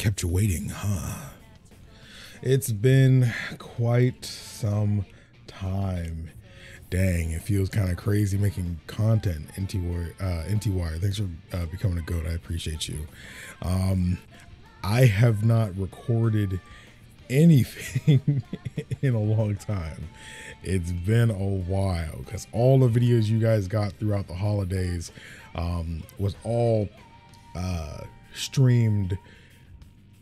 kept you waiting, huh? It's been quite some time. Dang, it feels kind of crazy making content. NT Wire, uh, Wire, thanks for uh, becoming a goat. I appreciate you. Um, I have not recorded anything in a long time. It's been a while because all the videos you guys got throughout the holidays um, was all uh, streamed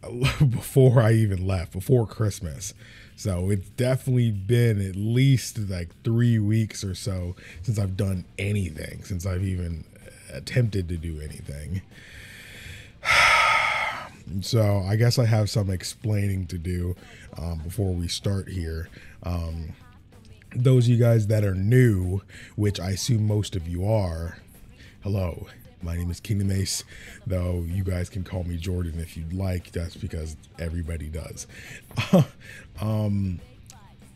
before I even left, before Christmas. So it's definitely been at least like three weeks or so since I've done anything, since I've even attempted to do anything. so I guess I have some explaining to do um, before we start here. Um, those of you guys that are new, which I assume most of you are, hello. My name is Kingdom Ace, though you guys can call me Jordan if you'd like. That's because everybody does. um,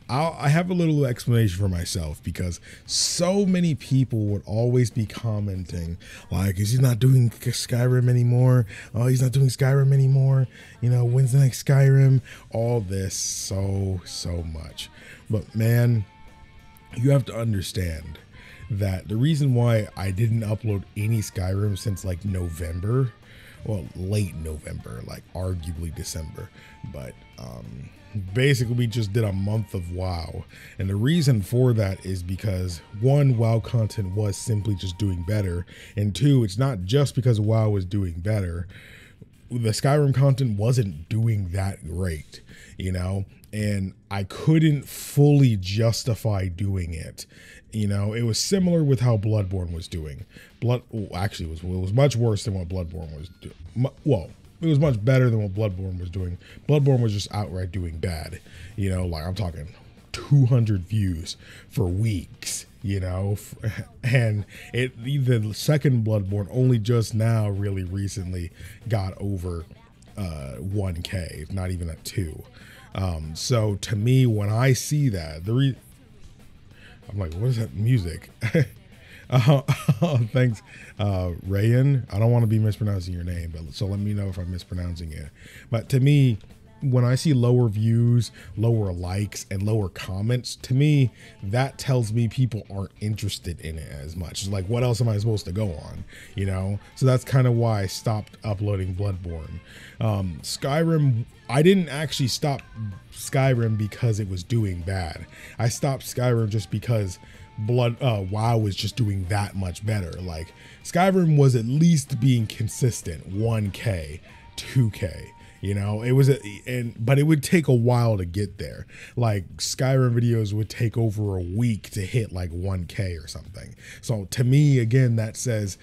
I'll, I have a little explanation for myself because so many people would always be commenting like, "Is he not doing Skyrim anymore? Oh, he's not doing Skyrim anymore. You know, when's the next Skyrim? All this so so much." But man, you have to understand that the reason why I didn't upload any Skyrim since like November, well, late November, like arguably December, but um, basically we just did a month of WoW. And the reason for that is because one, WoW content was simply just doing better, and two, it's not just because WoW was doing better. The Skyrim content wasn't doing that great, you know, and I couldn't fully justify doing it. You know, it was similar with how Bloodborne was doing. Blood actually was it was much worse than what Bloodborne was doing. Well, it was much better than what Bloodborne was doing. Bloodborne was just outright doing bad. You know, like I'm talking 200 views for weeks. You know, and it the second Bloodborne only just now, really recently, got over uh, 1K, not even at two. Um, so to me, when I see that, the re- I'm like, what is that music? uh, thanks, uh, Rayan. I don't want to be mispronouncing your name, but so let me know if I'm mispronouncing it. But to me, when I see lower views, lower likes, and lower comments, to me, that tells me people aren't interested in it as much. It's like, what else am I supposed to go on? You know? So that's kind of why I stopped uploading Bloodborne. Um, Skyrim, I didn't actually stop Skyrim because it was doing bad. I stopped Skyrim just because Blood uh, WoW was just doing that much better. Like Skyrim was at least being consistent, 1K, 2K you know it was a and but it would take a while to get there like skyrim videos would take over a week to hit like 1k or something so to me again that says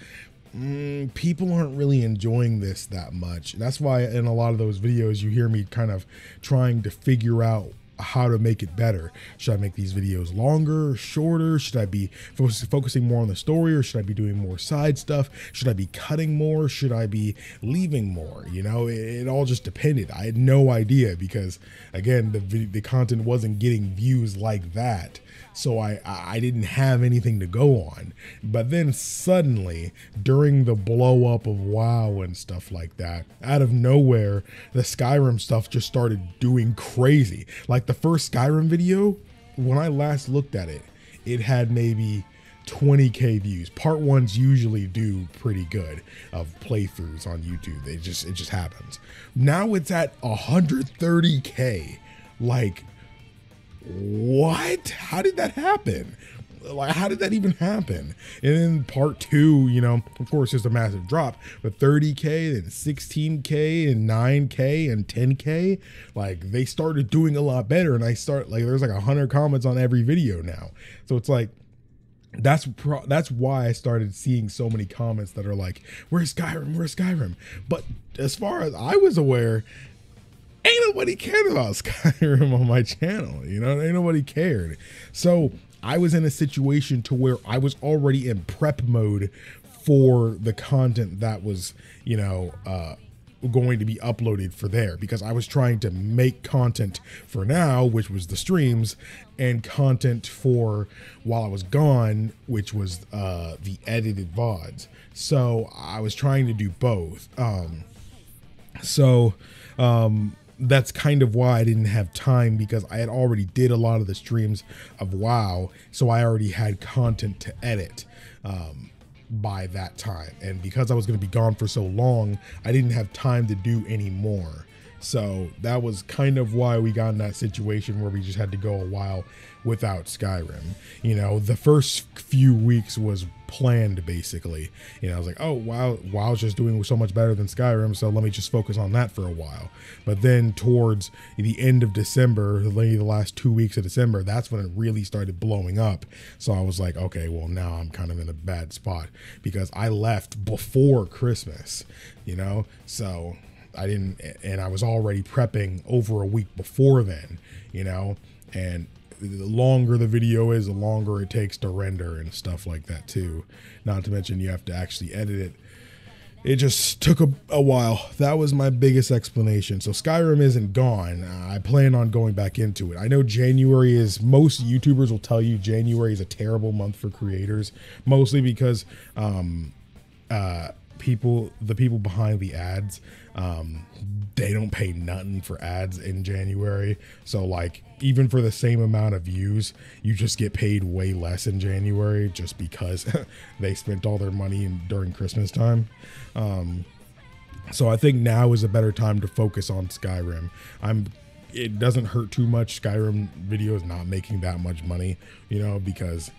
mm, people aren't really enjoying this that much that's why in a lot of those videos you hear me kind of trying to figure out how to make it better. Should I make these videos longer, shorter? Should I be focusing more on the story or should I be doing more side stuff? Should I be cutting more? Should I be leaving more? You know, it, it all just depended. I had no idea because again, the the content wasn't getting views like that so I I didn't have anything to go on. But then suddenly, during the blow up of WoW and stuff like that, out of nowhere, the Skyrim stuff just started doing crazy. Like the first Skyrim video, when I last looked at it, it had maybe 20k views. Part ones usually do pretty good of playthroughs on YouTube. They just it just happens. Now it's at 130k. Like what? How did that happen? Like, how did that even happen? And then part two, you know, of course, just a massive drop, but 30K and 16K and 9K and 10K, like, they started doing a lot better. And I start, like, there's like 100 comments on every video now. So it's like, that's pro- that's why I started seeing so many comments that are like, "Where's Skyrim? Where's Skyrim?" But as far as I was aware, ain't nobody cared about Skyrim on my channel. You know, ain't nobody cared. So I was in a situation to where I was already in prep mode for the content that was, you know, uh, going to be uploaded for there because I was trying to make content for now, which was the streams, and content for while I was gone, which was uh, the edited VODs. So I was trying to do both. Um, So um, that's kind of why I didn't have time because I had already did a lot of the streams of WoW, so I already had content to edit. Um, by that time. And because I was going to be gone for so long, I didn't have time to do any more. So that was kind of why we got in that situation where we just had to go a while without Skyrim. You know, the first few weeks was planned basically. You know, I was like, oh wow, WoW's just doing so much better than Skyrim, so let me just focus on that for a while. But then towards the end of December, the last two weeks of December, that's when it really started blowing up. So I was like, okay, well now I'm kind of in a bad spot because I left before Christmas, you know? So I didn't, and I was already prepping over a week before then, you know, and the longer the video is, the longer it takes to render and stuff like that too. Not to mention you have to actually edit it. It just took a, a while. That was my biggest explanation. So Skyrim isn't gone. I plan on going back into it. I know January is most YouTubers will tell you January is a terrible month for creators, mostly because um, uh, people, the people behind the ads, um, they don't pay nothing for ads in January. So like even for the same amount of views, you just get paid way less in January just because they spent all their money in, during Christmas time. Um, so I think now is a better time to focus on Skyrim. I'm it doesn't hurt too much. Skyrim videos not making that much money, you know, because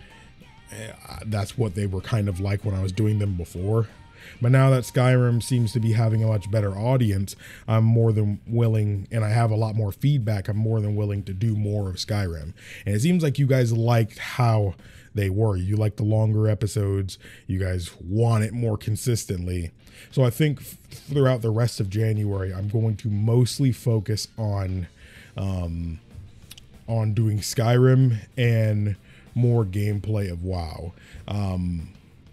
eh, that's what they were kind of like when I was doing them before. But now that Skyrim seems to be having a much better audience, I'm more than willing, and I have a lot more feedback. I'm more than willing to do more of Skyrim. And it seems like you guys liked how they were. You like the longer episodes. You guys want it more consistently. So I think throughout the rest of January, I'm going to mostly focus on um, on doing Skyrim and more gameplay of WoW. Um,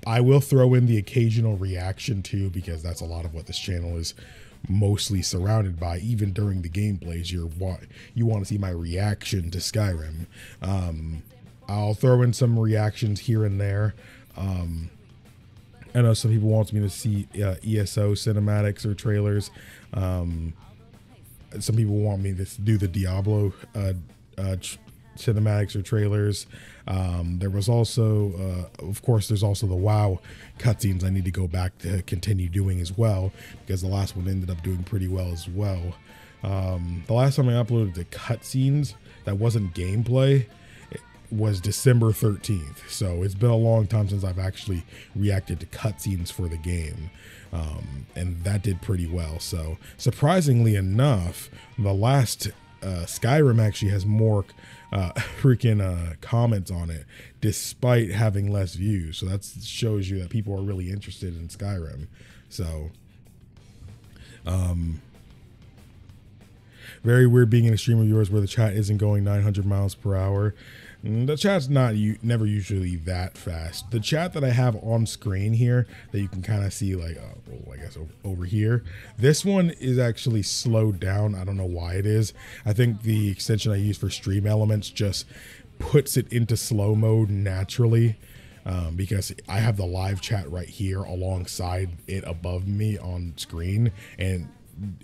I will throw in the occasional reaction too, because that's a lot of what this channel is mostly surrounded by. Even during the gameplays, you're you want to see my reaction to Skyrim. Um, I'll throw in some reactions here and there. Um, I know some people want me to see uh, ESO cinematics or trailers. Um, some people want me to do the Diablo uh, uh, cinematics or trailers. Um, there was also, uh, of course, there's also the WoW cutscenes I need to go back to continue doing as well because the last one ended up doing pretty well as well. Um, the last time I uploaded the cutscenes that wasn't gameplay was December 13th. So it's been a long time since I've actually reacted to cutscenes for the game. Um, and that did pretty well. So surprisingly enough, the last uh, Skyrim actually has more uh, freaking uh, comments on it, despite having less views. So that shows you that people are really interested in Skyrim. So, um, very weird being in a stream of yours where the chat isn't going 900 miles per hour. Mm, the chat's not you never usually that fast. The chat that I have on screen here that you can kind of see like, uh, I guess over here, this one is actually slowed down. I don't know why it is. I think the extension I use for Stream Elements just puts it into slow mode naturally. Um, because I have the live chat right here alongside it above me on screen, and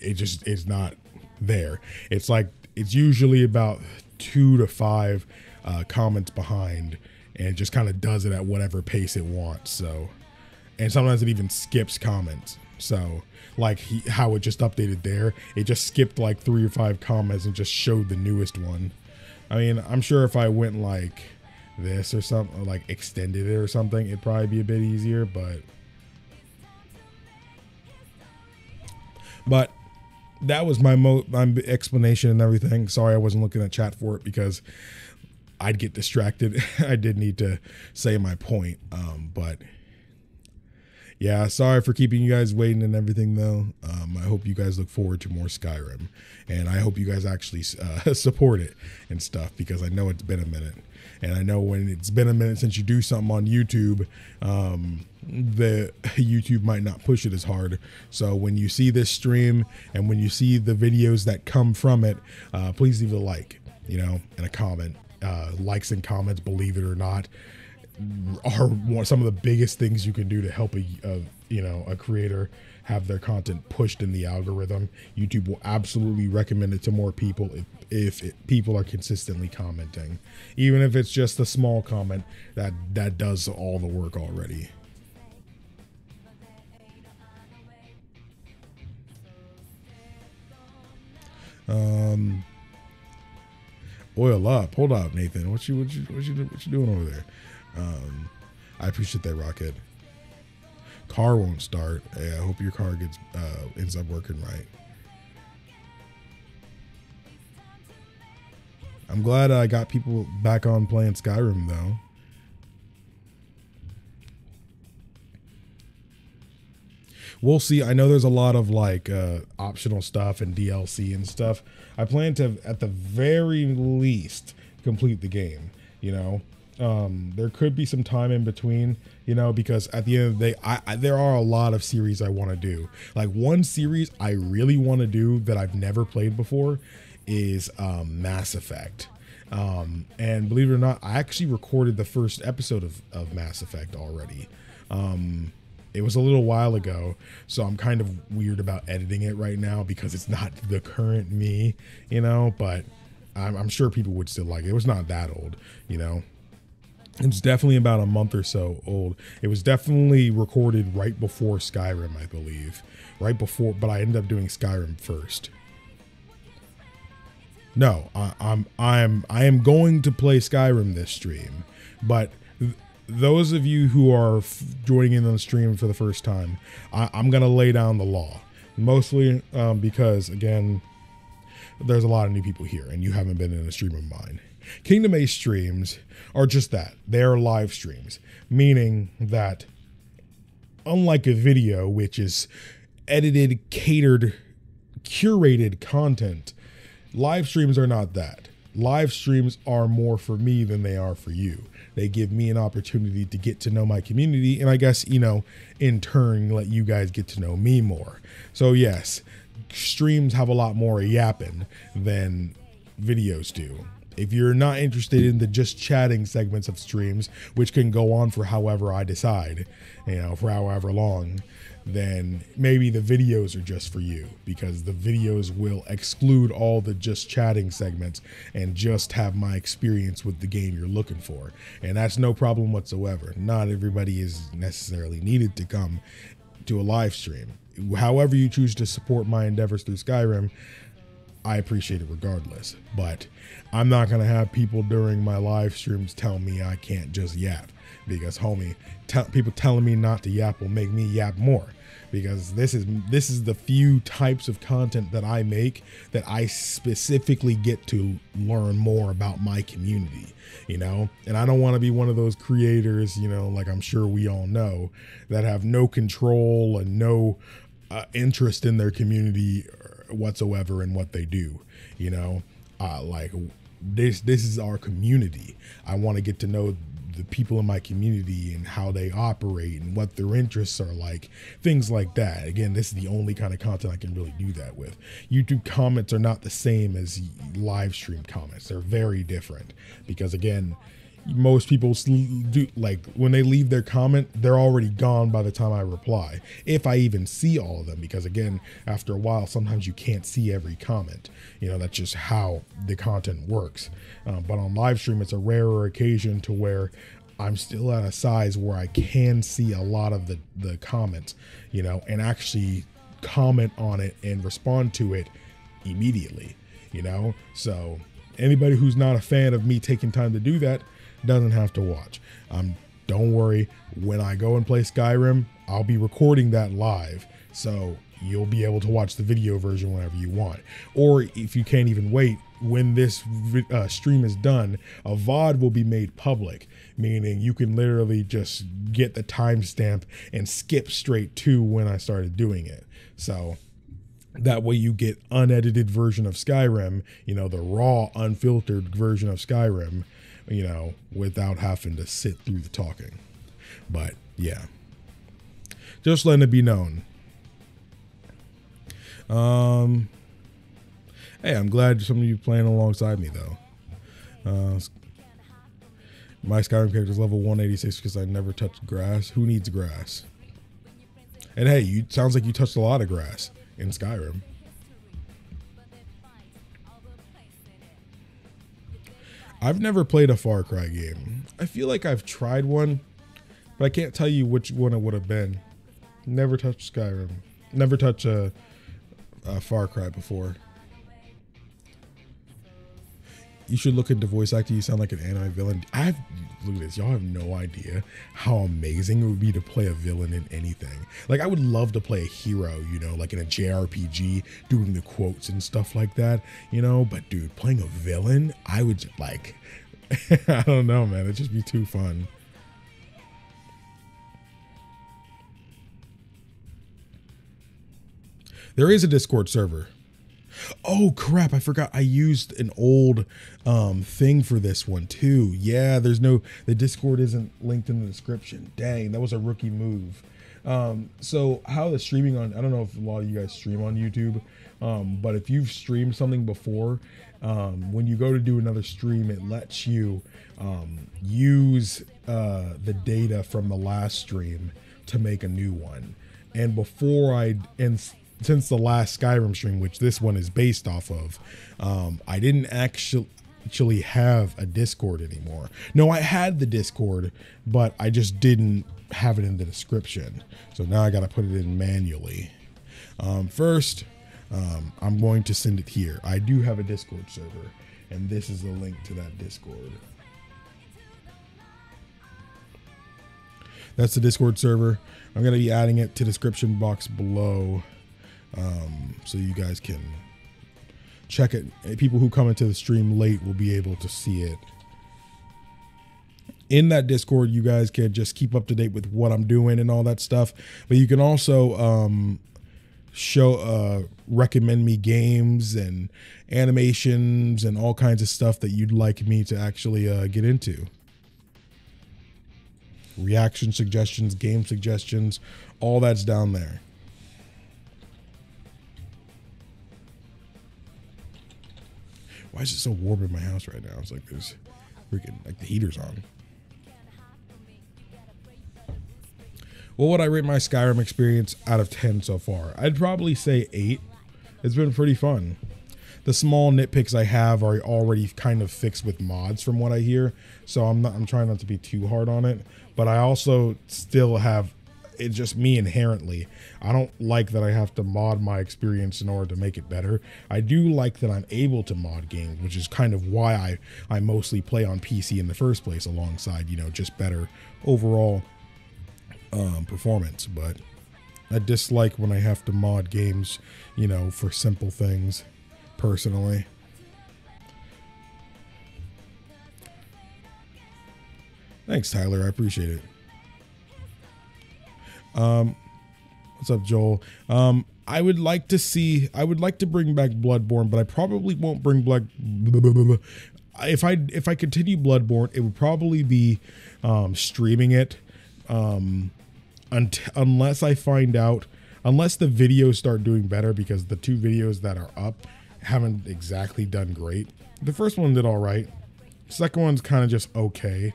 it just is not there. It's like it's usually about two to five uh, comments behind and just kind of does it at whatever pace it wants. So, and sometimes it even skips comments. So, like he, how it just updated there, it just skipped like three or five comments and just showed the newest one. I mean, I'm sure if I went like this or something, like extended it or something, it'd probably be a bit easier, but. But that was my mo my explanation and everything. Sorry, I wasn't looking at chat for it because I'd get distracted. I did need to say my point, um, but yeah, sorry for keeping you guys waiting and everything though. Um, I hope you guys look forward to more Skyrim, and I hope you guys actually uh, support it and stuff because I know it's been a minute, and I know when it's been a minute since you do something on YouTube, um, the YouTube might not push it as hard. So when you see this stream and when you see the videos that come from it, uh, please leave a like, you know, and a comment uh, likes and comments, believe it or not. are one, some of the biggest things you can do to help a, a you know a creator have their content pushed in the algorithm. YouTube will absolutely recommend it to more people if, if it, people are consistently commenting, even if it's just a small comment that that does all the work already. Um, oil up. Hold up, Nathan. What you what you what you what you doing over there? Um, I appreciate that, Rocket. Car won't start. Yeah, I hope your car gets uh, ends up working right. I'm glad I got people back on playing Skyrim though. We'll see. I know there's a lot of like uh, optional stuff and DLC and stuff. I plan to, at the very least, complete the game. You know, um, there could be some time in between. You know, because at the end of the day, I, I there are a lot of series I want to do. Like one series I really want to do that I've never played before is um, Mass Effect. Um, and believe it or not, I actually recorded the first episode of, of Mass Effect already. Um, it was a little while ago, so I'm kind of weird about editing it right now because it's not the current me, you know. But I'm, I'm sure people would still like it. It was not that old, you know. It's definitely about a month or so old. It was definitely recorded right before Skyrim, I believe. Right before, but I ended up doing Skyrim first. No, I, I'm I'm I am going to play Skyrim this stream, but those of you who are f- joining in on the stream for the first time, I, am going to lay down the law. Mostly um, because, again, there's a lot of new people here and you haven't been in a stream of mine. Kingdom Ace streams are just that they're live streams, meaning that unlike a video, which is edited, catered, curated content, live streams are not that. Live streams are more for me than they are for you. They give me an opportunity to get to know my community, and I guess, you know, in turn, let you guys get to know me more. So, yes, streams have a lot more yapping than videos do. If you're not interested in the just chatting segments of streams, which can go on for however I decide, you know, for however long, then maybe the videos are just for you because the videos will exclude all the just chatting segments and just have my experience with the game you're looking for. And that's no problem whatsoever. Not everybody is necessarily needed to come to a live stream. However, you choose to support my endeavors through Skyrim, I appreciate it regardless. But I'm not going to have people during my live streams tell me I can't just yap because homie, people telling me not to yap will make me yap more because this is this is the few types of content that I make that I specifically get to learn more about my community, you know? And I don't want to be one of those creators, you know, like I'm sure we all know that have no control and no uh, interest in their community whatsoever in what they do, you know? Uh, like this this is our community. I want to get to know the people in my community and how they operate and what their interests are like, things like that. Again, this is the only kind of content I can really do that with. YouTube comments are not the same as live stream comments, they're very different because, again, most people do like when they leave their comment they're already gone by the time i reply if i even see all of them because again after a while sometimes you can't see every comment. You know that's just how the content works. Um, but on live stream it's a rarer occasion to where i'm still at a size where i can see a lot of the the comments you know and actually comment on it and respond to it immediately you know? So anybody who's not a fan of me taking time to do that doesn't have to watch. Um, don't worry, when I go and play Skyrim, I'll be recording that live. So you'll be able to watch the video version whenever you want. Or if you can't even wait, when this uh, stream is done, a VOD will be made public, meaning you can literally just get the timestamp and skip straight to when I started doing it. So that way you get unedited version of Skyrim, you know, the raw, unfiltered version of Skyrim you know, without having to sit through the talking. But yeah, just letting it be known. Um, hey, I'm glad some of you playing alongside me though. Uh, My Skyrim character is level 186 because I never touched grass. Who needs grass? And hey, you sounds like you touched a lot of grass in Skyrim. I've never played a Far Cry game. I feel like I've tried one, but I can't tell you which one it would have been. Never touched Skyrim. Never touched a, a Far Cry before. You should look into voice acting. You sound like an anime villain. I have look at this. Y'all have no idea how amazing it would be to play a villain in anything. Like I would love to play a hero, you know, like in a JRPG, doing the quotes and stuff like that, you know. But dude, playing a villain, I would just like I don't know, man. It'd just be too fun. There is a Discord server. Oh crap, I forgot I used an old um, thing for this one too. Yeah, there's no the Discord isn't linked in the description. Dang, that was a rookie move. Um, so how the streaming on I don't know if a lot of you guys stream on YouTube, um, but if you've streamed something before, um, when you go to do another stream, it lets you um, use uh, the data from the last stream to make a new one. And before I and since the last Skyrim stream, which this one is based off of, um, I didn't actually actually have a Discord anymore. No, I had the Discord, but I just didn't have it in the description. So now I got to put it in manually. Um, first, um, I'm going to send it here. I do have a Discord server, and this is the link to that Discord. That's the Discord server. I'm going to be adding it to description box below um, so you guys can check it. People who come into the stream late will be able to see it. In that Discord, you guys can just keep up to date with what I'm doing and all that stuff. But you can also um, show uh, recommend me games and animations and all kinds of stuff that you'd like me to actually uh, get into. Reaction suggestions, game suggestions, all that's down there. Why is it so warm in my house right now? It's like there's freaking like the heater's on. What would I rate my Skyrim experience out of 10 so far? I'd probably say 8. It's been pretty fun. The small nitpicks I have are already kind of fixed with mods from what I hear, so I'm not I'm trying not to be too hard on it, but I also still have it's just me inherently. I don't like that I have to mod my experience in order to make it better. I do like that I'm able to mod games, which is kind of why I, I mostly play on PC in the first place, alongside, you know, just better overall um, performance. But I dislike when I have to mod games, you know, for simple things, personally. Thanks, Tyler. I appreciate it. Um, what's up, Joel? Um, I would like to see. I would like to bring back Bloodborne, but I probably won't bring Black. If I if I continue Bloodborne, it would probably be um, streaming it, um, unless I find out, unless the videos start doing better, because the two videos that are up haven't exactly done great. The first one did all right. Second one's kind of just okay.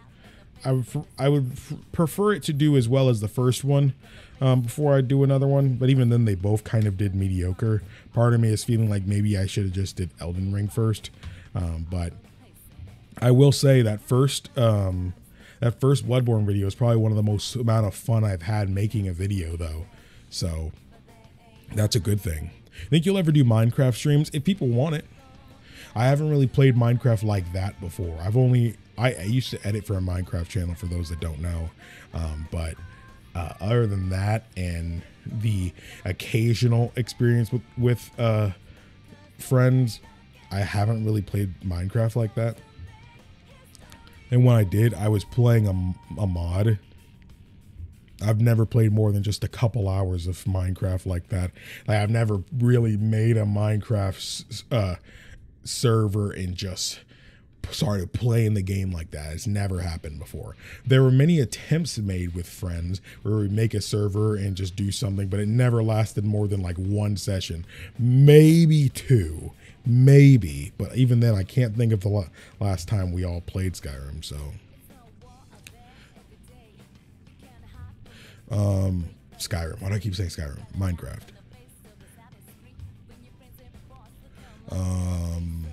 I would I would prefer it to do as well as the first one um, before I do another one. But even then, they both kind of did mediocre. Part of me is feeling like maybe I should have just did Elden Ring first. Um, but I will say that first um, that first Bloodborne video is probably one of the most amount of fun I've had making a video though. So that's a good thing. Think you'll ever do Minecraft streams if people want it? I haven't really played Minecraft like that before. I've only I, I used to edit for a Minecraft channel for those that don't know, um, but uh, other than that and the occasional experience with with uh, friends, I haven't really played Minecraft like that. And when I did, I was playing a, a mod. I've never played more than just a couple hours of Minecraft like that. Like I've never really made a Minecraft uh, server and just started playing the game like that. It's never happened before. There were many attempts made with friends where we make a server and just do something, but it never lasted more than like one session, maybe two, maybe. But even then, I can't think of the last time we all played Skyrim. So, um, Skyrim. Why do I keep saying Skyrim? Minecraft. Um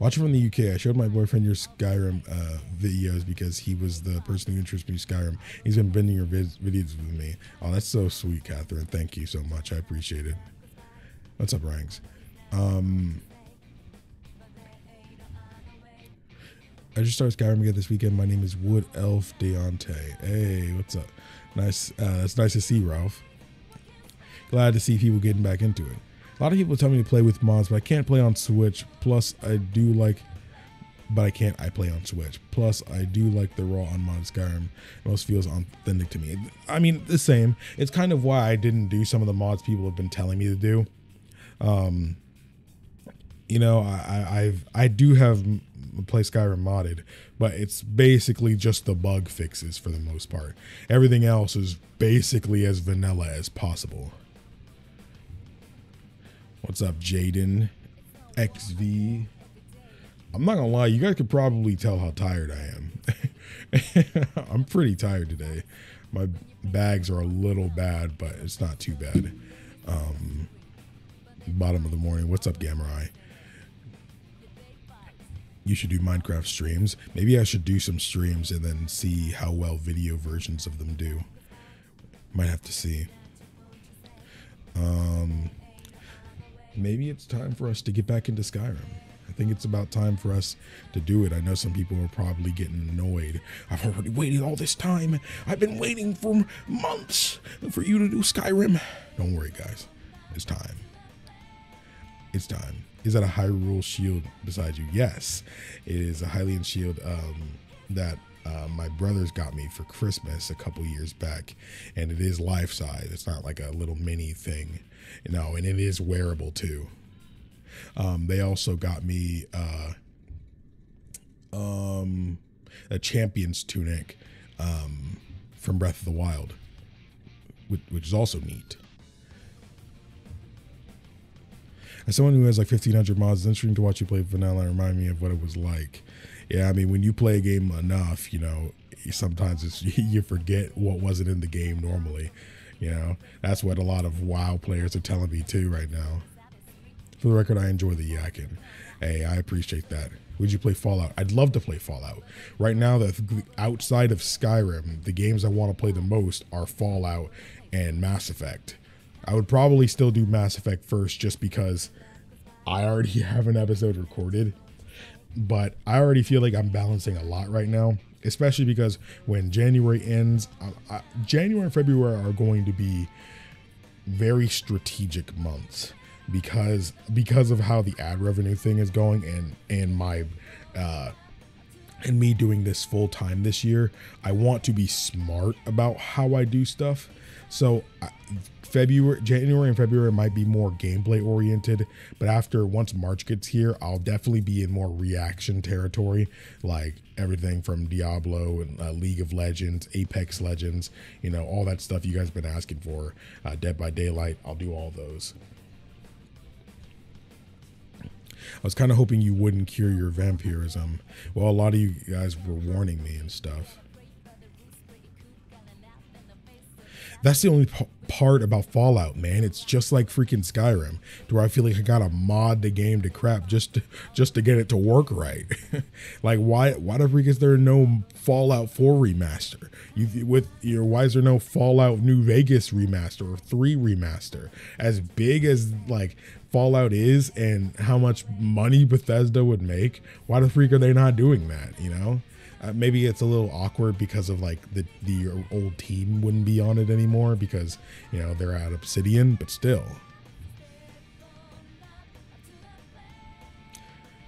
watching from the UK, I showed my boyfriend your Skyrim uh, videos because he was the person who introduced me to Skyrim. He's been bending your vid- videos with me. Oh, that's so sweet, Catherine. Thank you so much. I appreciate it. What's up, Ranks? Um, I just started Skyrim again this weekend. My name is Wood Elf Deontay. Hey, what's up? Nice. Uh, it's nice to see Ralph. Glad to see people getting back into it. A lot of people tell me to play with mods, but I can't play on Switch. Plus, I do like, but I can't. I play on Switch. Plus, I do like the raw unmodded Skyrim. It most feels authentic to me. I mean, the same. It's kind of why I didn't do some of the mods people have been telling me to do. Um, you know, I, I've I do have play Skyrim modded, but it's basically just the bug fixes for the most part. Everything else is basically as vanilla as possible. What's up, Jaden? XV. I'm not gonna lie, you guys could probably tell how tired I am. I'm pretty tired today. My bags are a little bad, but it's not too bad. Um, bottom of the morning. What's up, Eye? You should do Minecraft streams. Maybe I should do some streams and then see how well video versions of them do. Might have to see. Um, maybe it's time for us to get back into Skyrim. I think it's about time for us to do it. I know some people are probably getting annoyed. I've already waited all this time. I've been waiting for months for you to do Skyrim. Don't worry, guys. It's time. It's time. Is that a Hyrule shield beside you? Yes, it is a Hylian shield um, that uh, my brothers got me for Christmas a couple years back, and it is life size. It's not like a little mini thing, you know, and it is wearable too. Um, they also got me uh, um, a champion's tunic um, from Breath of the Wild, which, which is also neat. As someone who has like 1500 mods, it's interesting to watch you play vanilla and remind me of what it was like. Yeah, I mean, when you play a game enough, you know, sometimes you forget what wasn't in the game normally. You know, that's what a lot of WoW players are telling me too right now. For the record, I enjoy the yakking. Hey, I appreciate that. Would you play Fallout? I'd love to play Fallout. Right now, the outside of Skyrim, the games I want to play the most are Fallout and Mass Effect. I would probably still do Mass Effect first just because I already have an episode recorded. But I already feel like I'm balancing a lot right now, especially because when January ends, I, I, January and February are going to be very strategic months because because of how the ad revenue thing is going and and my uh and me doing this full time this year, I want to be smart about how I do stuff. So February, January and February might be more gameplay oriented, but after once March gets here, I'll definitely be in more reaction territory, like everything from Diablo and uh, League of Legends, Apex Legends, you know, all that stuff you guys been asking for. Uh, Dead by Daylight, I'll do all those. I was kind of hoping you wouldn't cure your vampirism. Well, a lot of you guys were warning me and stuff. That's the only p- part about Fallout, man. It's just like freaking Skyrim, to where I feel like I gotta mod the game to crap just to, just to get it to work right. like, why why the freak is there no Fallout 4 remaster? You with your why is there no Fallout New Vegas remaster or three remaster? As big as like Fallout is and how much money Bethesda would make, why the freak are they not doing that? You know? Uh, maybe it's a little awkward because of like the the old team wouldn't be on it anymore because you know they're at Obsidian, but still.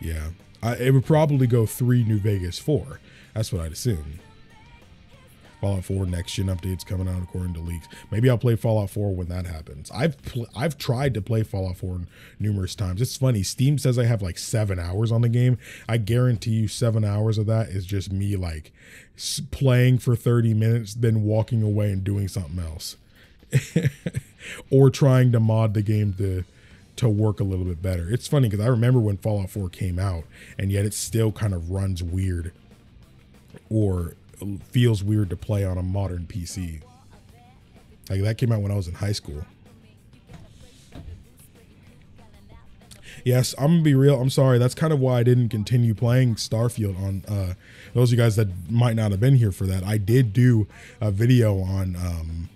Yeah, I, it would probably go three New Vegas four. That's what I'd assume. Fallout 4 next gen updates coming out according to leaks. Maybe I'll play Fallout 4 when that happens. I've pl- I've tried to play Fallout 4 numerous times. It's funny. Steam says I have like seven hours on the game. I guarantee you, seven hours of that is just me like playing for 30 minutes, then walking away and doing something else, or trying to mod the game to to work a little bit better. It's funny because I remember when Fallout 4 came out, and yet it still kind of runs weird or feels weird to play on a modern PC. Like that came out when I was in high school. Yes, I'm gonna be real. I'm sorry. That's kind of why I didn't continue playing Starfield. On uh, those of you guys that might not have been here for that, I did do a video on um,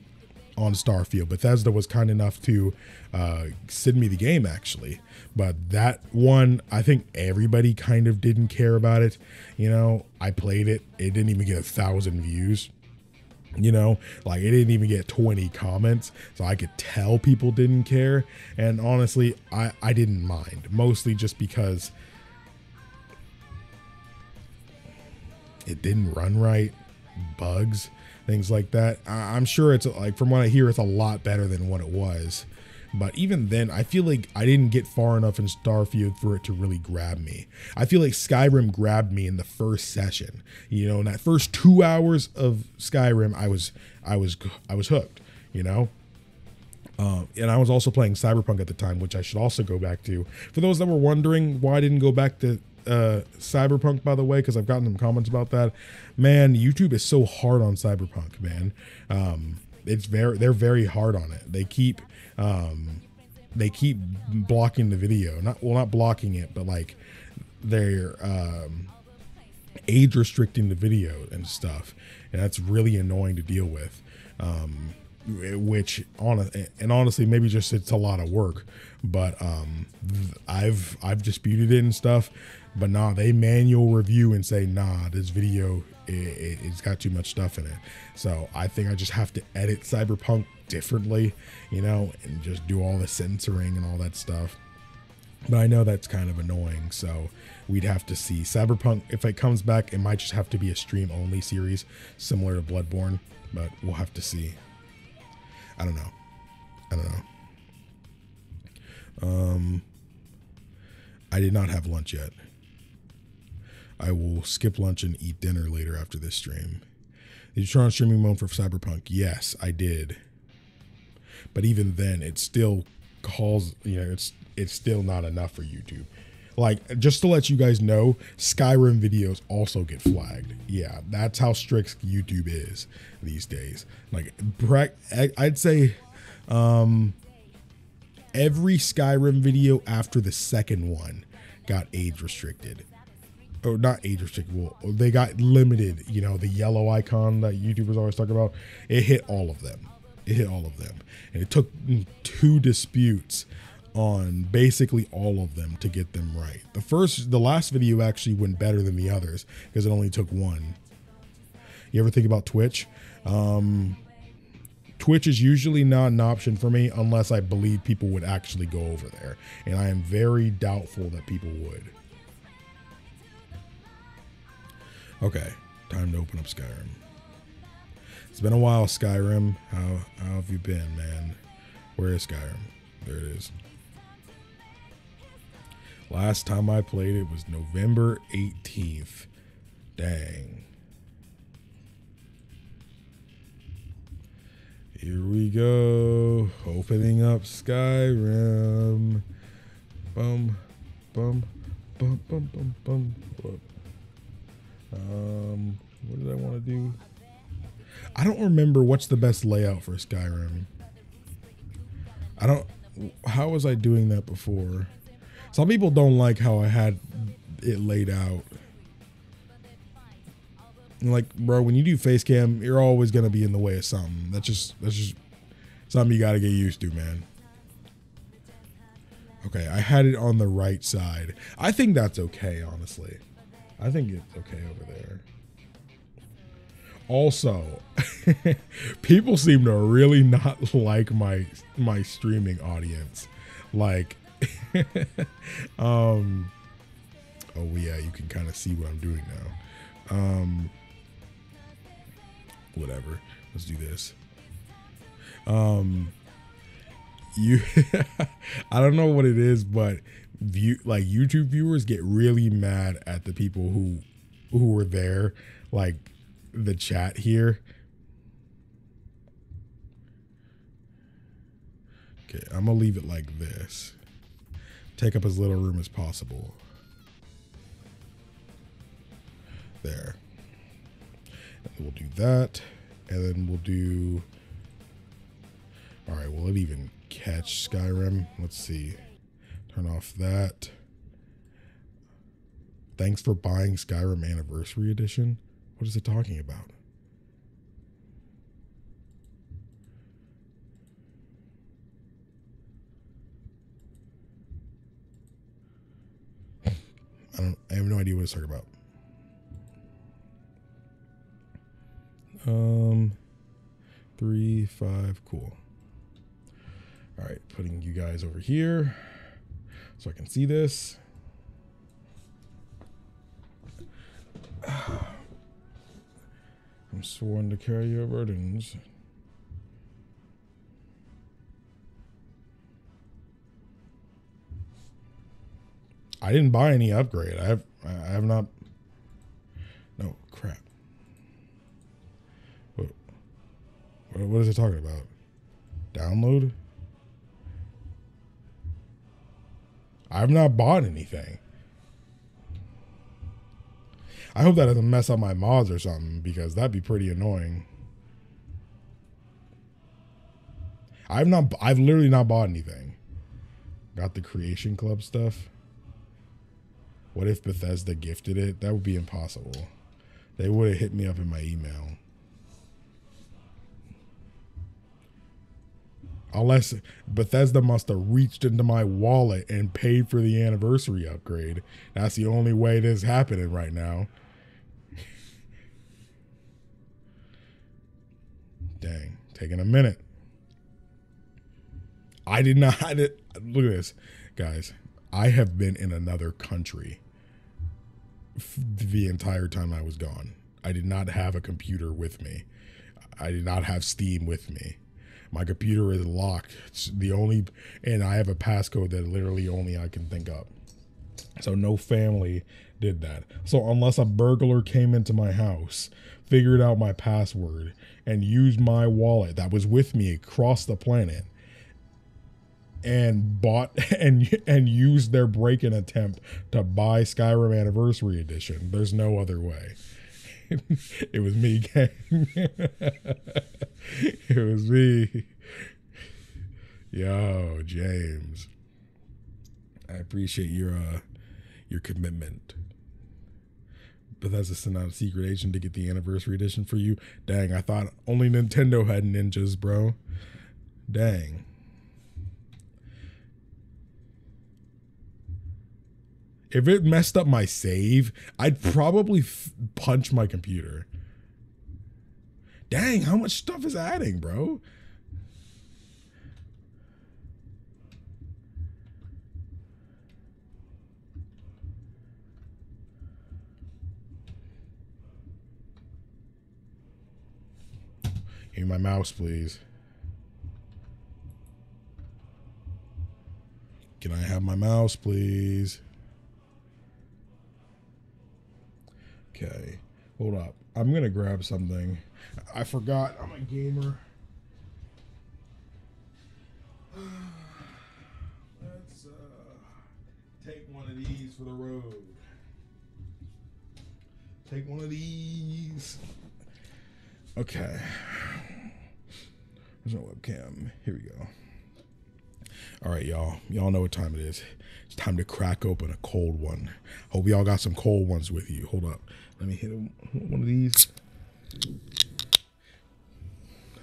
on Starfield. Bethesda was kind enough to uh, send me the game actually, but that one I think everybody kind of didn't care about it. You know, I played it; it didn't even get a thousand views. You know like it didn't even get 20 comments so i could tell people didn't care. And honestly i i didn't mind mostly just because it didn't run right bugs things like that. I, i'm sure it's like from what i hear it's a lot better than what it was but even then, I feel like I didn't get far enough in Starfield for it to really grab me. I feel like Skyrim grabbed me in the first session. You know, in that first two hours of Skyrim, I was I was I was hooked. You know, uh, and I was also playing Cyberpunk at the time, which I should also go back to. For those that were wondering why I didn't go back to uh, Cyberpunk, by the way, because I've gotten some comments about that. Man, YouTube is so hard on Cyberpunk, man. Um, it's very they're very hard on it. They keep um, they keep blocking the video. Not well, not blocking it, but like they're um, age restricting the video and stuff, and that's really annoying to deal with. Um, which on and honestly maybe just it's a lot of work but um i've i've disputed it and stuff but nah they manual review and say nah this video it, has got too much stuff in it so i think i just have to edit cyberpunk differently, you know, and just do all the censoring and all that stuff. But I know that's kind of annoying, so we'd have to see. Cyberpunk, if it comes back, it might just have to be a stream only series, similar to Bloodborne, but we'll have to see. I don't know. I don't know. Um, I did not have lunch yet. I will skip lunch and eat dinner later after this stream. Did you turn on streaming mode for Cyberpunk? Yes, I did but even then it still calls you know it's it's still not enough for youtube. Like just to let you guys know skyrim videos also get flagged. Yeah that's how strict youtube is these days. Like i'd say um every skyrim video after the second one got age restricted. Or not age restricted well they got limited you know the yellow icon that youtubers always talk about it hit all of them it hit all of them. And it took two disputes on basically all of them to get them right. The first, the last video actually went better than the others because it only took one. You ever think about Twitch? Um, Twitch is usually not an option for me unless I believe people would actually go over there. And I am very doubtful that people would. Okay, time to open up Skyrim. It's been a while, Skyrim. How, how have you been, man? Where is Skyrim? There it is. Last time I played it was November 18th. Dang. Here we go. Opening up Skyrim. Bum, bum, bum, bum, bum, bum. Um, what did I want to do? I don't remember what's the best layout for Skyrim. I don't. How was I doing that before? Some people don't like how I had it laid out. like, bro, when you do face cam, you're always gonna be in the way of something. That's just that's just something you gotta get used to, man. Okay, I had it on the right side. I think that's okay, honestly. I think it's okay over there. Also, people seem to really not like my my streaming audience. Like um oh yeah, you can kind of see what I'm doing now. Um whatever. Let's do this. Um you I don't know what it is, but view like YouTube viewers get really mad at the people who who were there like the chat here. Okay, I'm gonna leave it like this. Take up as little room as possible. There. And We'll do that. And then we'll do. All right, will it even catch Skyrim? Let's see. Turn off that. Thanks for buying Skyrim Anniversary Edition. What is it talking about? I don't. I have no idea what it's talking about. Um, three, five, cool. All right, putting you guys over here so I can see this. I'm sworn to carry your burdens. I didn't buy any upgrade. I have I have not No, crap. What what is it talking about? Download? I've not bought anything. I hope that doesn't mess up my mods or something because that'd be pretty annoying. I've not I've literally not bought anything. Got the creation club stuff. What if Bethesda gifted it? That would be impossible. They would have hit me up in my email. Unless Bethesda must have reached into my wallet and paid for the anniversary upgrade. That's the only way this is happening right now. Dang, taking a minute. I did not. I did, look at this, guys. I have been in another country the entire time I was gone. I did not have a computer with me. I did not have Steam with me. My computer is locked. It's the only, and I have a passcode that literally only I can think of. So no family did that. So unless a burglar came into my house, figured out my password, and used my wallet that was with me across the planet, and bought and and used their break-in attempt to buy Skyrim Anniversary Edition. There's no other way. it was me, gang. it was me. Yo, James. I appreciate your uh your commitment. Bethesda sent out a secret agent to get the anniversary edition for you. Dang, I thought only Nintendo had ninjas, bro. Dang. If it messed up my save, I'd probably f- punch my computer. Dang, how much stuff is adding, bro? Give me my mouse, please. Can I have my mouse, please? Okay. Hold up. I'm going to grab something. I forgot. I'm a gamer. Let's uh, take one of these for the road. Take one of these. Okay. There's no webcam. Here we go. All right, y'all. Y'all know what time it is. It's time to crack open a cold one. Hope y'all got some cold ones with you. Hold up. Let me hit one of these.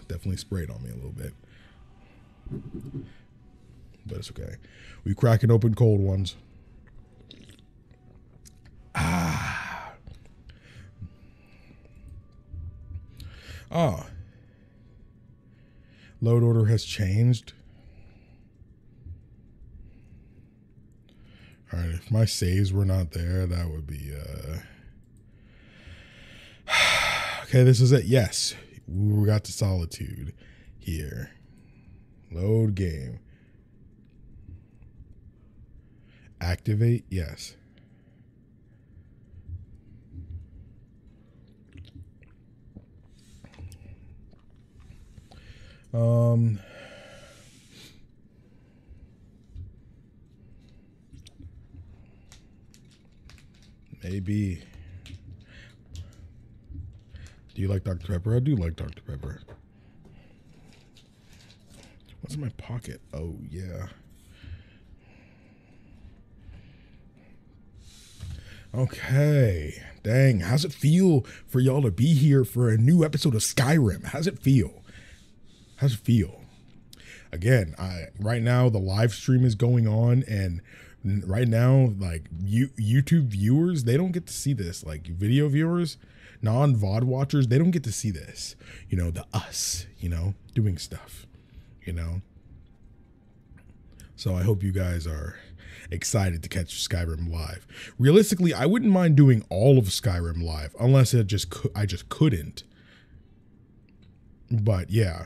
Definitely sprayed on me a little bit. But it's okay. We cracking open cold ones. Ah. Ah. Load order has changed. All right, if my saves were not there, that would be uh Okay, this is it. Yes. We got to solitude here. Load game. Activate, yes. Um maybe Do you like Dr. Pepper? I do like Dr. Pepper. What's in my pocket? Oh, yeah. Okay. Dang. How's it feel for y'all to be here for a new episode of Skyrim? How's it feel? How's it feel? Again, I right now the live stream is going on and right now like you YouTube viewers, they don't get to see this. Like video viewers, non VOD watchers, they don't get to see this. You know, the us, you know, doing stuff, you know. So I hope you guys are excited to catch Skyrim live. Realistically, I wouldn't mind doing all of Skyrim live unless it just I just couldn't. But yeah.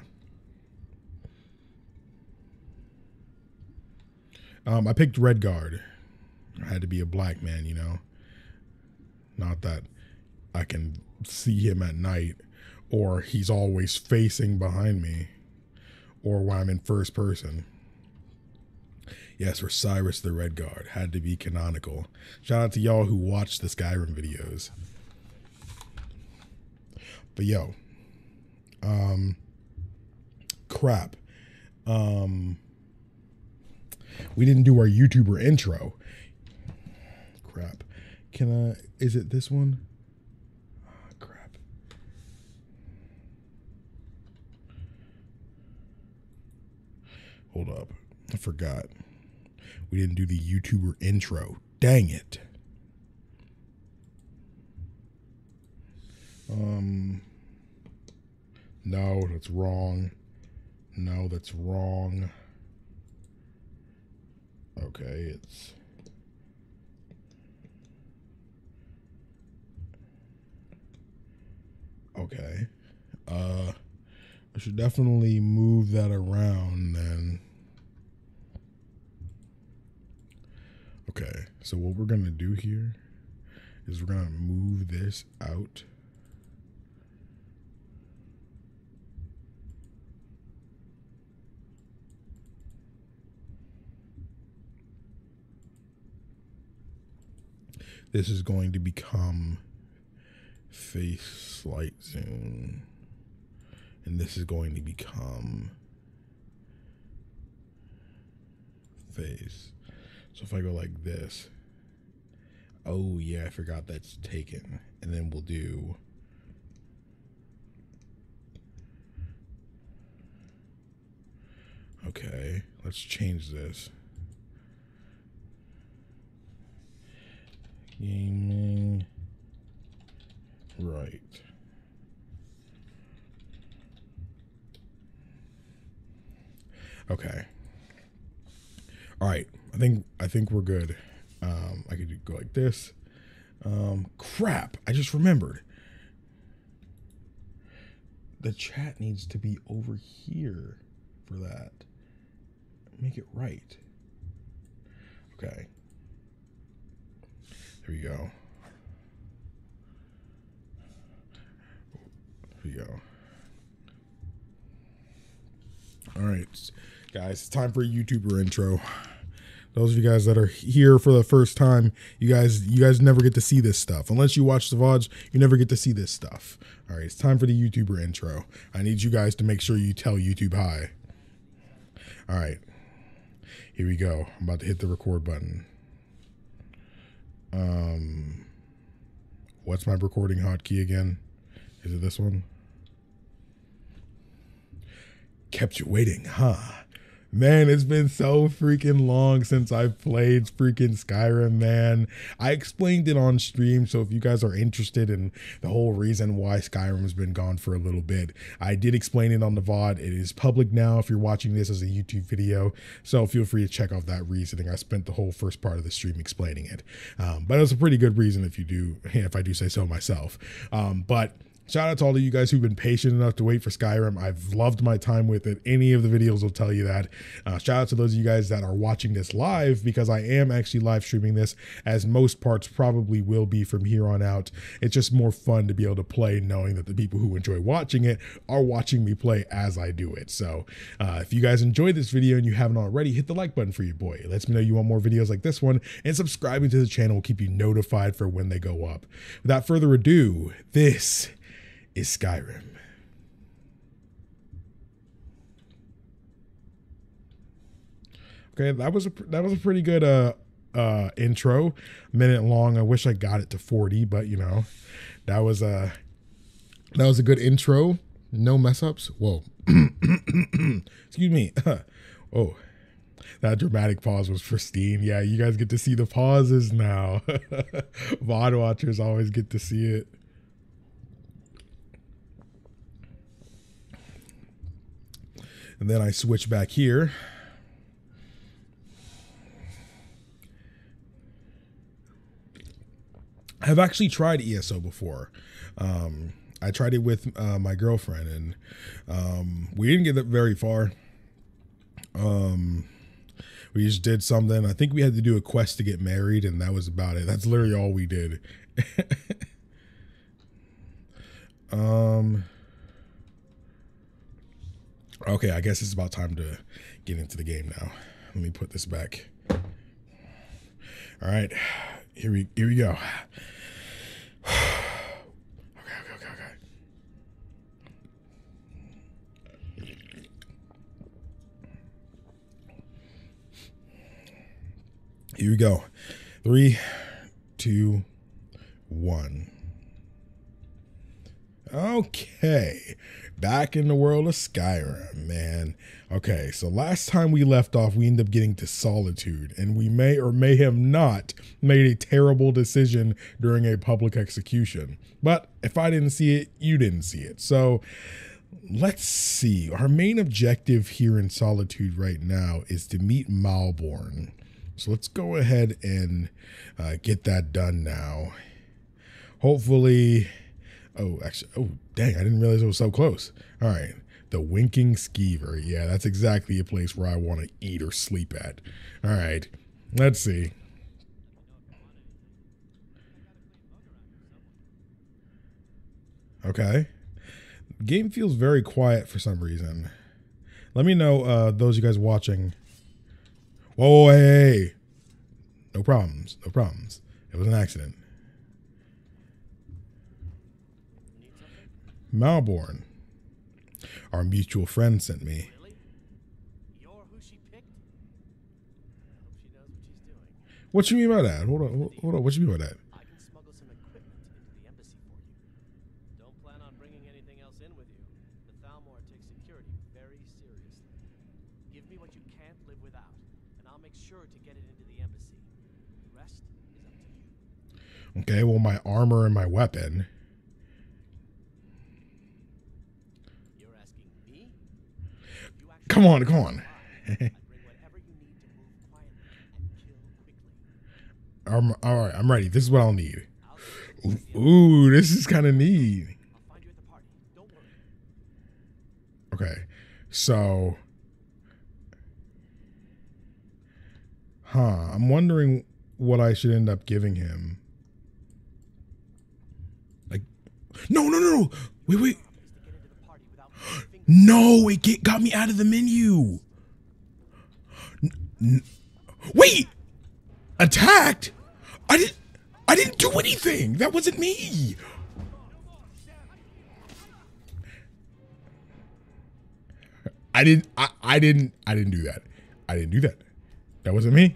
Um, I picked Redguard. I had to be a black man, you know. Not that I can see him at night or he's always facing behind me or when I'm in first person. Yes, for Cyrus the Redguard. Had to be canonical. Shout out to y'all who watched the Skyrim videos. But yo, um, crap. Um, we didn't do our YouTuber intro. Crap. Can I? Is it this one? Oh, crap. Hold up. I forgot. We didn't do the YouTuber intro. Dang it. Um. No, that's wrong. No, that's wrong. Okay, it's. Okay. Uh, I should definitely move that around then. Okay, so what we're gonna do here is we're gonna move this out. This is going to become face light zoom. And this is going to become face. So if I go like this, oh yeah, I forgot that's taken. And then we'll do Okay, let's change this. Gaming right. Okay. All right. I think I think we're good. Um, I could go like this. Um, crap! I just remembered. The chat needs to be over here for that. Make it right. Okay. Here we go. Here we go. All right, guys, it's time for a YouTuber intro. Those of you guys that are here for the first time, you guys, you guys never get to see this stuff unless you watch the VODs. You never get to see this stuff. All right, it's time for the YouTuber intro. I need you guys to make sure you tell YouTube hi. All right, here we go. I'm about to hit the record button. Um, what's my recording hotkey again? Is it this one? Kept you waiting, huh? Man, it's been so freaking long since I've played freaking Skyrim, man. I explained it on stream, so if you guys are interested in the whole reason why Skyrim's been gone for a little bit, I did explain it on the VOD. It is public now if you're watching this as a YouTube video, so feel free to check out that reasoning. I spent the whole first part of the stream explaining it, um, but it was a pretty good reason if you do, if I do say so myself. Um, but Shout out to all of you guys who've been patient enough to wait for Skyrim. I've loved my time with it. Any of the videos will tell you that. Uh, shout out to those of you guys that are watching this live because I am actually live streaming this, as most parts probably will be from here on out. It's just more fun to be able to play knowing that the people who enjoy watching it are watching me play as I do it. So uh, if you guys enjoyed this video and you haven't already, hit the like button for your boy. It lets me know you want more videos like this one, and subscribing to the channel will keep you notified for when they go up. Without further ado, this is Skyrim. Okay, that was a that was a pretty good uh uh intro, minute long. I wish I got it to 40, but you know, that was a that was a good intro. No mess ups. Whoa. Excuse me. oh. That dramatic pause was pristine. Yeah, you guys get to see the pauses now. VOD watchers always get to see it. And then I switch back here. I've actually tried ESO before. Um, I tried it with uh, my girlfriend, and um, we didn't get very far. Um, we just did something. I think we had to do a quest to get married, and that was about it. That's literally all we did. um. Okay, I guess it's about time to get into the game now. Let me put this back. All right, here we here we go. okay, okay, okay, okay. Here we go. Three, two, one. Okay. Back in the world of Skyrim, man. Okay, so last time we left off, we ended up getting to Solitude, and we may or may have not made a terrible decision during a public execution. But if I didn't see it, you didn't see it. So let's see. Our main objective here in Solitude right now is to meet Malborn. So let's go ahead and uh, get that done now. Hopefully Oh, actually, oh, dang, I didn't realize it was so close. All right. The Winking Skeever. Yeah, that's exactly a place where I want to eat or sleep at. All right. Let's see. Okay. Game feels very quiet for some reason. Let me know, uh, those of you guys watching. Whoa, hey, hey. No problems. No problems. It was an accident. Malborn. Our mutual friend sent me. Really? You're who she picked? I hope she knows what she's doing. What you mean by that? Hold on, hold on. What you mean by that? I can smuggle some equipment into the embassy for you. Don't plan on bringing anything else in with you. The Thalmor takes security very seriously. Give me what you can't live without, and I'll make sure to get it into the embassy. The rest is up to you. Okay, well, my armor and my weapon. You're asking me? You actually Come on, come on. I'm, all right, I'm ready. This is what I'll need. Ooh, this is kind of neat. Okay, so, huh? I'm wondering what I should end up giving him. Like, no, no, no, no. Wait, wait. Is to get into the party without moving No, it get, got me out of the menu. N- wait, attacked? I didn't. I didn't do anything. That wasn't me. I didn't. I, I didn't. I didn't do that. I didn't do that. That wasn't me.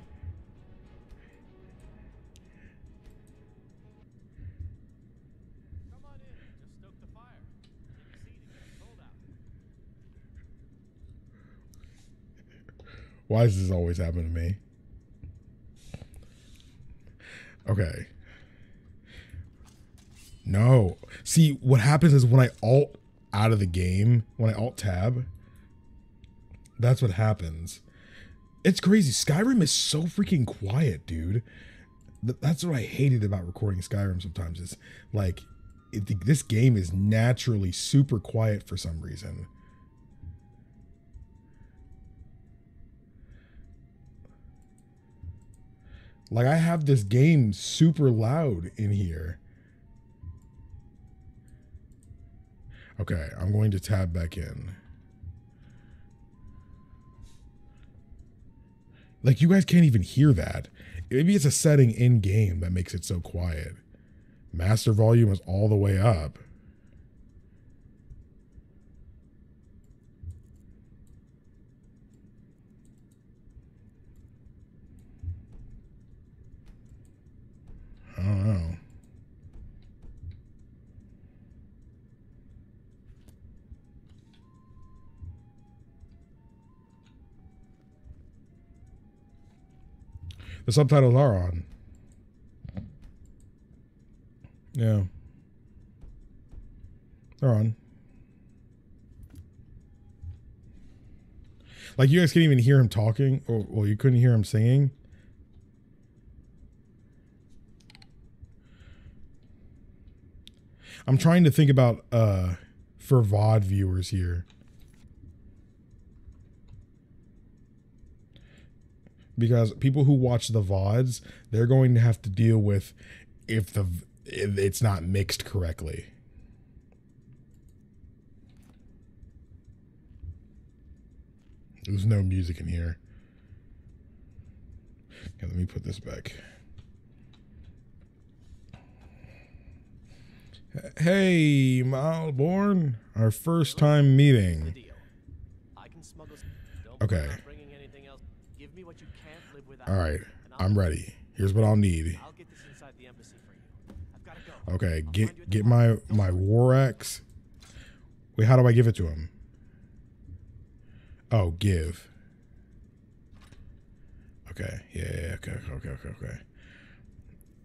Why does this always happen to me? Okay. No. See, what happens is when I alt out of the game, when I alt tab, that's what happens. It's crazy. Skyrim is so freaking quiet, dude. Th- That's what I hated about recording Skyrim sometimes is like it, this game is naturally super quiet for some reason. Like I have this game super loud in here. Okay, I'm going to tab back in. Like you guys can't even hear that. Maybe it's a setting in game that makes it so quiet. Master volume is all the way up. I don't know. The subtitles are on. Yeah. They're on. Like you guys can even hear him talking, or well, you couldn't hear him singing I'm trying to think about uh for VOD viewers here. Because people who watch the VODs, they're going to have to deal with if the if it's not mixed correctly. There's no music in here. Okay, let me put this back. Hey, Malborn. Our first time meeting. deal. I can smuggle. s- Don't Okay. plan on bringing anything else. Give me what you can't live without. All right, I'm ready. Here's what I'll need. I'll get this inside the embassy for you. I've got to go. Okay, I'll find you get get my my war axe. Wait, how do I give it to him? Oh, give. Okay, yeah, okay, okay, okay, okay.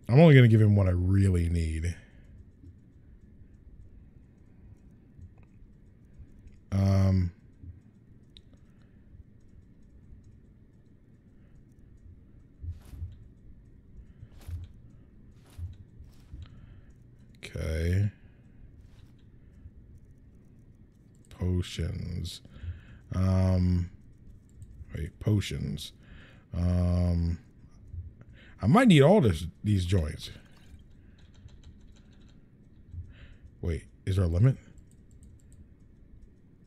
I'm only gonna give him what I really need. Um. Okay. Potions. Um wait, potions. Um I might need all this these joints. Wait, is there a limit?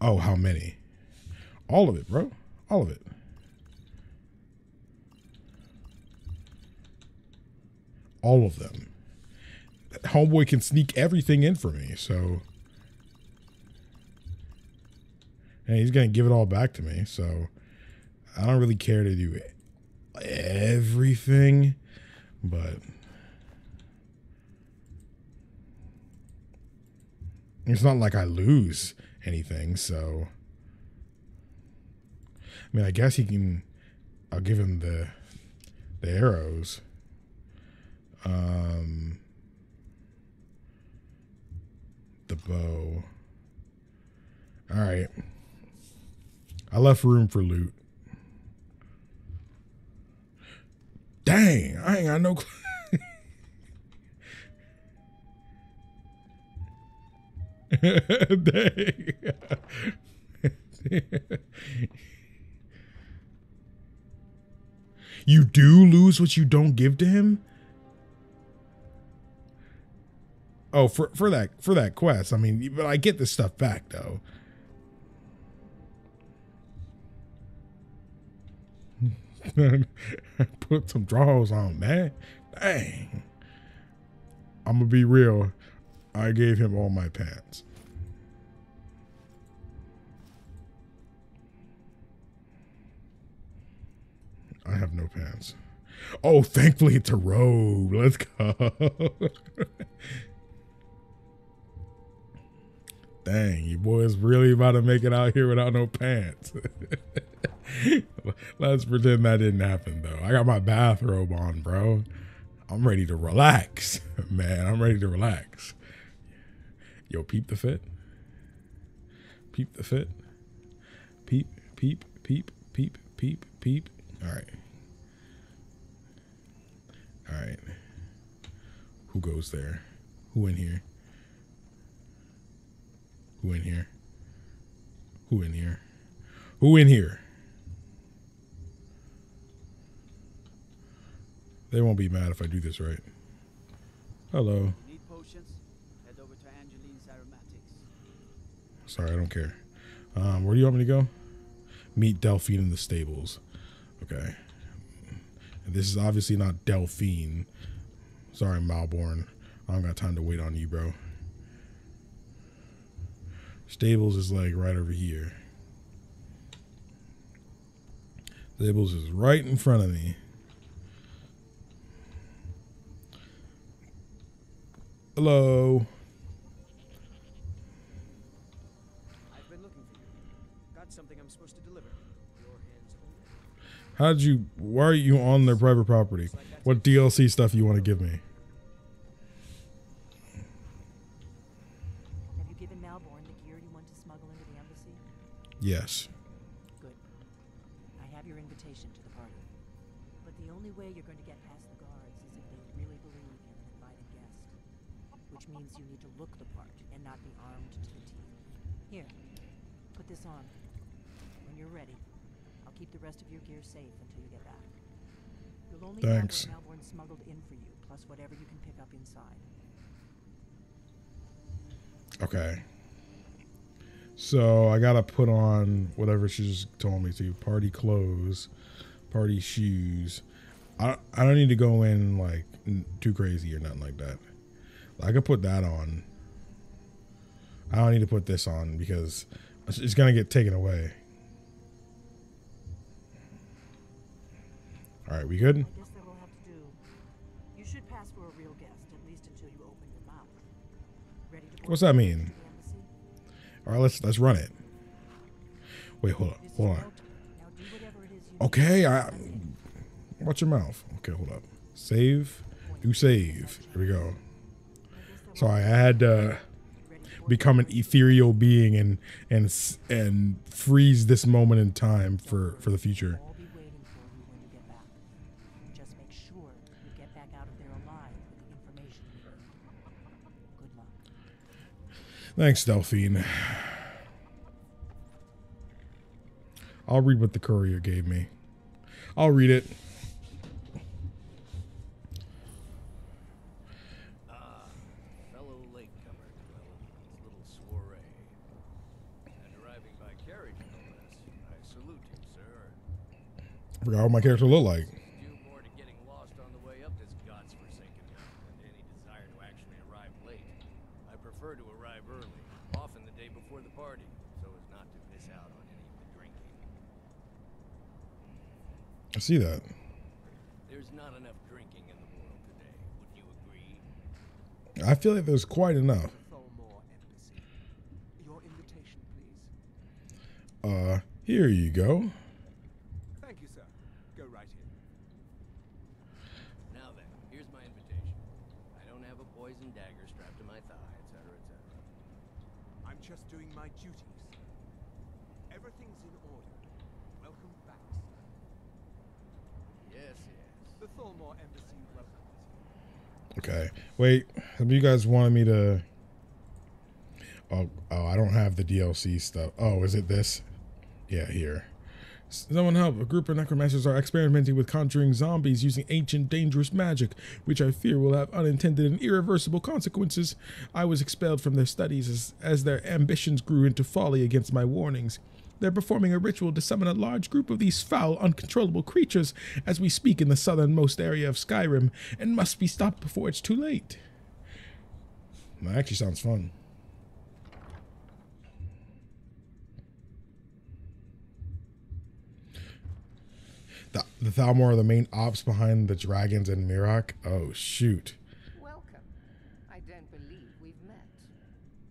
Oh, how many? All of it, bro. All of it. All of them homeboy can sneak everything in for me. So, and he's gonna give it all back to me. So, I don't really care to do everything, but it's not like I lose anything. So, I mean, I guess he can. I'll give him the the arrows. Um the bow. All right. I left room for loot. Dang, I ain't got no. cl- you do lose what you don't give to him? Oh, for for that for that quest. I mean, but I get this stuff back though. Put some draws on, man. Dang. I'm gonna be real. I gave him all my pants. I have no pants. Oh, thankfully it's a robe. Let's go. Dang, you boys really about to make it out here without no pants. Let's pretend that didn't happen though. I got my bathrobe on, bro. I'm ready to relax, man. I'm ready to relax. Yo, peep the fit. Peep the fit. Peep, peep, peep, peep, peep, peep. All right. All right. Who goes there? Who in here? Who in here? Who in here? Who in here? They won't be mad if I do this right. Hello. Need potions? Head over to Angeline's Aromatics. Sorry, I don't care. Um, where do you want me to go? Meet Delphine in the stables. Okay. This is obviously not Delphine. Sorry, Malborn. I don't got time to wait on you, bro. Stables is like right over here. Stables is right in front of me. Hello. How did you? Why are you on their private property? What DLC stuff you want to give me? Have inside. Okay. So I gotta put on whatever she just told me to. Party clothes, party shoes. I I don't need to go in like too crazy or nothing like that. I could put that on. I don't need to put this on because it's gonna get taken away. All right, we good? I guess that will have to do. You should pass for a real guest, at least until you open your mouth. Ready to What's that mean? to the embassy? All right, let's let's run it. Wait, hold is hold on. your time. Now do whatever it is you need Okay, I. Watch your mouth. Okay, hold up. Save. Do save. Here we go. Sorry, I had to board become an ethereal being and and and freeze this moment in time for for the future. Thanks, Delphine. I'll read what the courier gave me. I'll read it. Ah, fellow latecomer to Ellen's little soiree. And arriving by carriage, no less. I salute you, sir. Forgot what my character looked like. Due more to getting lost on the way up this god's-forsaken mountain than to any desire to actually arrive late. I prefer to arrive early, often the day before the party, so as not to miss out on any of the drinking. I see that. There's not enough drinking in the world today, would you agree? I feel like there's quite enough. Your invitation, please. Uh, here you go. Thank you, sir. Go right in. Now then, here's my invitation. I don't have a poison dagger strapped to my thigh, etc., etc. I'm just doing my duties. Everything's in order. Welcome back, sir. Yes, yes. The Thalmor Embassy welcomes you. Okay. Wait, you guys wanted me to? Oh, oh, I don't have the DLC stuff. Oh, is it this? Yeah, here. Someone help. A group of necromancers are experimenting with conjuring zombies using ancient dangerous magic, which I fear will have unintended and irreversible consequences. I was expelled from their studies as, as their ambitions grew into folly against my warnings. They're performing a ritual to summon a large group of these foul, uncontrollable creatures as we speak in the southernmost area of Skyrim, and must be stopped before it's too late. That actually sounds fun. The, the Thalmor are the main ops behind the dragons and Miraak. Oh shoot! Welcome. I don't believe we've met.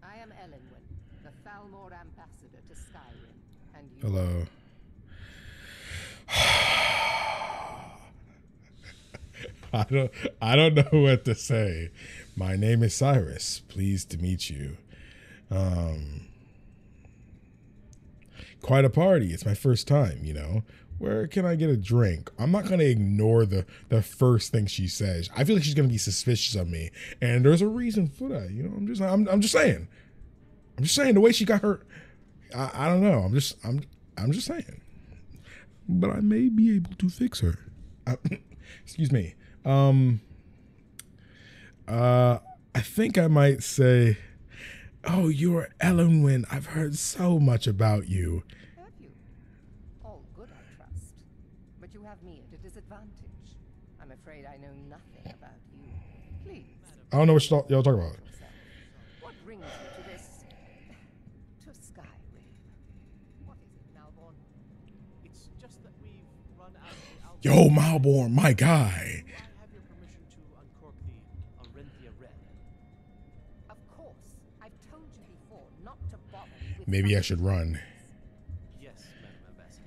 I am Elenwen, the Thalmor ambassador to Skyrim, and you Hello. I don't I don't know what to say. My name is Cyrus. Pleased to meet you. Um quite a party. It's my first time, you know. Where can I get a drink? I'm not gonna ignore the the first thing she says. I feel like she's gonna be suspicious of me, and there's a reason for that. You know, I'm just I'm, I'm just saying. I'm just saying the way she got her. I, I don't know. I'm just I'm I'm just saying. But I may be able to fix her. Uh, excuse me. Um. Uh, I think I might say, "Oh, you're Elenwen. I've heard so much about you." have you. All good, I trust. But you have me at a disadvantage. I'm afraid I know nothing about you. Please, I don't know what y'all y'all talking about. Yo, Malborn, my guy. Maybe I should run. Yes, Madam Ambassador.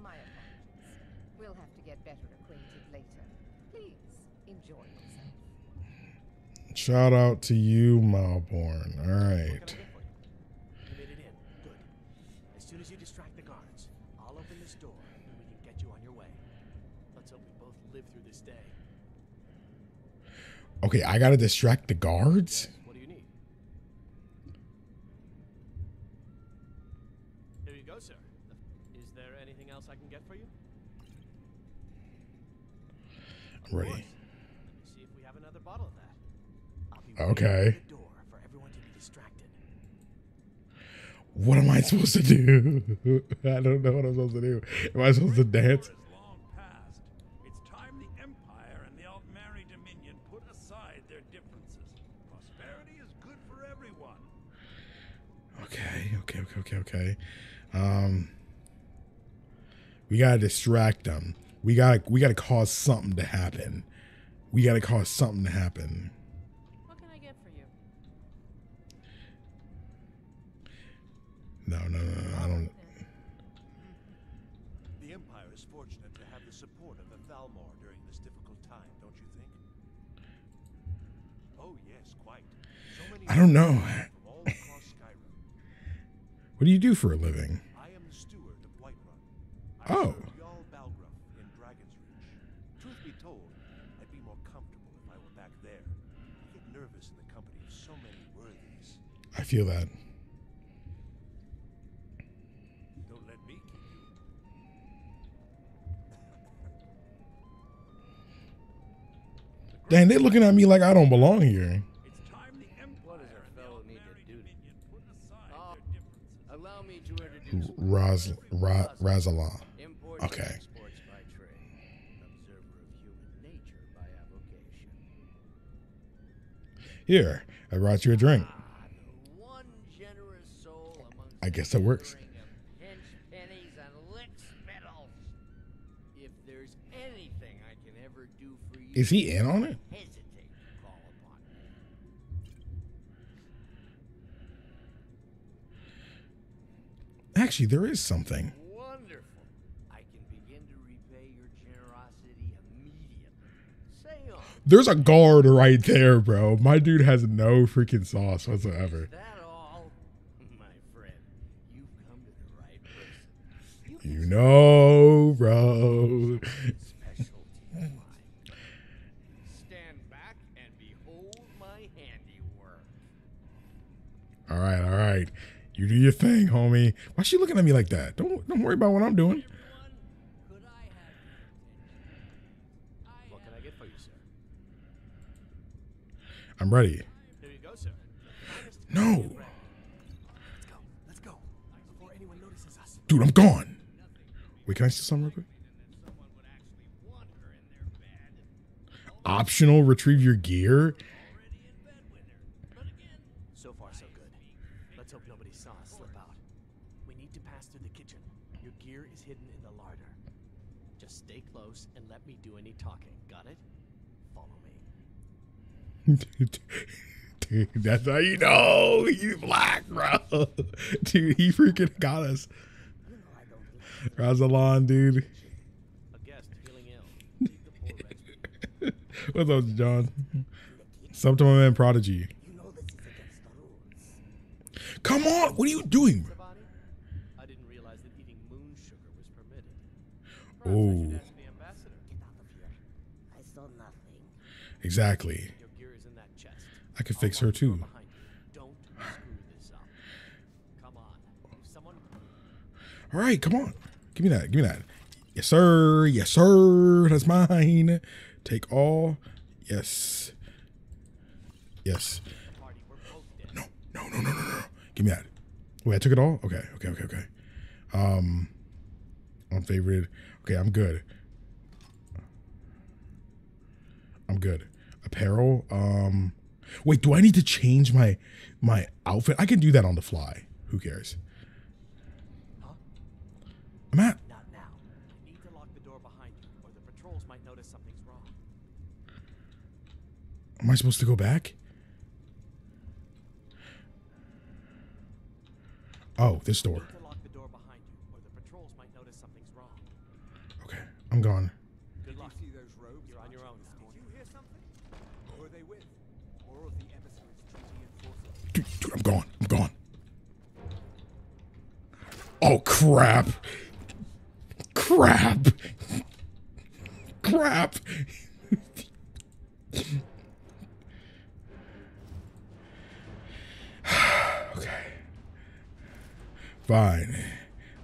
My apologies. We'll have to get better acquainted later. Please enjoy yourself. Shout out to you, Malborn. All right. Okay, I gotta distract the guards. What do you need? Here you go, sir. Is there anything else I can get for you? I'm ready. Let me see if we have another bottle of that. I'll be Okay. waiting at the door for everyone to be distracted. What am I supposed to do? I don't know what I'm supposed to do. Am I supposed to dance? Okay, okay. Um, we gotta distract them. We gotta, we gotta cause something to happen. We gotta cause something to happen. What can I get for you? No, no, no, no I don't. The Empire is fortunate to have the support of the Thalmor during this difficult time, don't you think? Oh yes, quite. So many I don't know. What do you do for a living? I am the steward of Whiterun. I Oh. Jarl Balgruuf in Dragonsreach. Truth be told, I'd be more comfortable if I were back there. I get nervous in the company of so many worthies. I feel that. Don't let me keep you. Dang, they're looking at me like I don't belong here. It's time the Empire does our and the fellow need to Aldmeri do to- Dominion put aside Oh. their differences. Allow me to introduce Raz, Ra, Razala. Okay. and exports by trade, observer of human nature by avocation. Here, I brought you a drink. Ah, the one generous soul amongst I guess that works. the gathering of pinch pennies and lick spittles. If there's anything I can ever do for you, Is he in on it? Actually, there is something. Wonderful. I can begin to repay your generosity immediately. There's a guard right there, bro. My dude has no freaking sauce whatsoever. Is that all? My friend, you've come to the right person. You know, bro. specialty of mine. Stand back and behold my handiwork. All right, all right. You do your thing, homie. Why she looking at me like that? Don't don't worry about what I'm doing. I'm ready. Here you go, sir. No, Let's go. Let's go. Before anyone notices us. dude, I'm gone. Wait, can I see something real quick? Optional, retrieve your gear. Dude, that's how you know he's black, bro. Dude, he freaking got us. Razelan, dude. A guest feeling ill. Leave the poor wretch be. What's up, John? Sub to my man Prodigy. You know this is against the rules. Come on, what are you doing? Sabani? I didn't realize that eating moon sugar was permitted. Perhaps Oh. should I could fix her too. All right, come on. Give me that. Give me that. Yes, sir. Yes, sir. That's mine. Take all. Yes. Yes. No, no, no, no, no, no. Give me that. Wait, I took it all? Okay, okay, okay, okay. Um, unfavored. Okay, I'm good. I'm good. Apparel. Um, wait, do I need to change my my outfit? I can do that on the fly. Who cares? Huh? I'm at. Not now. You need to lock the door behind you, or the patrols might notice something's wrong. Am I supposed to go back? Oh, this door. need to lock the door behind you, or the patrols might notice something's wrong. Okay, I'm gone. I'm gone. I'm gone. Oh, crap. Crap. Crap. okay. Fine.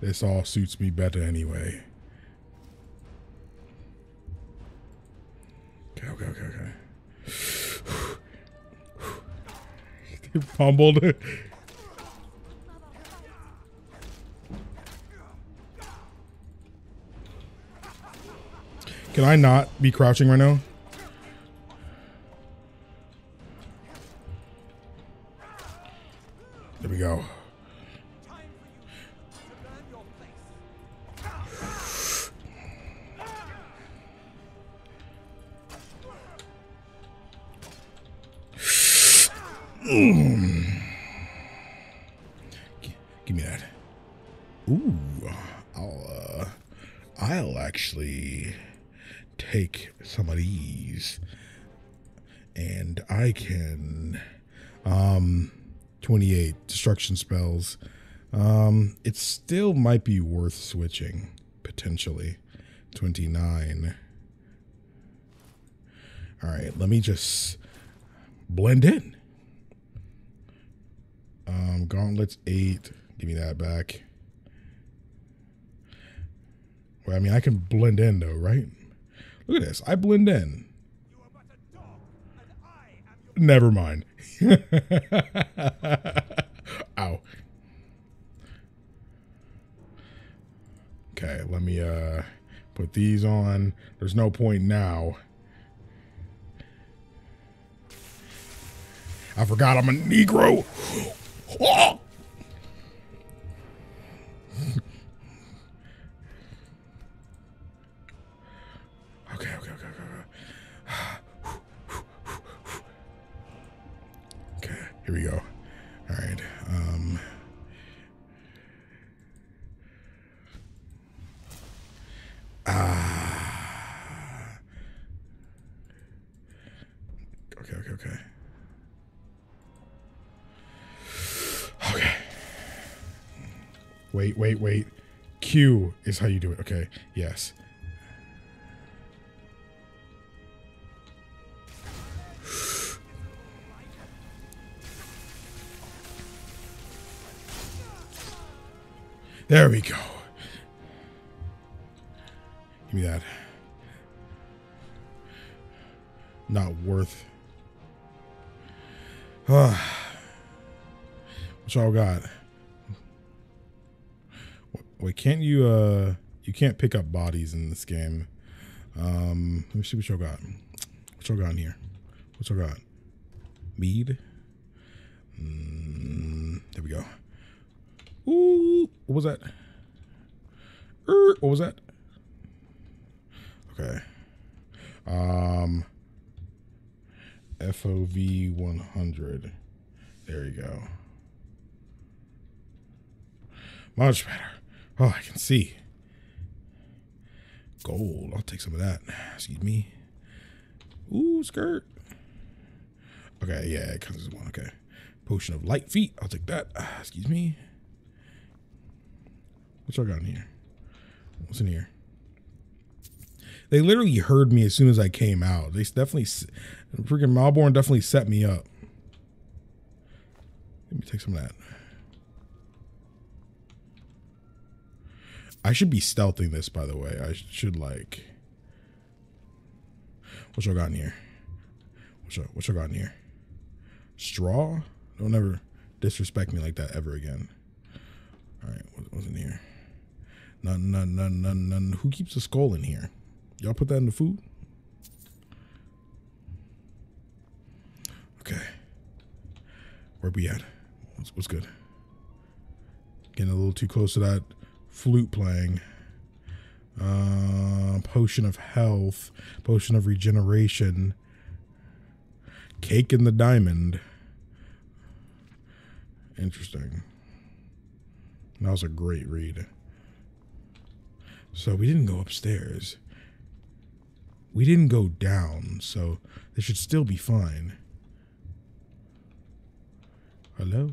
This all suits me better anyway. Okay, okay, okay, okay. Pummeled. Can I not be crouching right now? There we go. G- Give me that. Ooh, I'll uh, I'll actually take some of these, and I can um 28 destruction spells. Um, it still might be worth switching potentially. 29. All right, let me just blend in. Um, gauntlets eight. Give me that back. Well, I mean, I can blend in though, right? Look at this. I blend in. Never mind. Ow. Okay, let me uh put these on. There's no point now. I forgot I'm a Negro. Okay, okay, okay, okay. Okay, here we go. All right. Um Ah. Wait, wait, wait. Q is how you do it. Okay. Yes. There we go. Give me that. Not worth. Ah. what y'all got? Wait, can't you uh you can't pick up bodies in this game. Um let me see what y'all got. What y'all got in here? What y'all got? Mead? Mm, there we go. Ooh, what was that? Er, what was that? Okay. Um FOV 100. There you go. Much better. Oh, I can see. Gold. I'll take some of that. Excuse me. Ooh, skirt. Okay, yeah, it comes with one. Okay. Potion of light feet. I'll take that. Excuse me. What y'all got in here? What's in here? They literally heard me as soon as I came out. They definitely, freaking Malborn definitely set me up. Let me take some of that. I should be stealthing this, by the way. I should like. What y'all got in here? What y'all, got in here? Straw? Don't ever disrespect me like that ever again. All right, what, what's in here? None, none, none, none, none. Who keeps a skull in here? Y'all put that in the food? Okay. Where we at? What's, what's good? Getting a little too close to that flute playing. Uh, potion of health, potion of regeneration, cake in the diamond. Interesting. That was a great read. So we didn't go upstairs. We didn't go down, so they should still be fine. Hello?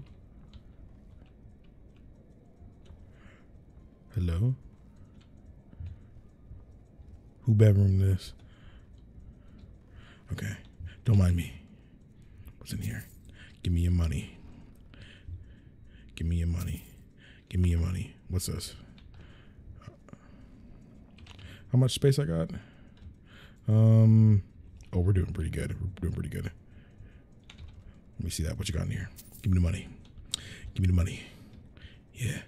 Hello? Who bedroom this? Okay. Don't mind me. What's in here? Give me your money. Give me your money. Give me your money. What's this? How much space I got? Um oh we're doing pretty good. We're doing pretty good. Let me see that. What you got in here? Give me the money. Give me the money. Yeah.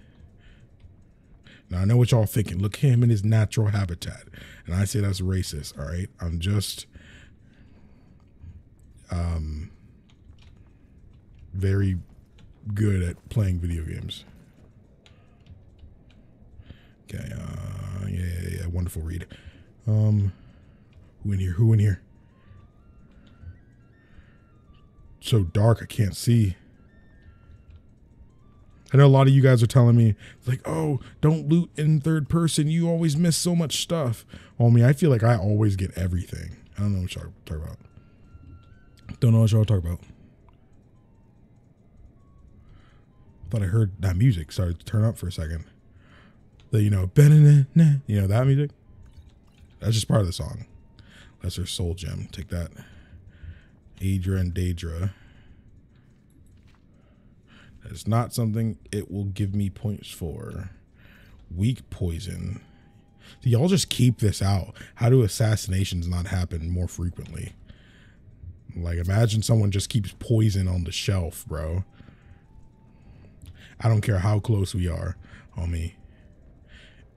Now I know what y'all thinking. Look him in his natural habitat. And I say that's racist, all right? I'm just um very good at playing video games. Okay, uh yeah, yeah, yeah, wonderful read. Um who in here? Who in here? So dark I can't see. I know a lot of you guys are telling me, like, oh, don't loot in third person. You always miss so much stuff. Oh, me, I feel like I always get everything. I don't know what y'all talk about. Don't know what y'all talk about. Thought I heard that music started to turn up for a second. The, you know, you know, that music? That's just part of the song. That's her soul gem. Take that. Aedra and Daedra. It's not something it will give me points for. Weak poison. Do y'all just keep this out? How do assassinations not happen more frequently? Like, imagine someone just keeps poison on the shelf, bro. I don't care how close we are, homie.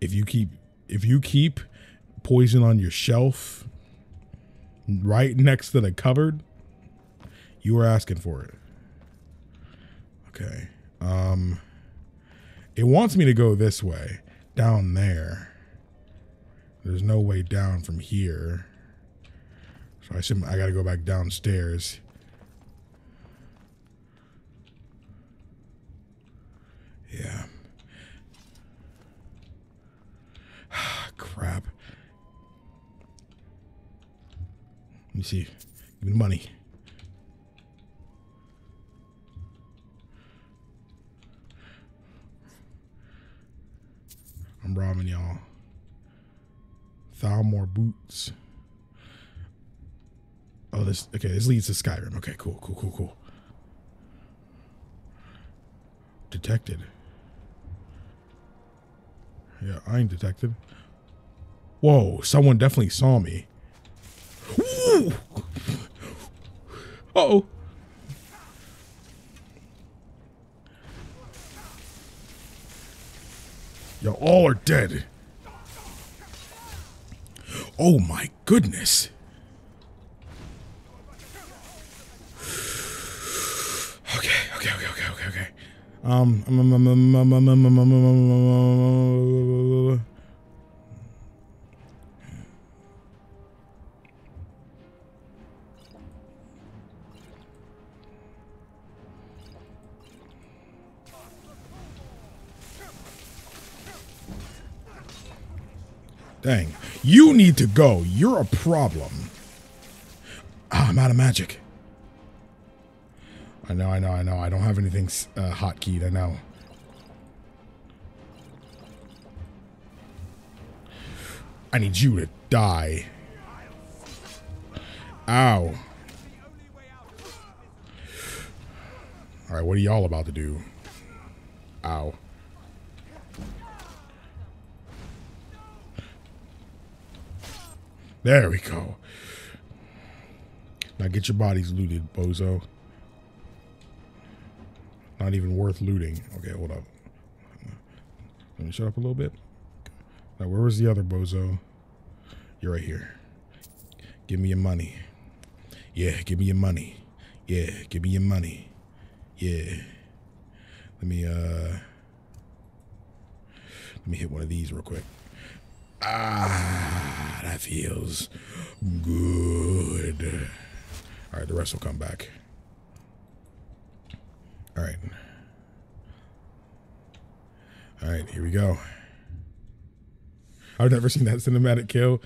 If you keep if you keep poison on your shelf right next to the cupboard, you are asking for it. Okay. Um it wants me to go this way, down there. There's no way down from here. So I should I got to go back downstairs. Yeah. Crap. Let me see. Give me the money. I'm robbing y'all. Thalmor boots. Oh, this okay. This leads to Skyrim. Okay, cool, cool, cool, cool. Detected. Yeah, I ain't detected. Whoa, someone definitely saw me. Ooh. Uh oh. Y'all all are dead. Oh my goodness. Okay, okay, okay, okay, okay, okay. Um, um, um, um, um, um, um, um, um, um, um, um, Dang. You need to go. You're a problem. Ah, I'm out of magic. I know, I know, I know. I don't have anything uh, hotkeyed. I know. I need you to die. Ow. All right, what are y'all about to do? Ow. There we go. Now get your bodies looted, bozo. Not even worth looting. Okay, hold up. Let me shut up a little bit. Now, where was the other bozo? You're right here. Give me your money. Yeah, give me your money. Yeah, give me your money. Yeah. Let me, uh... Let me hit one of these real quick. Ah, that feels good. All right, the rest will come back. All right. All right, here we go. I've never seen that cinematic kill.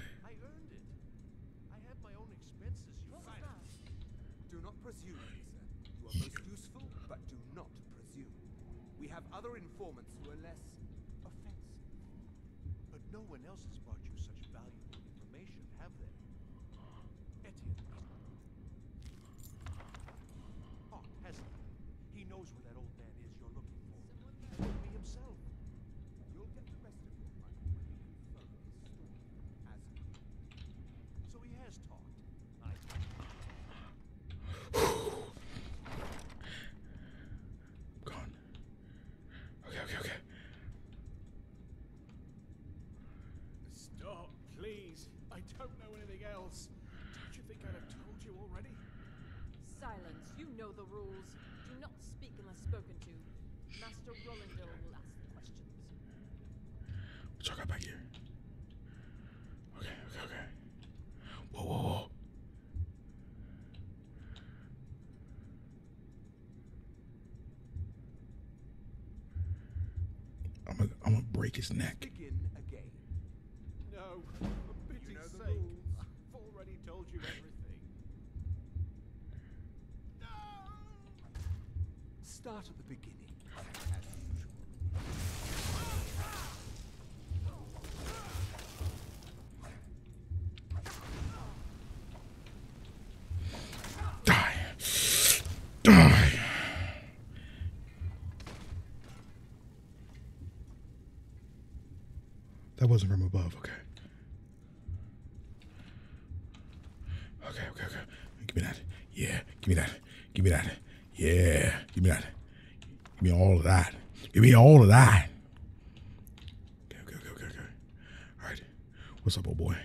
Break his neck. begin again. No, for pity's You know sake. rules. I've already told you everything. No! Start at the beginning, as usual. Die. Die. From above, okay. Okay, okay, okay. Give me that. Yeah, give me that. Give me that. Yeah, give me that. Give me all of that. Give me all of that. Okay, okay, okay, okay, okay. All right. What's up, old boy?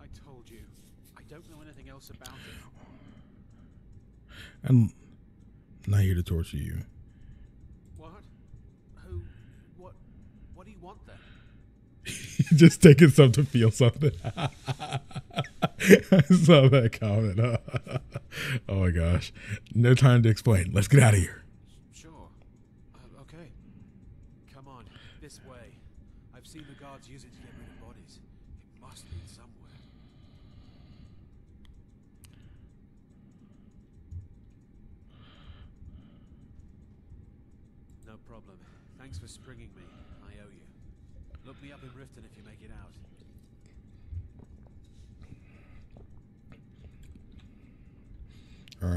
I told you. I don't know anything else about it. I'm not here to torture you. Just taking some to feel something. I saw that comment. oh my gosh. No time to explain. Let's get out of here.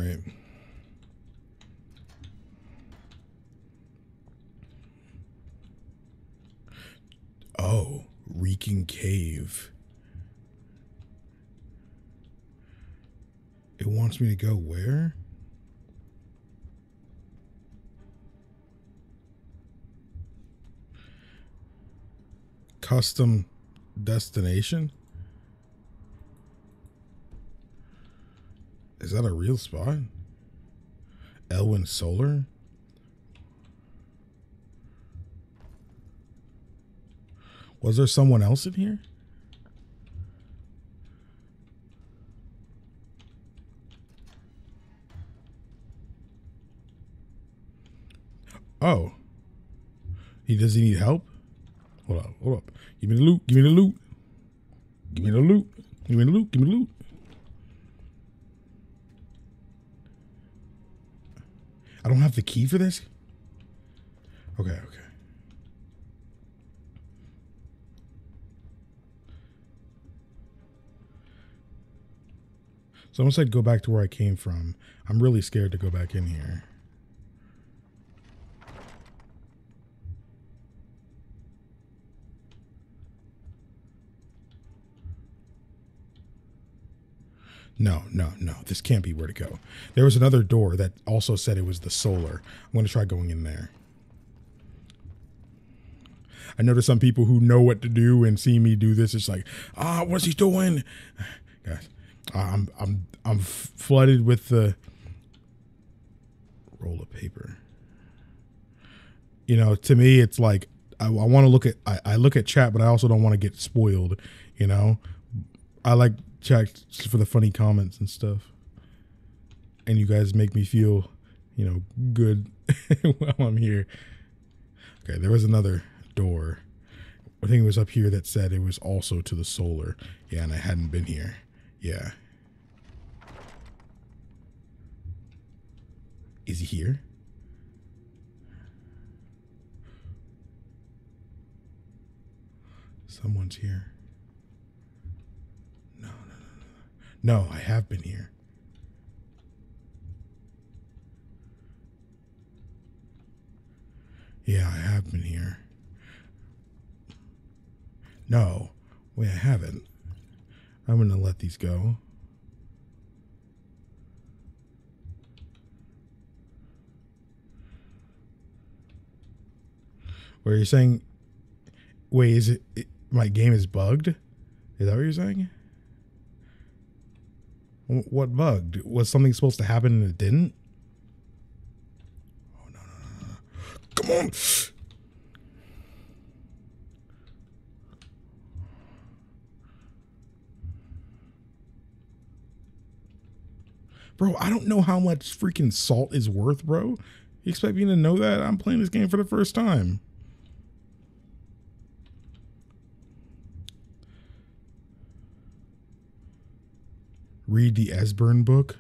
Right. Oh, Reeking Cave. It wants me to go where? Custom destination? Is that a real spot? Elenwen Solar? Was there someone else in here? Oh. He does he need help? Hold up, hold up. Give me the loot. Give me the loot. Give me the loot. Give me the loot. Give me the loot. I don't have the key for this? Okay, okay. Someone said go back to where I came from. I'm really scared to go back in here. No, no, no. This can't be where to go. There was another door that also said it was the solar. I'm going to try going in there. I noticed some people who know what to do and see me do this. It's like, ah, what's he doing? Guys, I'm I'm I'm flooded with the roll of paper. You know, to me, it's like I, I want to look at I, I look at chat, but I also don't want to get spoiled. You know, I like chat just for the funny comments and stuff, and you guys make me feel, you know, good while I'm here. Okay, there was another door. I think it was up here that said it was also to the solar. Yeah, and I hadn't been here. Yeah. Is he here? Someone's here. No, no, no, no. I have been here. Yeah, I have been here. No, wait, I haven't. I'm gonna let these go. Where you're saying, wait, is it, it my game is bugged? Is that what you're saying? Wh- What bugged? Was something supposed to happen and it didn't? Oh no no no! Come on! Bro, I don't know how much freaking salt is worth, bro. You expect me to know that? I'm playing this game for the first time. Read the Esbern book.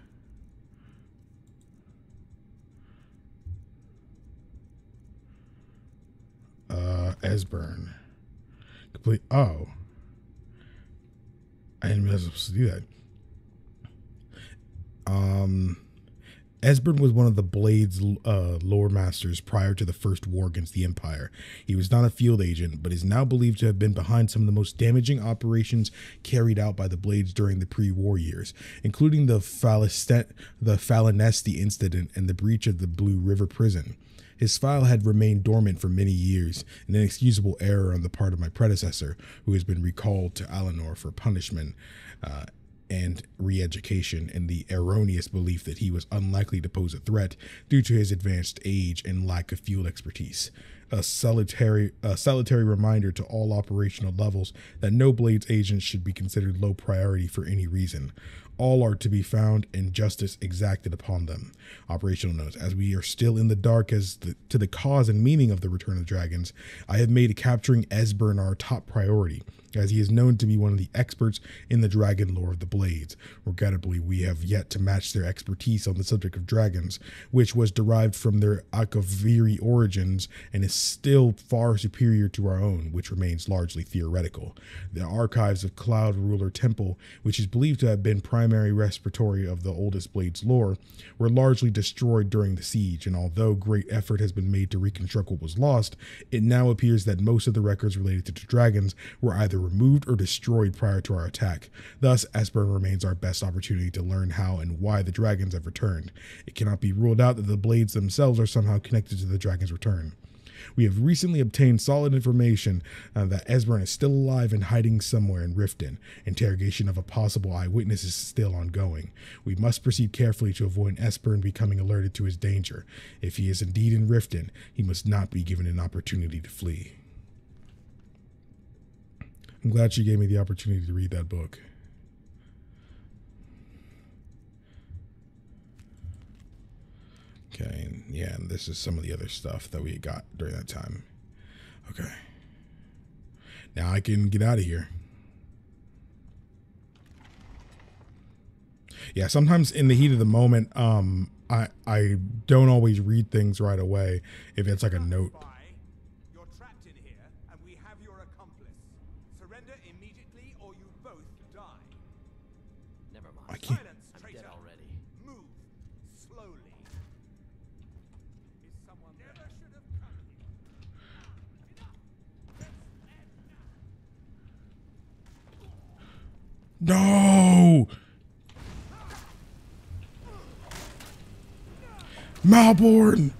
Uh, Esbern. Complete. Oh. I didn't realize I was supposed to do that. Um, Esbern was one of the Blade's uh, lore masters prior to the First War against the Empire. He was not a field agent, but is now believed to have been behind some of the most damaging operations carried out by the Blades during the pre-war years, including the Falestet, the Falinesti incident and the breach of the Blue River Prison. His file had remained dormant for many years, an inexcusable error on the part of my predecessor, who has been recalled to Alinor for punishment uh, and re education in the erroneous belief that he was unlikely to pose a threat due to his advanced age and lack of field expertise. A solitary, a solitary reminder to all operational levels that no Blades agents should be considered low priority for any reason. All are to be found and justice exacted upon them. Operational notes: As we are still in the dark as the, to the cause and meaning of the Return of the Dragons, I have made capturing Esbern our top priority as he is known to be one of the experts in the dragon lore of the Blades. Regrettably, we have yet to match their expertise on the subject of dragons, which was derived from their Akaviri origins and is still far superior to our own, which remains largely theoretical. The archives of Cloud Ruler Temple, which is believed to have been primary respiratory of the oldest Blades lore, were largely destroyed during the siege, and although great effort has been made to reconstruct what was lost, it now appears that most of the records related to the dragons were either removed or destroyed prior to our attack. Thus, Esbern remains our best opportunity to learn how and why the dragons have returned. It cannot be ruled out that the blades themselves are somehow connected to the dragon's return. We have recently obtained solid information uh, that Esbern is still alive and hiding somewhere in Riften. Interrogation of a possible eyewitness is still ongoing. We must proceed carefully to avoid Esbern becoming alerted to his danger. If he is indeed in Riften, he must not be given an opportunity to flee. I'm glad she gave me the opportunity to read that book. Okay, yeah, and this is some of the other stuff that we got during that time. Okay. Now I can get out of here. Yeah, sometimes in the heat of the moment, um, I I don't always read things right away if it's like a note. No! Malborn!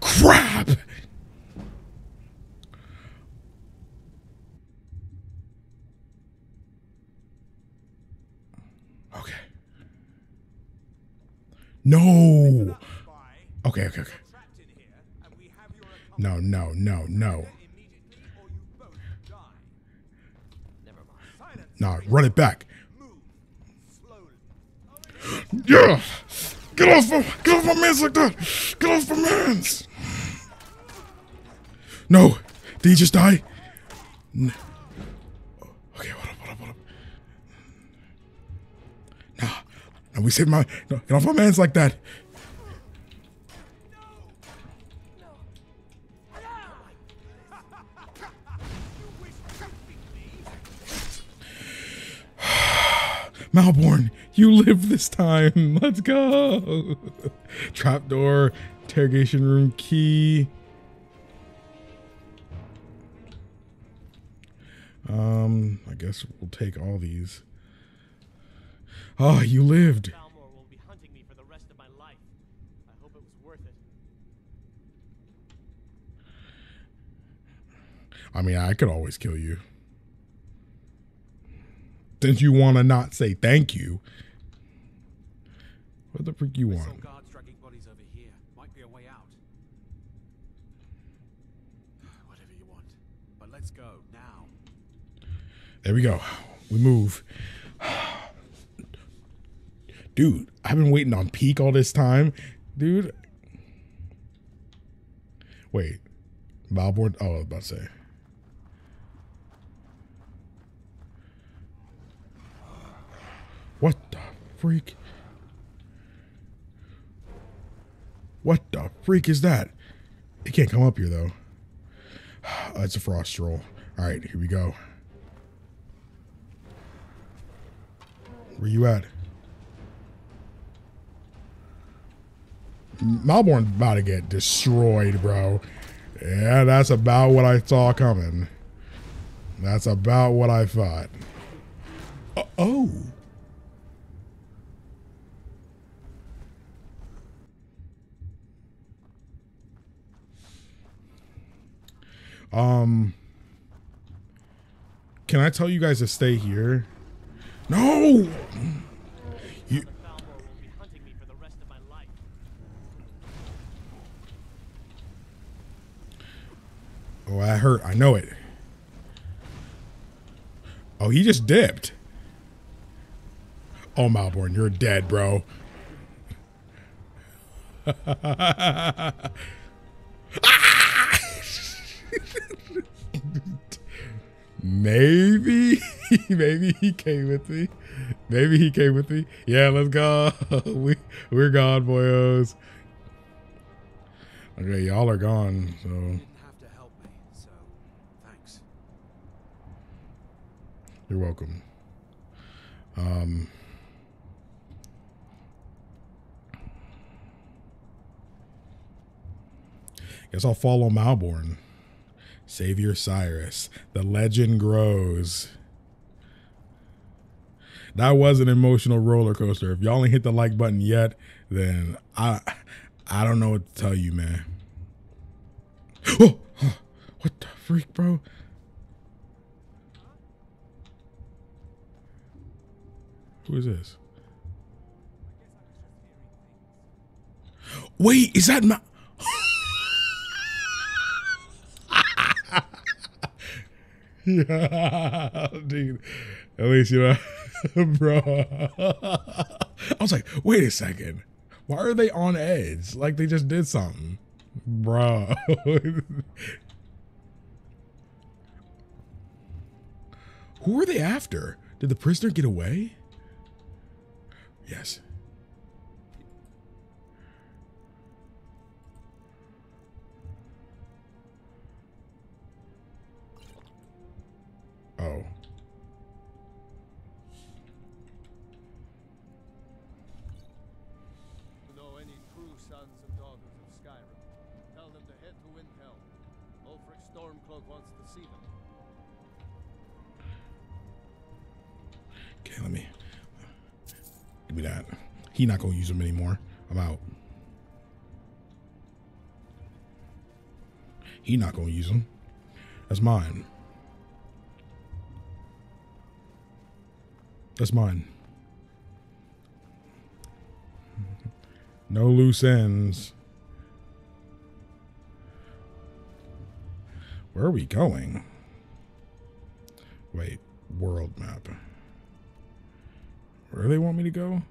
Crap! Okay. No! Okay, okay, okay. trapped in here, and we have your accomplice. No, no, no, no. Nah, run it back. Yeah! Get off of, get off my mans like that! Get off my mans! No! Did he just die? N- okay, up, up, up. Nah, And we saved my. No, get off my man's like that. Malborn, you live this time. Let's go. Trapdoor, interrogation room key. Um, I guess we'll take all these. Oh, you lived. Thalmor will be hunting me for the rest of my life. I hope it was worth it. I mean, I could always kill you. Since you want to not say thank you. What the freak you want? guards dragging bodies over here. Might be a way out. Whatever you want. But let's go now. There we go. We move. Dude, I've been waiting on peak all this time. Dude. Wait. Malborn? Oh, I was about to say. What the freak? What the freak is that? It can't come up here though. It's a frost troll. All right, here we go. Where you at? Malborn about to get destroyed, bro. Yeah, that's about what I saw coming. That's about what I thought. Uh, oh. Um Can I tell you guys to stay here? No. You. Oh, I hurt. I know it. Oh, he just dipped. Oh, Malborn, you're dead, bro. Maybe, maybe he came with me. Maybe he came with me. Yeah, let's go. we we're gone, boyos. Okay, y'all are gone. So Didn't have to help me, so thanks. You're welcome. Um, guess I'll follow Malborn. Savior Cyrus. The legend grows. That was an emotional roller coaster. If y'all ain't hit the like button yet, then I I don't know what to tell you, man. Oh, what the freak, bro? Who is this? Wait, is that my? yeah, dude. At least you know, bro. I was like, wait a second. Why are they on edge? Like they just did something, bro. Who are they after? Did the prisoner get away? Yes. Oh. To know any true sons and daughters of Skyrim, tell them to head to Windhelm. Ulfric Stormcloak wants to see them. Okay, let me. Give me that. He not gonna use them anymore. I'm out. He not gonna use them. That's mine. That's mine. No loose ends. Where are we going? Wait, world map. Where do they want me to go?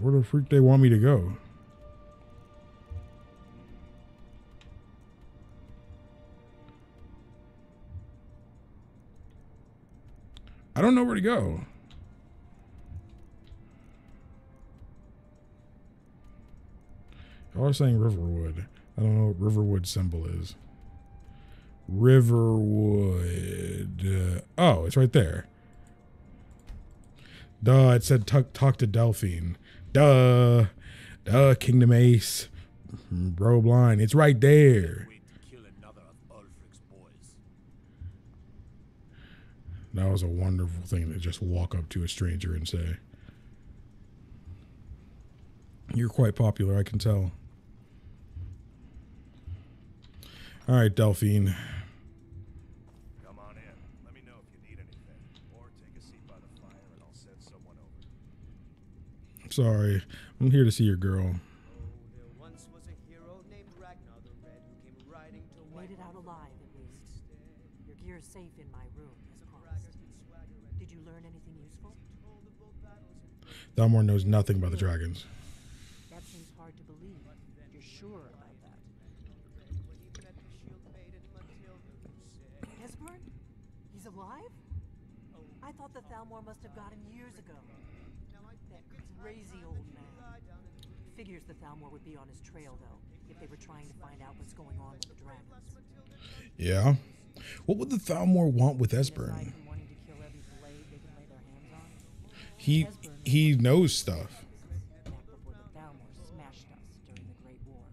Where the freak they want me to go? I don't know where to go. Y'all are saying Riverwood. I don't know what Riverwood symbol is. Riverwood. Uh, oh, it's right there. Duh, it said talk, talk to Delphine. Duh. Duh, Kingdom Ace. Bro blind. It's right there. That was a wonderful thing to just walk up to a stranger and say. You're quite popular, I can tell. All right, Delphine. Come on in. Let me know if you need anything. Or take a seat by the fire and I'll send someone over. Sorry. I'm here to see your girl. There once was a hero named Ragnar the Red who came riding to You made it out alive, at least. Your gear's safe in my room, as promised. Did you learn anything useful? Thalmor knows nothing about the dragons. That seems hard to believe. You're sure about that. Esbern? He's alive? I thought the Thalmor must have got him years ago. That crazy old man. Figures the Thalmor would be on his trail, though, if they were trying to find out what's going on with the dragons. Yeah. What would the Thalmor want with Esbern? from wanting to kill every blade they can lay their hands on, He he knows stuff. back before the Thalmor smashed us during the Great War.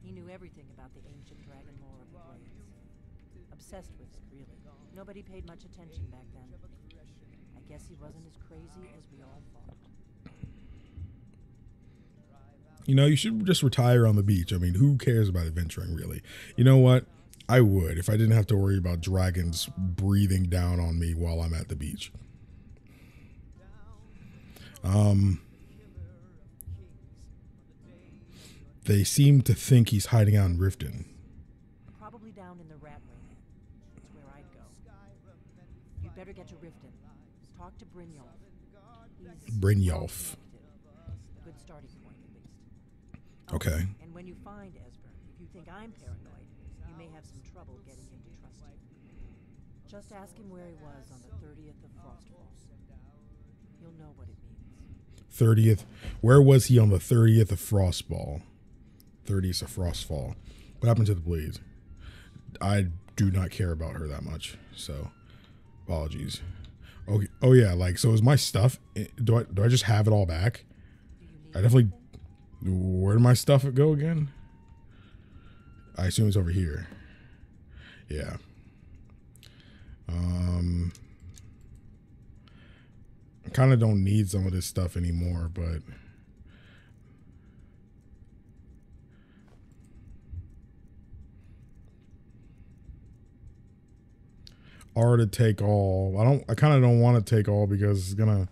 He knew everything about the ancient dragon lore of the Blades. Obsessed with it, really. Nobody paid much attention back then. I guess he wasn't as crazy as we all You know, you should just retire on the beach. I mean, who cares about adventuring, really? You know what? I would if I didn't have to worry about dragons breathing down on me while I'm at the beach. Um, they seem to think he's hiding out in Riften. Probably down in the Ratway. That's where I'd go. You'd better get to Riften. Talk to Brynjolf. Brynjolf. Okay. And when you find Esbern, if you think I'm paranoid, you may have some trouble getting him to trust you. Just ask him where he was on the 30th of Frostfall. You'll know what it means. 30th. Where was he on the 30th of Frostball? 30th of Frostfall. What happened to the Blades? I do not care about her that much. So, apologies. Okay. Oh yeah, like so is my stuff eh, do I do I just have it all back? Do you need I definitely? Where did my stuff go again? I assume it's over here. Yeah. Um I kind of don't need some of this stuff anymore, but R to take all. I don't I kind of don't want to take all because it's going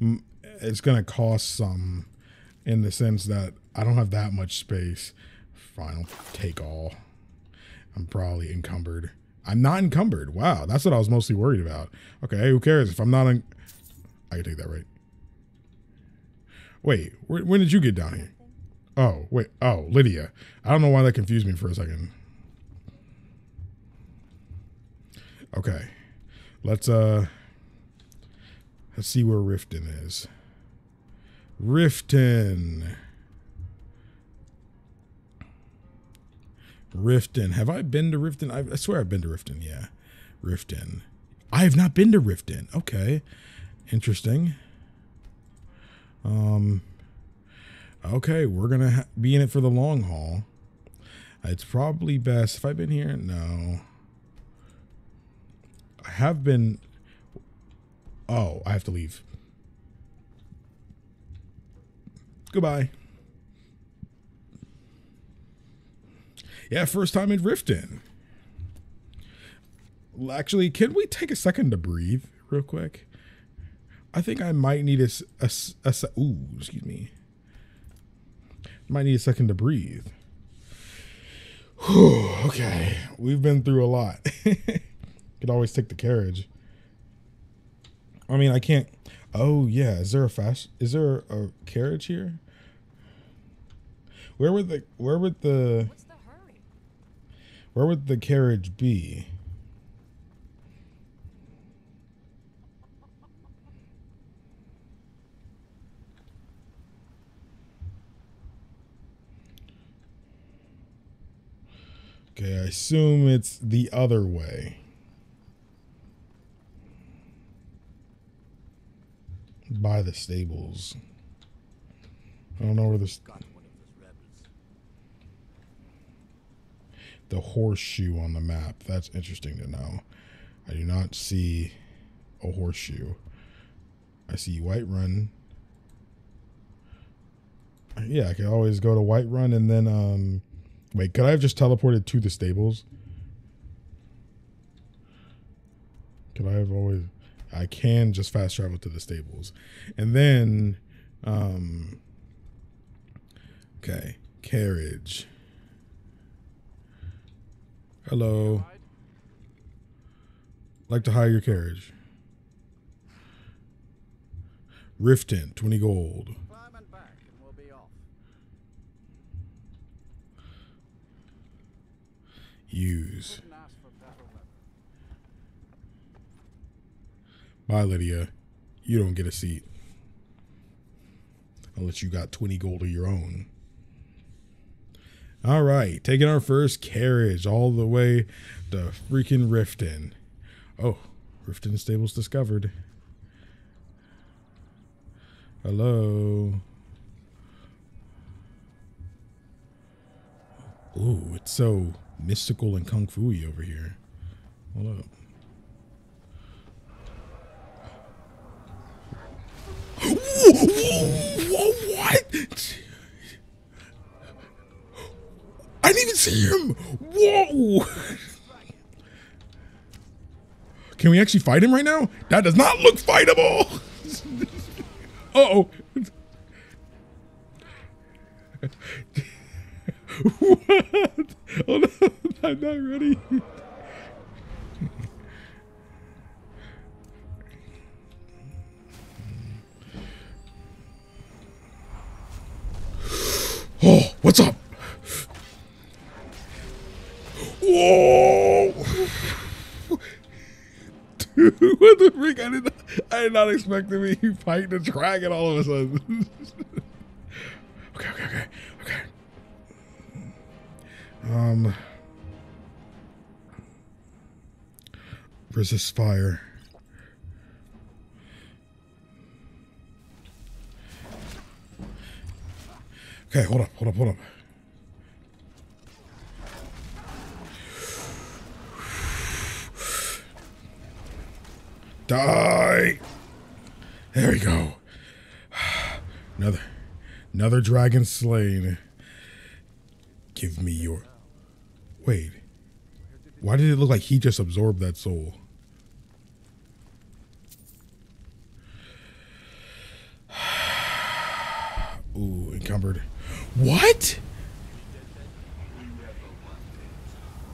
to it's gonna cost some in the sense that I don't have that much space. Final take all. I'm probably encumbered. I'm not encumbered. Wow, that's what I was mostly worried about. Okay, who cares if I'm not? Un- I can take that right. Wait, wh- when did you get down here? Oh, wait. Oh, Lydia. I don't know why that confused me for a second. Okay, let's uh, let's see where Riften is. Riften. Riften. Have I been to Riften? I, swear I've been to Riften. Yeah. Riften. I have not been to Riften. Okay. Interesting. Um Okay, we're going to be in it for the long haul. It's probably best if I've been here. No. I have been Oh, I have to leave. Goodbye. Yeah, first time in Riften. Actually, can we take a second to breathe real quick? I think I might need a, a, a ooh, excuse me. Might need a second to breathe. Whew, okay, we've been through a lot. Could always take the carriage. I mean, I can't. Oh yeah, is there a fast? Is there a carriage here? Where would the where would the, the where would the carriage be? Okay, I assume it's the other way. By the stables. I don't know where this the horseshoe on the map. That's interesting to know. I do not see a horseshoe. I see Whiterun. Yeah, I can always go to Whiterun and then um wait, could I have just teleported to the stables? Could I have always I can just fast travel to the stables. And then um okay, carriage. Hello. Like to hire your carriage. Riften, 20 gold. Climb and back, and we'll be off. Use. Couldn't ask for better weather. Bye, Lydia. You don't get a seat. Unless you got 20 gold of your own. All right, taking our first carriage all the way to freaking Riften. Oh, Riften stables discovered. Hello. Ooh, it's so mystical and kung fu-y over here. Hold up. Whoa what? I didn't even see him. Whoa. Can we actually fight him right now? That does not look fightable. uh oh. what? Oh no, I'm not ready. What's up? Whoa! Dude, what the freak? I did not, I did not expect to be fighting a dragon all of a sudden. okay, okay, okay, okay. Um, resist fire. Okay, hold up, hold up, hold up. Die! There we go. Another, another dragon slain. Give me your. Wait. Why did it look like he just absorbed that soul? Ooh, encumbered. What?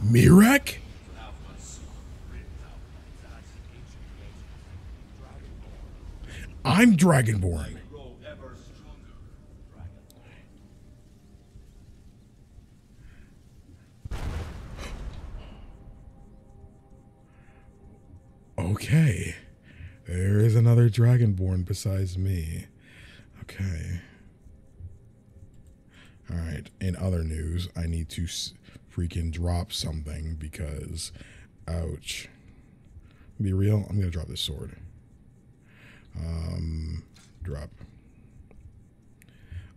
Miraak? I'm Dragonborn. Okay. There is another Dragonborn besides me. Okay. All right. In other news, I need to freaking drop something because, ouch. Be real. I'm gonna drop this sword. Um, drop.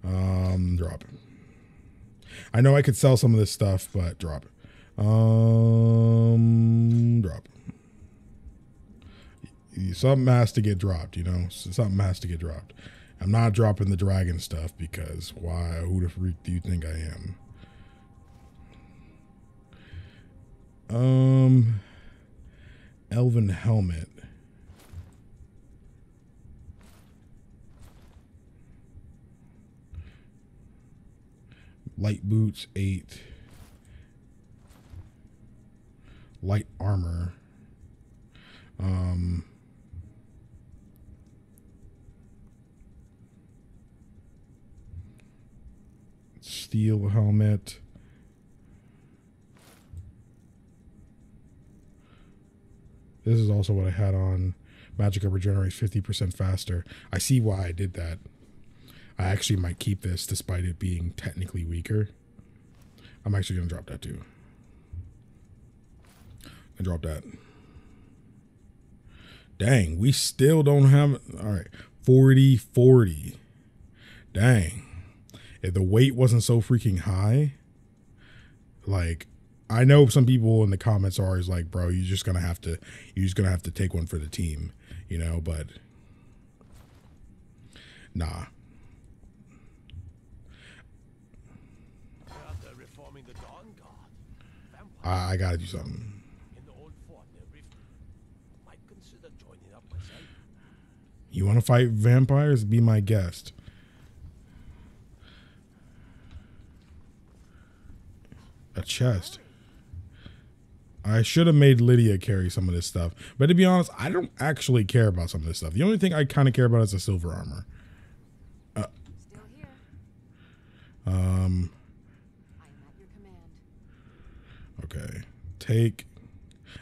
Um, drop. I know I could sell some of this stuff, but drop. Um, drop. Something has to get dropped, you know. Something has to get dropped. I'm not dropping the dragon stuff because why? Who the freak do you think I am? Um, elven helmet. Light boots eight. Light armor. Um. Steel helmet. This is also what I had on. Magicka regenerates 50% faster. I see why I did that. I actually might keep this despite it being technically weaker. I'm actually going to drop that too. I dropped that. Dang, we still don't have. All right, 40 40. Dang. If the weight wasn't so freaking high, like, I know some people in the comments are always like, bro, you're just gonna have to, you're just gonna have to take one for the team, you know, but nah. I, I gotta do something. You wanna fight vampires? Be my guest. A chest. I should have made Lydia carry some of this stuff. But to be honest, I don't actually care about some of this stuff. The only thing I kind of care about is the silver armor. Here. Um, okay. Take.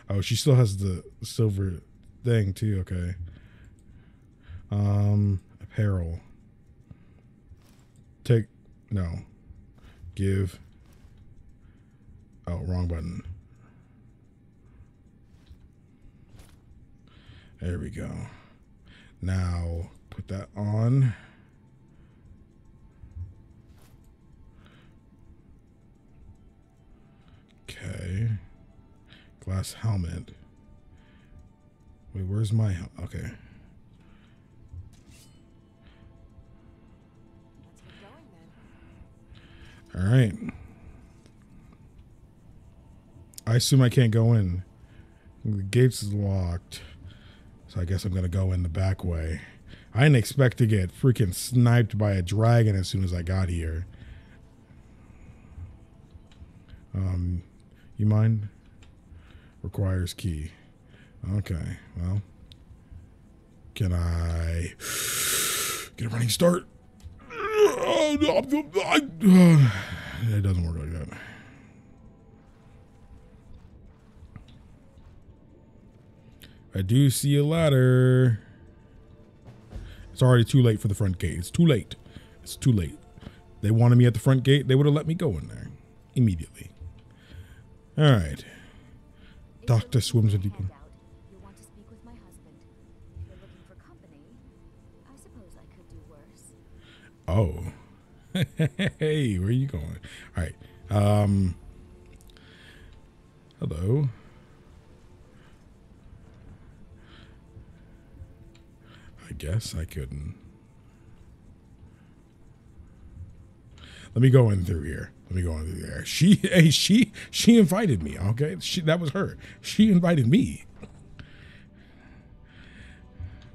Oh, she still has the silver thing too. Okay. Um, apparel. Take. No. Give. Oh, wrong button. There we go. Now put that on. Okay. Glass helmet. Wait, where's my hel- okay? All right. I assume I can't go in. The gates is locked. So I guess I'm gonna go in the back way. I didn't expect to get freaking sniped by a dragon as soon as I got here. Um, you mind? Requires key. Okay, well. Can I get a running start? Oh, no, I, It doesn't work like that. I do see a ladder. It's already too late for the front gate. It's too late. It's too late. They wanted me at the front gate. They would have let me go in there immediately. All right. Doctor swims in deep. Head out. You'll want to speak with my husband. You're looking for company, I suppose I could do worse. Oh. hey, where are you going? All right. Um. Hello. I guess I couldn't. Let me go in through here. Let me go in through there. She, hey, she, she invited me. Okay, she, that was her. She invited me.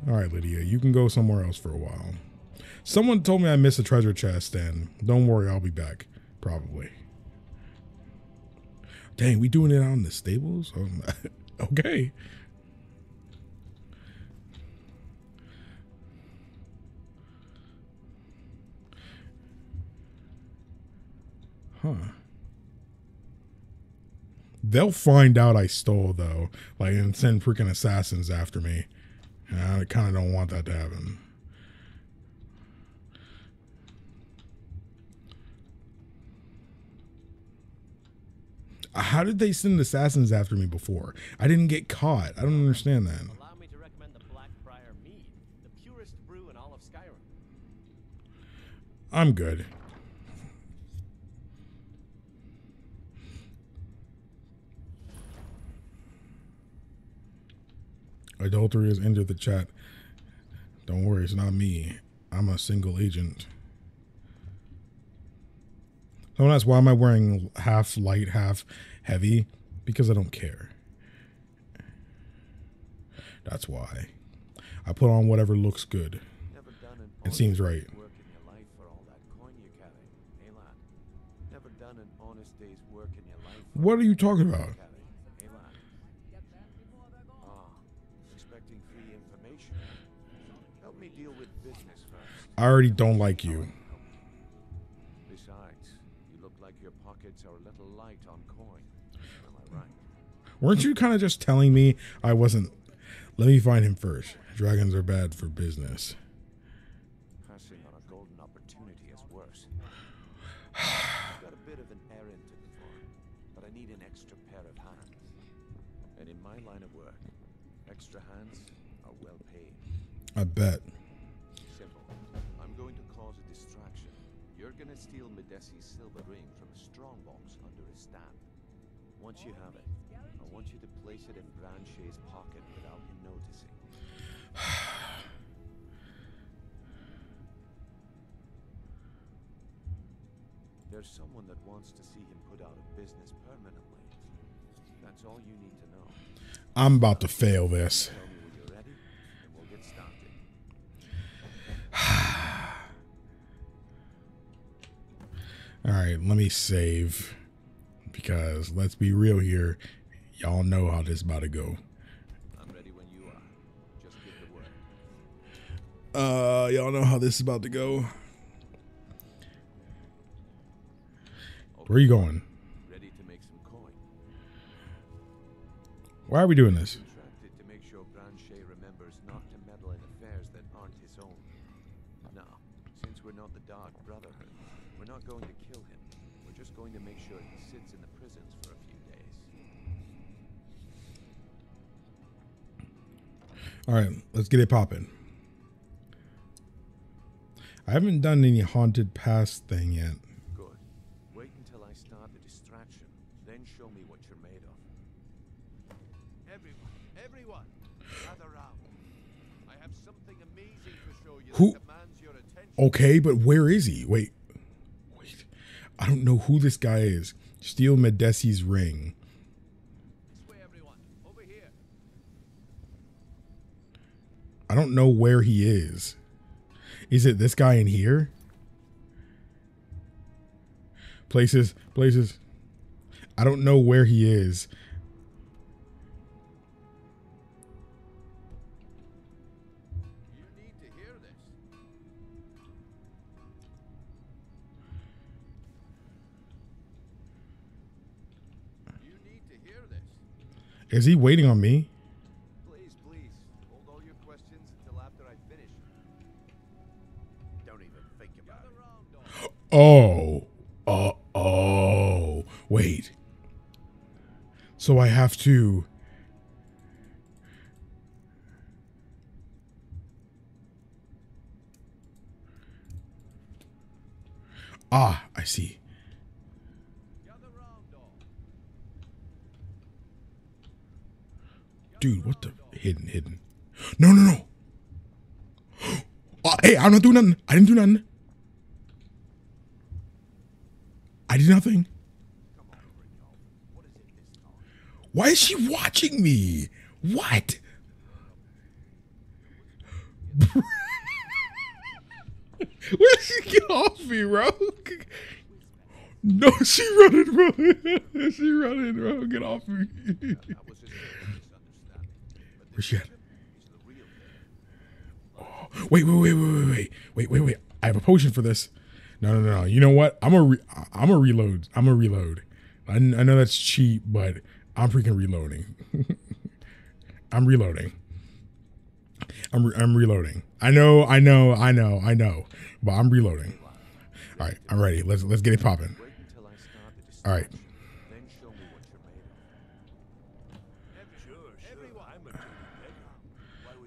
All right, Lydia, you can go somewhere else for a while. Someone told me I missed a treasure chest, and don't worry, I'll be back. Probably. Dang, we doing it out in the stables? Okay. Huh. They'll find out I stole though, like and send freaking assassins after me. And I kind of don't want that to happen. How did they send assassins after me before? I didn't get caught. I don't understand that. Allow me to recommend the Blackbriar Mead, the purest brew in all of Skyrim. I'm good. Adultery has entered the chat. Don't worry, it's not me. I'm a single agent. Someone asked, why am I wearing half light, half heavy? Because I don't care. That's why. I put on whatever looks good. Never It seems right. What are you talking life I already don't like you. Besides, you look like your pockets are a little light on coin. Am I right? Weren't you kind of just telling me I wasn't? Let me find him first. Dragons are bad for business. Passing on a golden opportunity is worse. I've got a bit of an errand to perform, but I need an extra pair of hands. And in my line of work, extra hands are well paid. I bet. I'm about to fail this. All right, let me save because let's be real here. Y'all know how this about to go. Uh, y'all know how this is about to go. Where are you going? Why are we doing this? To make sure Brand-Shei remembers not to meddle in affairs that aren't his own. Now, since we're not the Dark Brotherhood, we're not going to kill him. We're just going to make sure he sits in the prisons for a few days. All right, let's get it popping. I haven't done any haunted past thing yet. Who-. Okay, but where is he? Wait, wait. I don't know who this guy is. Steal Madesi's ring. I don't know where he is. Is it this guy in here? Places, places. I don't know where he is. Is he waiting on me? Please, please, hold all your questions until after I finish. Don't even think about it. Oh. Uh, oh. Wait. So I have to. Ah, I see. Dude, what the hidden, hidden? No, no, no. Oh, hey, I'm not doing nothing. I didn't do nothing. I did nothing. Why is she watching me? What? Where she get off me, bro? No, she running, bro. she running, bro. Get off me. Where's she at? Oh, wait, wait, wait, wait, wait, wait, wait, wait, wait. I have a potion for this. No, no, no. You know what? I'm a, re- I'm a reload. I'm a reload. I, know that's cheap, but I'm freaking reloading. I'm reloading. I'm, re- I'm reloading. I know, I know, I know, I know, but I'm reloading. All right, I'm ready. Let's let's get it popping. All right. distraction, then show me what you're made of. Sure, sure. I'm a dirty beggar.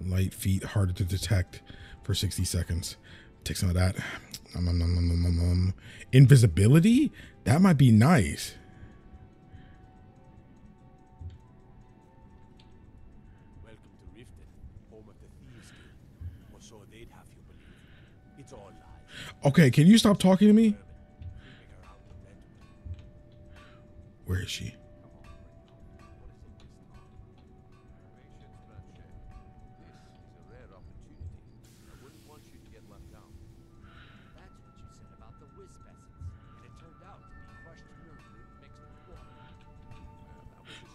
light feet, harder to detect for 60 seconds. Take some of that. Um, um, um, Invisibility? That might be nice. Okay, can you stop talking to me? Where is she?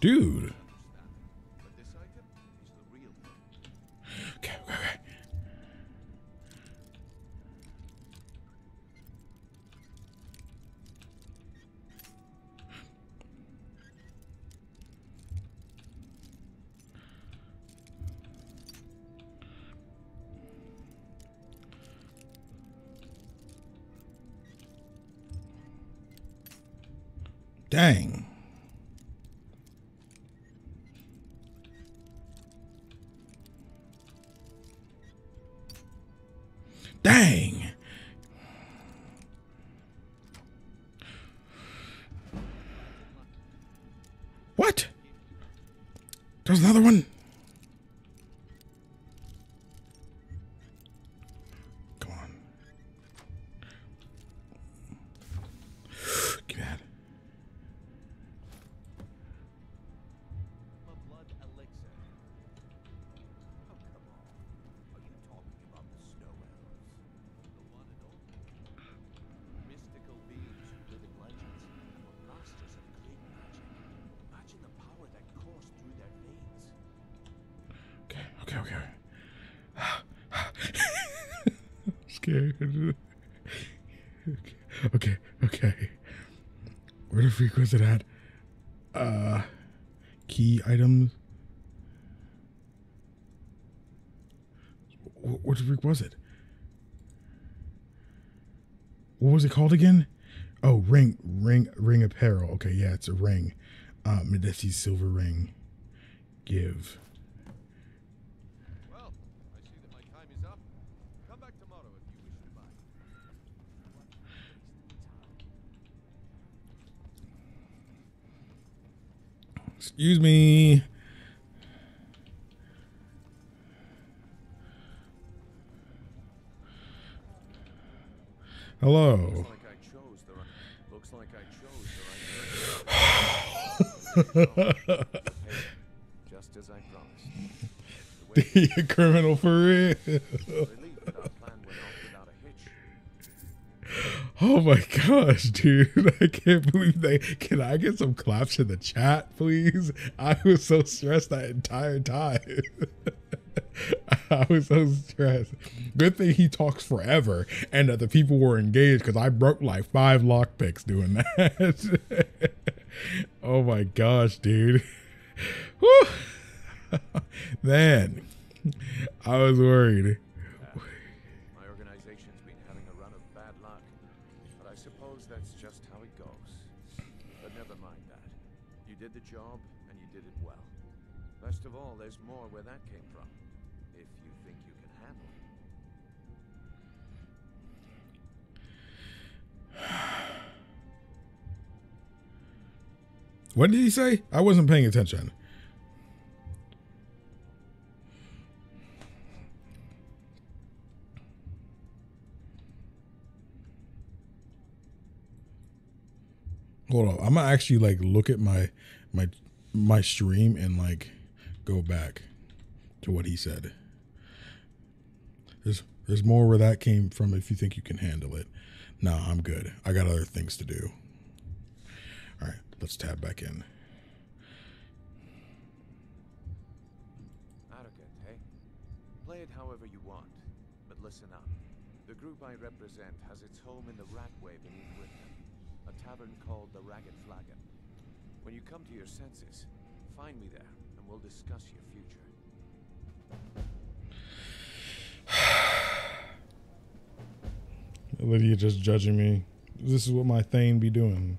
Dude. But this item is the real thing. Okay, okay, okay. Dang. Dang. What? There's another one. Okay, okay. Where the freak was it at? Uh, key items. What the freak was it? What was it called again? Oh, ring, ring, ring apparel. Okay, yeah, it's a ring. Uh, Madesi's silver ring. Give. The right person. Just as I promised. The criminal for real. Oh my gosh, dude. I can't believe they can I get some claps in the chat, please? I was so stressed that entire time. I was so stressed. Good thing he talks forever and that the people were engaged because I broke like five lockpicks doing that. oh my gosh, dude. Whew. Man, I was worried. What did he say? I wasn't paying attention. Hold on. I'm gonna actually like look at my my my stream and like go back to what he said. There's there's more where that came from if you think you can handle it. No, I'm good. I got other things to do. Let's tab back in. Arrogant, hey? Play it however you want, but listen up. The group I represent has its home in the Ratway beneath Whitman, a tavern called the Ragged Flagon. When you come to your senses, find me there, and we'll discuss your future. Lydia just judging me. This is what my Thane be doing.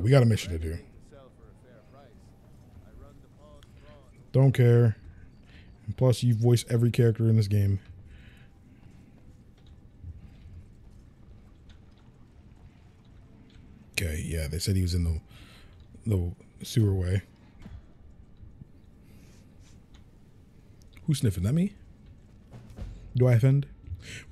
we got a mission to do. Don't care. And plus, you voice every character in this game. Okay, yeah, they said he was in the the sewer way. Who's sniffing? at me? Do I offend?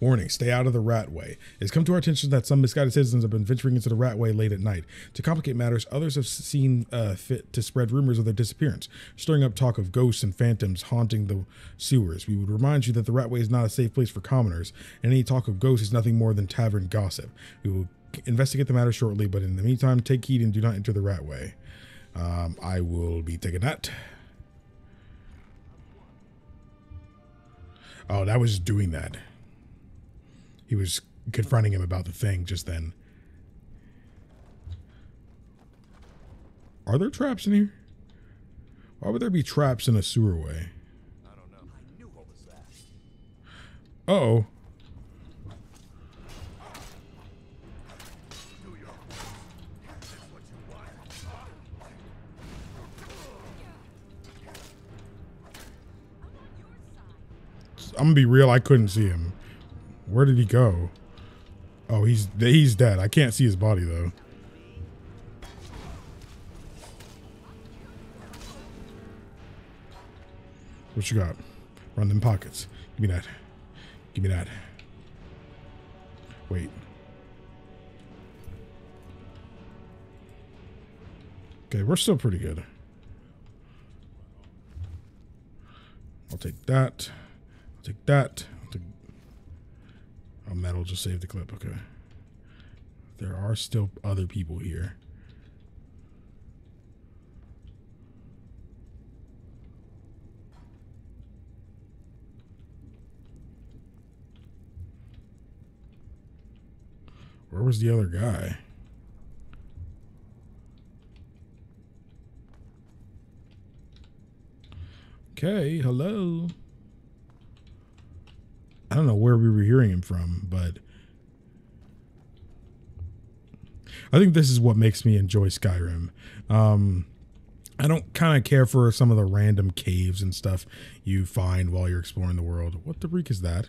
Warning, stay out of the Ratway. It's come to our attention that some misguided citizens have been venturing into the Ratway late at night. To complicate matters, others have seen uh, fit to spread rumors of their disappearance, stirring up talk of ghosts and phantoms haunting the sewers. We would remind you that the Ratway is not a safe place for commoners, and any talk of ghosts is nothing more than tavern gossip. We will investigate the matter shortly, but in the meantime, take heed and do not enter the Ratway. Um, I will be taking that. Oh, that was doing that. He was confronting him about the thing just then. Are there traps in here? Why would there be traps in a sewerway? I don't know. I knew what was that. Uh oh. I'm gonna be real. I couldn't see him. Where did he go? Oh, he's he's dead. I can't see his body though. What you got? Run them pockets. Give me that. Give me that. Wait. Okay, we're still pretty good. I'll take that. I'll take that. Oh, metal just saved the clip. Okay. There are still other people here. Where was the other guy? Okay, hello. I don't know where we were hearing him from, but I think this is what makes me enjoy Skyrim. Um, I don't kind of care for some of the random caves and stuff you find while you're exploring the world. What the freak is that?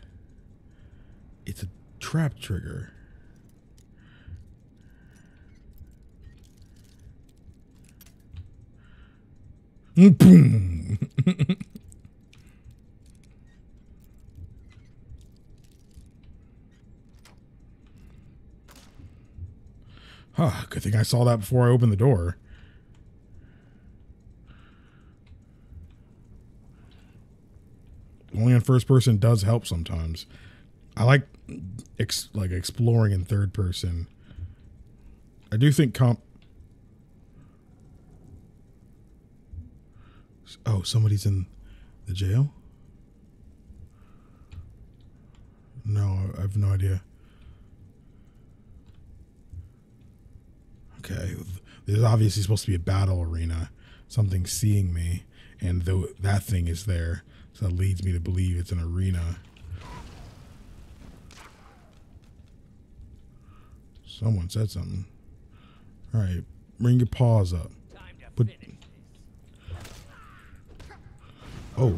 It's a trap trigger. Boom. Huh, good thing I saw that before I opened the door. Only in first person does help sometimes. I like ex- like exploring in third person. I do think comp. Oh, somebody's in the jail. No, I have no idea. Okay, this is obviously supposed to be a battle arena. Something seeing me, and though that thing is there, so that leads me to believe it's an arena. Someone said something. All right, bring your paws up. Put. Oh.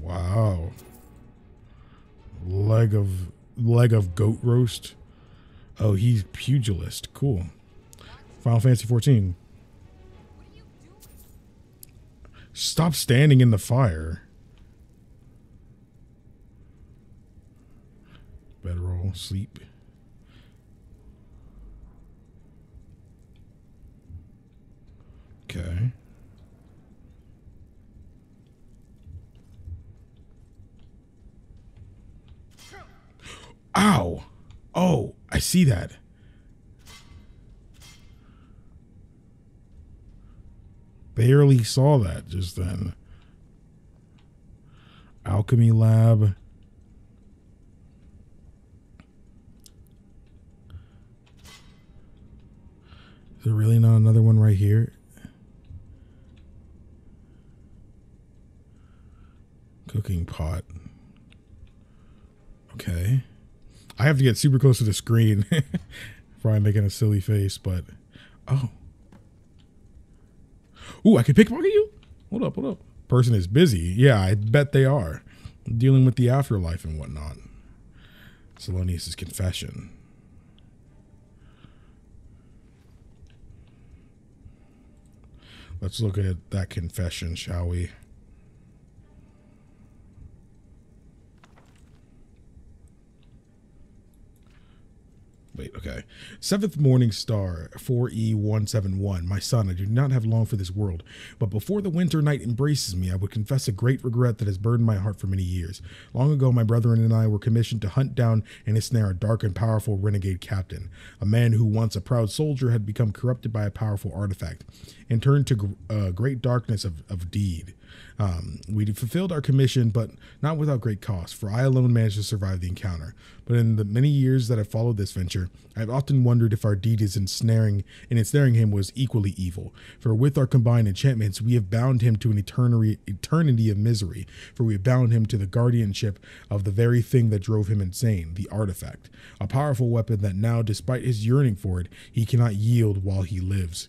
Wow. Leg of leg of goat roast. Oh, he's pugilist. Cool. Final Fantasy 14. Stop standing in the fire. Bedroll, sleep. Okay. Ow! Oh, I see that. Barely saw that just then. Alchemy lab. Is there really not another one right here? Cooking pot. Okay. I have to get super close to the screen before I'm making a silly face, but oh. Ooh, I can pickpocket you? Hold up, hold up. Person is busy. Yeah, I bet they are. Dealing with the afterlife and whatnot. Salonius' confession. Let's look at that confession, shall we? Wait, okay. Seventh Morning Star, E 4E171. My son, I do not have long for this world, but before the winter night embraces me, I would confess a great regret that has burdened my heart for many years. Long ago, my brethren and I were commissioned to hunt down and ensnare a dark and powerful renegade captain, a man who, once a proud soldier, had become corrupted by a powerful artifact and turned to uh, great darkness of, of deed. Um, we fulfilled our commission, but not without great cost, for I alone managed to survive the encounter. But in the many years that have followed this venture, I have often wondered if our deed is ensnaring in ensnaring him was equally evil. For with our combined enchantments, we have bound him to an eternity, eternity of misery. For we have bound him to the guardianship of the very thing that drove him insane, the artifact, a powerful weapon that now, despite his yearning for it, he cannot yield while he lives.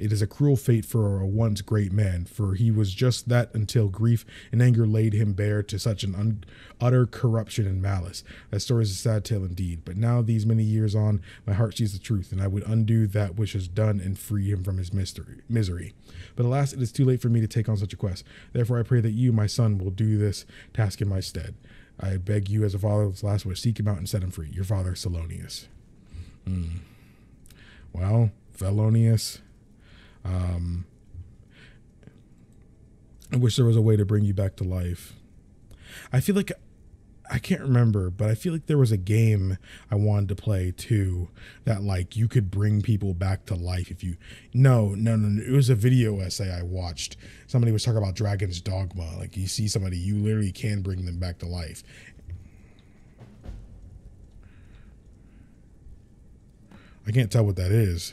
It is a cruel fate for a once great man, for he was just that until grief and anger laid him bare to such an un- utter corruption and malice. That story is a sad tale indeed. But now, these many years on, my heart sees the truth, and I would undo that which is done and free him from his mystery, misery. But alas, it is too late for me to take on such a quest. Therefore, I pray that you, my son, will do this task in my stead. I beg you, as a father's last wish, seek him out and set him free. Your father, Salonius. Hmm. Well, Felonius. Um, I wish there was a way to bring you back to life. I feel like I can't remember, but I feel like there was a game I wanted to play too that like you could bring people back to life if you no no no, no. it was a video essay I watched. Somebody was talking about Dragon's Dogma. Like you see somebody, you literally can bring them back to life. I can't tell what that is.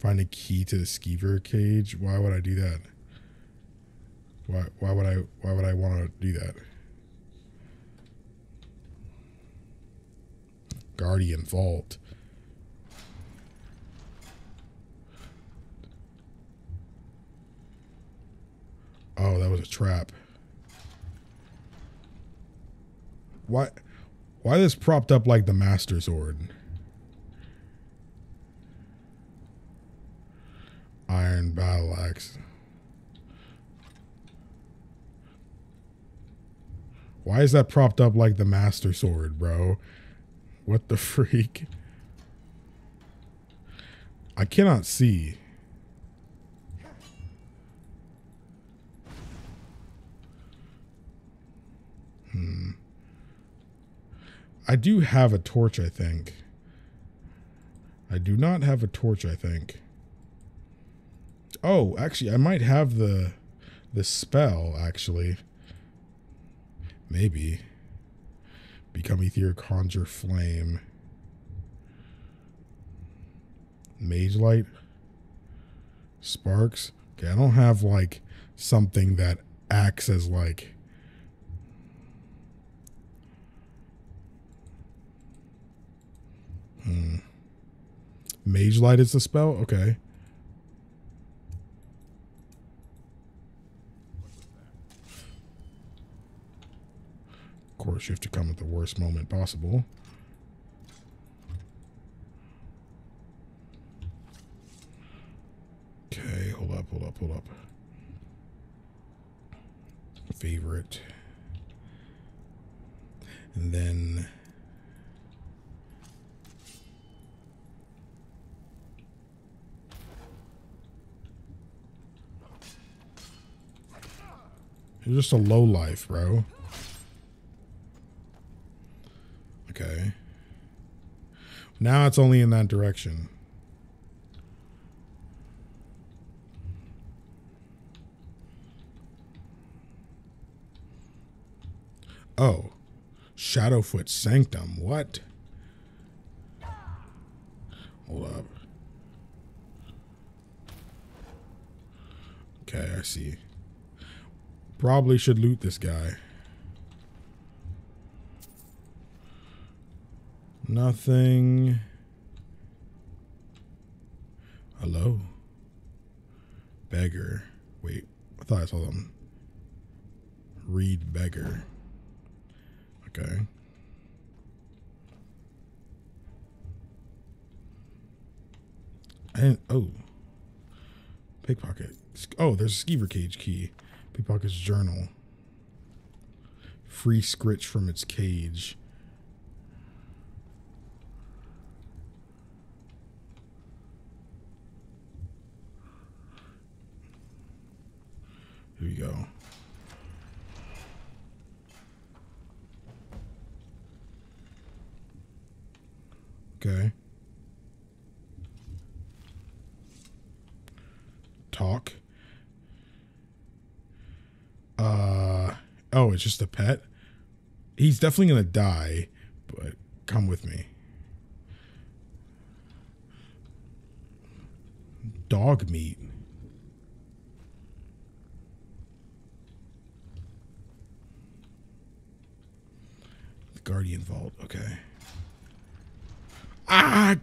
Find a key to the skeever cage. Why would I do that? Why why would I why would I want to do that? Guardian Vault. Oh, that was a trap. Why why this propped up like the Master Sword? Iron Battle Axe. Why is that propped up like the Master Sword, bro? What the freak? I cannot see. Hmm. I do have a torch, I think. I do not have a torch, I think. Oh, actually, I might have the the spell, actually. Maybe. Become Ether Conjure Flame. Mage Light. Sparks. Okay, I don't have like something that acts as like Hmm. Mage Light is the spell? Okay. Course, you have to come at the worst moment possible. Okay, hold up, hold up, hold up. Favorite. And then You're just a low life, bro. Okay. Now it's only in that direction. Oh. Shadowfoot Sanctum. What? Hold up. Okay, I see. Probably should loot this guy. Nothing. Hello? Beggar. Wait, I thought I saw them. Read beggar. Okay. And oh. Pickpocket. Oh, there's a skeever cage key. Pickpocket's journal. Free scritch from its cage. Here we go. Okay. Talk. Uh oh, it's just a pet. He's definitely gonna die, but come with me. Dog meat. The Guardian Vault. Okay. Ah!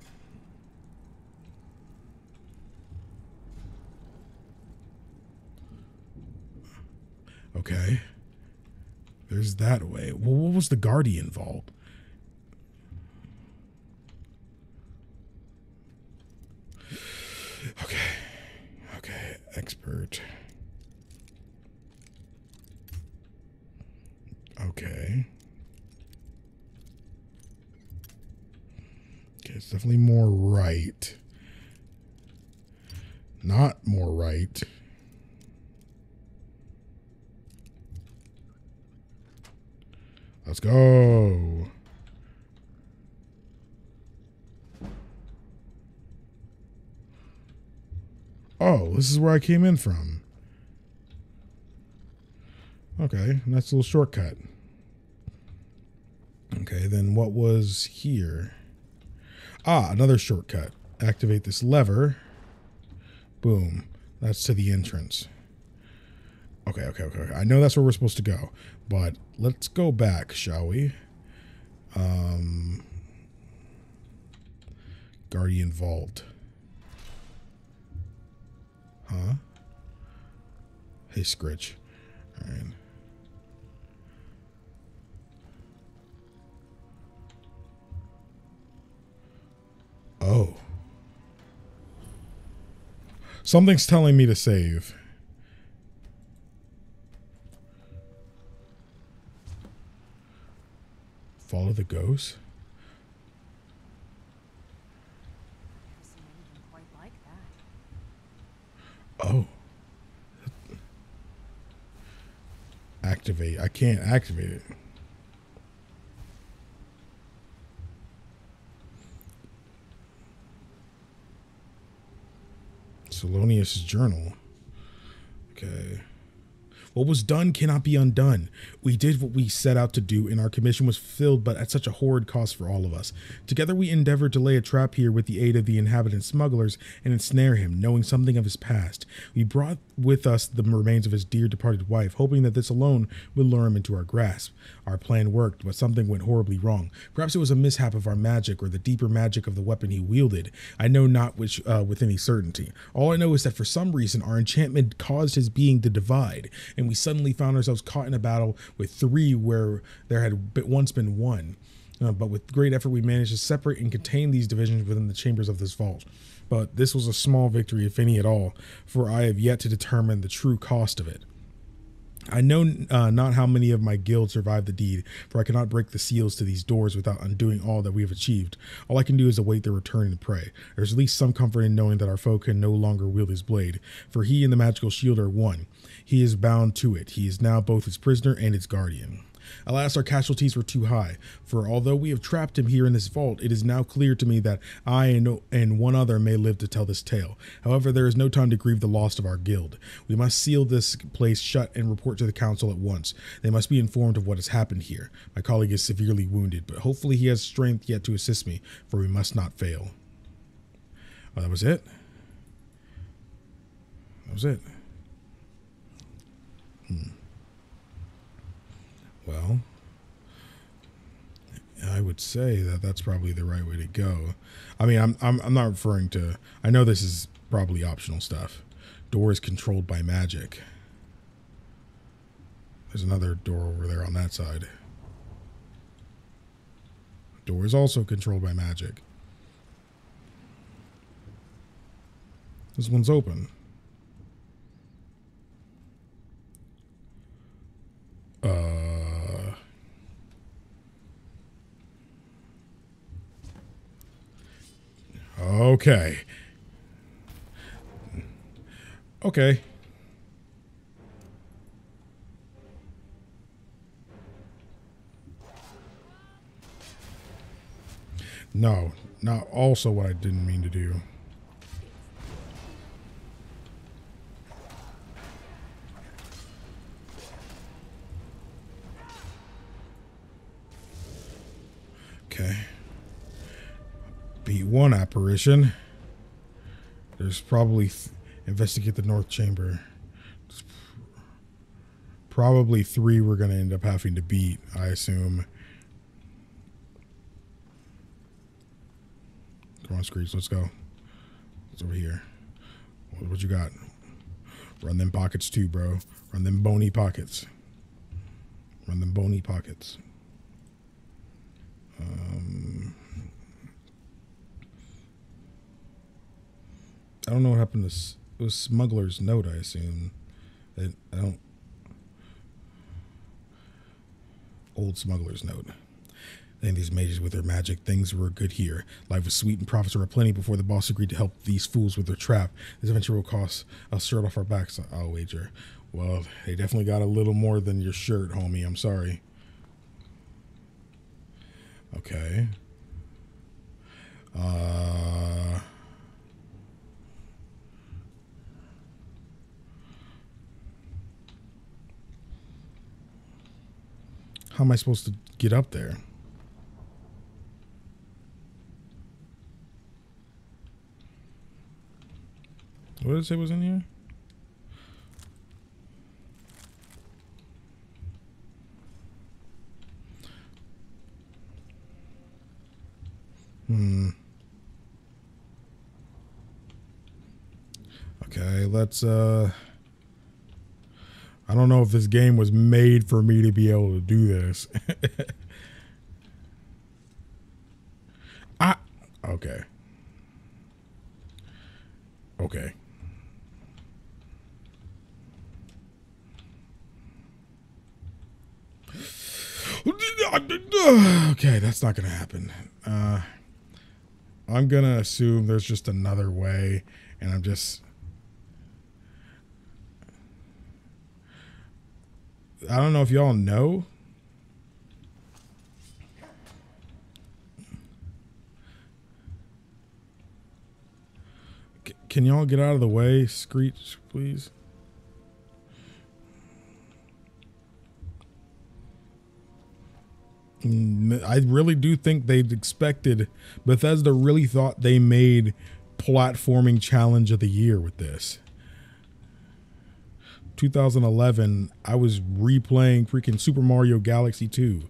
Okay. There's that way. Well, what was the Guardian Vault? Okay. Okay. Expert. Okay. Okay, it's definitely more right. Not more right. Let's go. Oh, this is where I came in from. Okay, nice little shortcut. Okay, then what was here? Ah, another shortcut. Activate this lever. Boom. That's to the entrance. Okay, okay, okay, okay. I know that's where we're supposed to go, but let's go back, shall we? Um, Guardian Vault. Huh? Hey, Scritch. All right. Oh. Something's telling me to save. Follow the ghost? Quite like that. Oh. Activate. I can't activate it. Solonius' journal. Okay. What was done cannot be undone. We did what we set out to do, and our commission was filled, but at such a horrid cost for all of us. Together we endeavored to lay a trap here with the aid of the inhabitant smugglers and ensnare him, knowing something of his past. We brought with us the remains of his dear departed wife, hoping that this alone would lure him into our grasp. Our plan worked, but something went horribly wrong. Perhaps it was a mishap of our magic or the deeper magic of the weapon he wielded. I know not which uh, with any certainty. All I know is that for some reason our enchantment caused his being to divide, and we suddenly found ourselves caught in a battle with three where there had once been one. Uh, but with great effort, we managed to separate and contain these divisions within the chambers of this vault. But this was a small victory, if any at all, for I have yet to determine the true cost of it. I know uh, not how many of my guild survived the deed, for I cannot break the seals to these doors without undoing all that we have achieved. All I can do is await their return and pray. There's at least some comfort in knowing that our foe can no longer wield his blade, for he and the magical shield are one. He is bound to it. He is now both its prisoner and its guardian. Alas, our casualties were too high, for although we have trapped him here in this vault, it is now clear to me that I and, and one other may live to tell this tale. However, there is no time to grieve the loss of our guild. We must seal this place shut and report to the council at once. They must be informed of what has happened here. My colleague is severely wounded, but hopefully he has strength yet to assist me, for we must not fail. Oh, that was it? That was it. Hmm. Well, I would say that that's probably the right way to go. I mean, I'm I'm, I'm not referring to. I know this is probably optional stuff. Door is controlled by magic. There's another door over there on that side. Door is also controlled by magic. This one's open. Uh. Okay. Okay. No, not also what I didn't mean to do. Okay. Beat one apparition. There's probably th- investigate the north chamber. There's probably three we're gonna end up having to beat. I assume. Come on, Screech, let's go. It's over here. What, what you got? Run them pockets too, bro. Run them bony pockets. Run them bony pockets. Um, I don't know what happened to it was Smuggler's Note. I assume. I, I don't. Old Smuggler's Note. And these mages with their magic, things were good here. Life was sweet and profits were plenty before the boss agreed to help these fools with their trap. This adventure will cost a shirt off our backs, I'll wager. Well, they definitely got a little more than your shirt, homie. I'm sorry. Okay. Uh. How am I supposed to get up there? What did it say was in here? Hmm. Okay, let's uh I don't know if this game was made for me to be able to do this. I okay. Okay. Okay, that's not gonna happen. Uh I'm gonna assume there's just another way, and I'm just. I don't know if y'all know. C- can y'all get out of the way, Screech, please? Mm, I really do think they expected Bethesda really thought they made platforming challenge of the year with this. 2011, I was replaying freaking Super Mario Galaxy 2.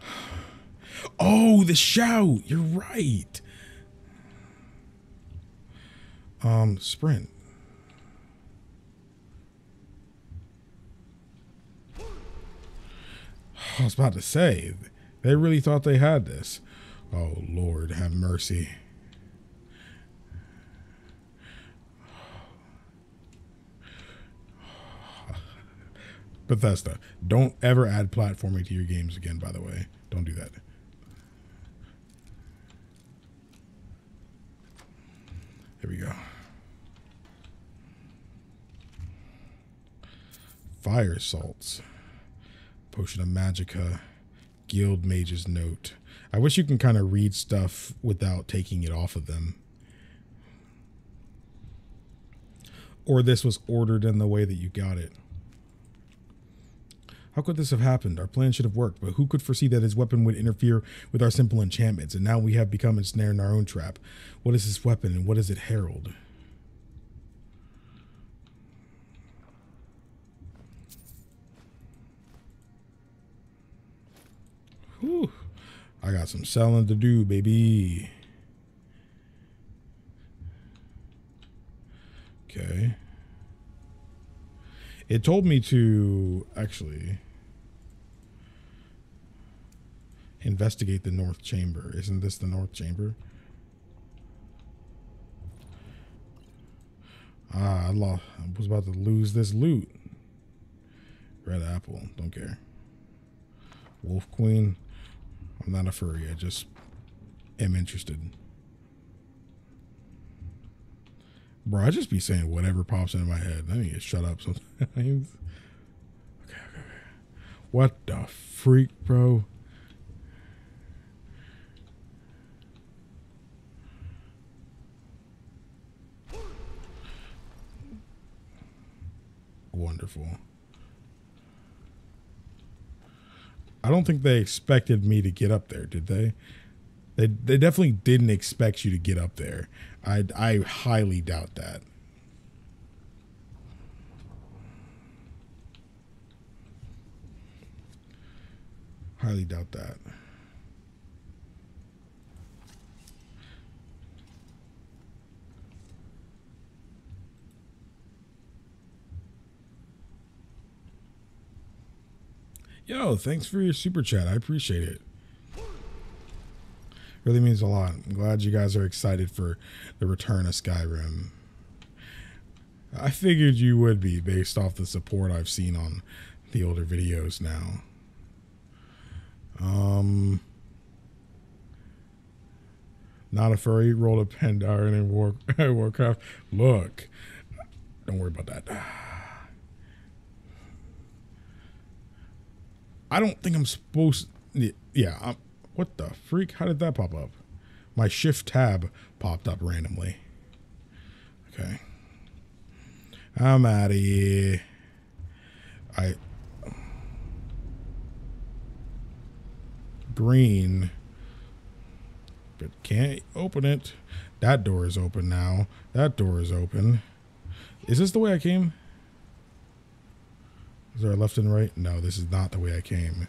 Oh, the shout. You're right. Um, sprint. I was about to say, they really thought they had this. Oh, Lord, have mercy. Bethesda, don't ever add platforming to your games again, by the way. Don't do that. There we go. Fire salts. Potion of Magicka. Guild Mage's Note. I wish you can kind of read stuff without taking it off of them. Or this was ordered in the way that you got it. How could this have happened? Our plan should have worked, but who could foresee that his weapon would interfere with our simple enchantments? And now we have become ensnared in our own trap. What is this weapon and what does it herald? Whew. I got some selling to do, baby. Okay. It told me to actually investigate the north chamber. Isn't this the north chamber? Ah, I lost. I was about to lose this loot. Red apple. Don't care. Wolf queen. I'm not a furry. I just am interested. Bro, I just be saying whatever pops into my head. I need to shut up sometimes. okay, okay, okay. What the freak, bro? Wonderful. I don't think they expected me to get up there, did they? They they definitely didn't expect you to get up there. I I highly doubt that. Highly doubt that. Yo, thanks for your super chat. I appreciate it. Really means a lot. I'm glad you guys are excited for the return of Skyrim. I figured you would be based off the support I've seen on the older videos now. Um, not a furry, rolled a Pandaren in War, Warcraft. Look, don't worry about that. I don't think I'm supposed. Yeah, I'm, what the freak? How did that pop up? My shift tab popped up randomly. Okay. I'm out of here. I. Green. But can't open it. That door is open now. That door is open. Is this the way I came? Is there a left and right? No, this is not the way I came.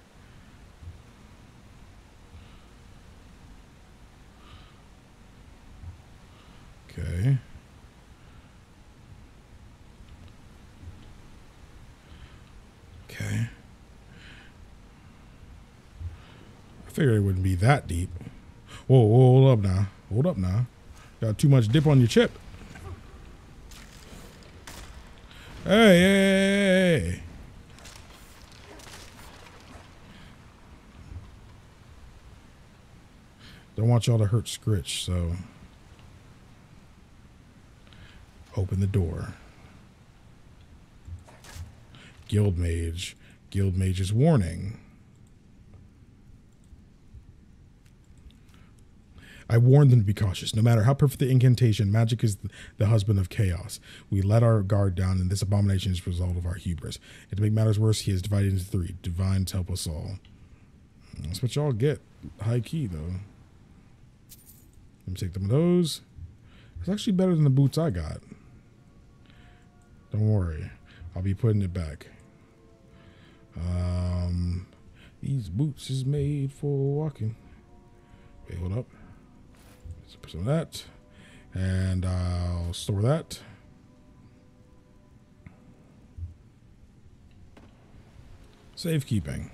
Okay. Okay. I figured it wouldn't be that deep. Whoa, whoa, hold up now. Hold up now. Got too much dip on your chip. Hey, hey, hey. Don't want y'all to hurt Scritch, so open the door. Guild Mage. Guild Mage's warning. I warned them to be cautious. No matter how perfect the incantation, magic is the husband of chaos. We let our guard down, and this abomination is the result of our hubris. And to make matters worse, he is divided into three. Divines help us all. That's what y'all get. High key, though. Let me take some of those. It's actually better than the boots I got. Don't worry. I'll be putting it back. Um, these boots is made for walking. Wait, hold up. Let's put some of that. And I'll store that. Safekeeping.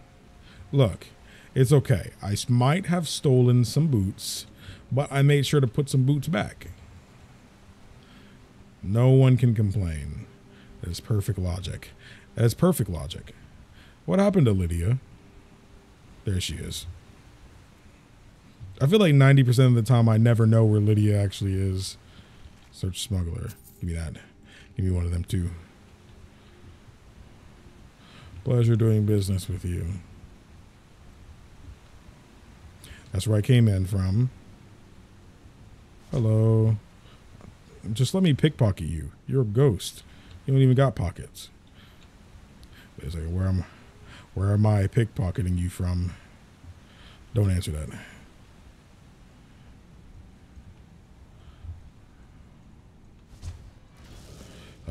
Look, it's okay. I might have stolen some boots, but I made sure to put some boots back. No one can complain. That is perfect logic. That is perfect logic. What happened to Lydia? There she is. I feel like 90% of the time I never know where Lydia actually is. Search smuggler. Give me that. Give me one of them too. Pleasure doing business with you. That's where I came in from. Hello. Just let me pickpocket you. You're a ghost. You don't even got pockets. Where am, where am I pickpocketing you from? Don't answer that.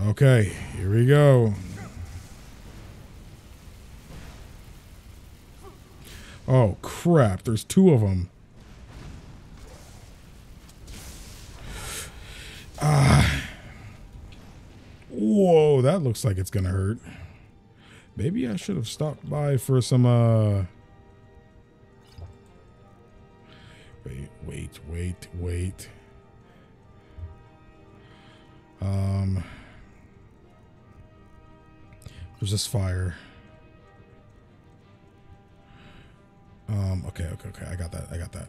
Okay, here we go. Oh, crap. There's two of them. Uh, whoa, that looks like it's going to hurt. Maybe I should have stopped by for some, uh... Wait, wait, wait, wait. Um... Resist fire. Um, okay, okay, okay. I got that. I got that.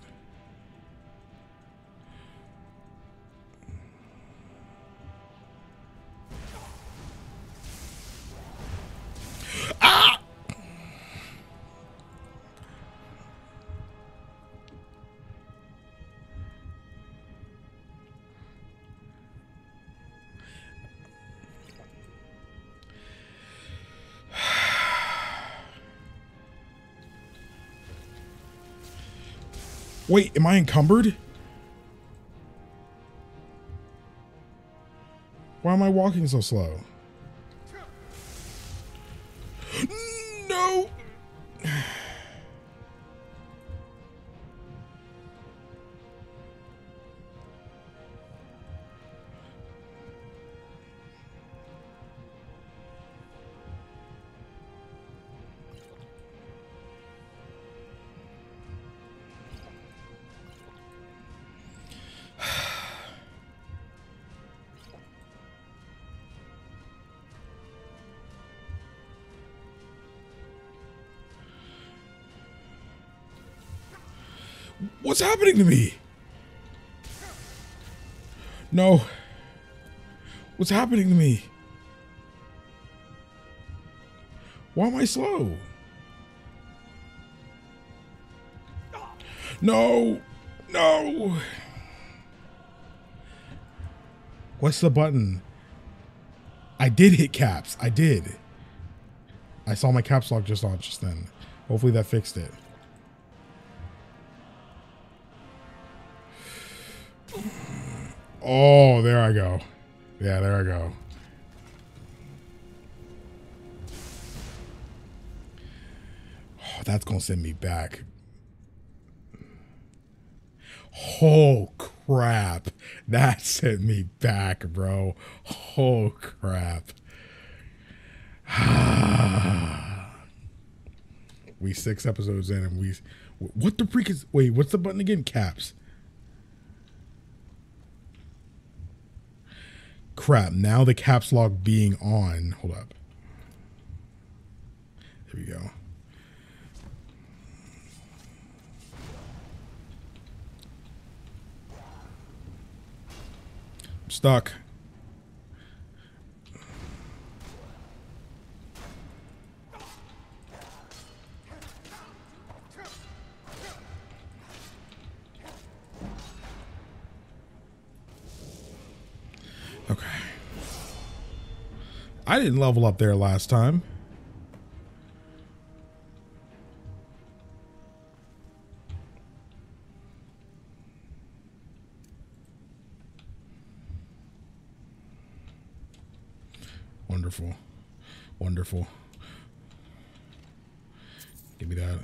Wait, am I encumbered? Why am I walking so slow? What's happening to me? No. What's happening to me? Why am I slow? No. No. What's the button? I did hit caps. I did. I saw my caps lock just on just then. Hopefully that fixed it. Oh, there I go. Yeah, there I go. Oh, that's going to send me back. Oh, crap. That sent me back, bro. Oh, crap. we six episodes in and we... What the freak is... Wait, what's the button again? Caps. Crap, now the caps lock being on. Hold up. Here we go. Stuck. I didn't level up there last time. Wonderful. Wonderful. Give me that.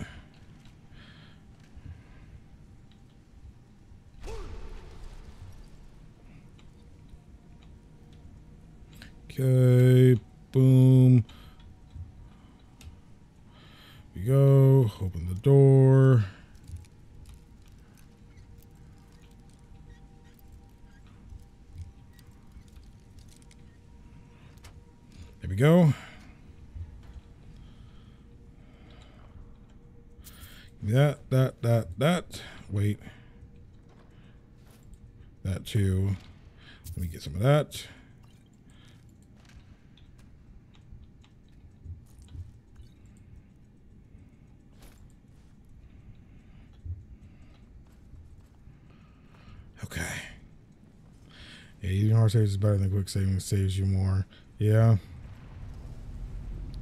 Okay, boom. We go. Open the door. There we go. That, that, that, that. Wait. That too. Let me get some of that. Okay. Yeah, using hard saves is better than quick saving. Saves you more. Yeah.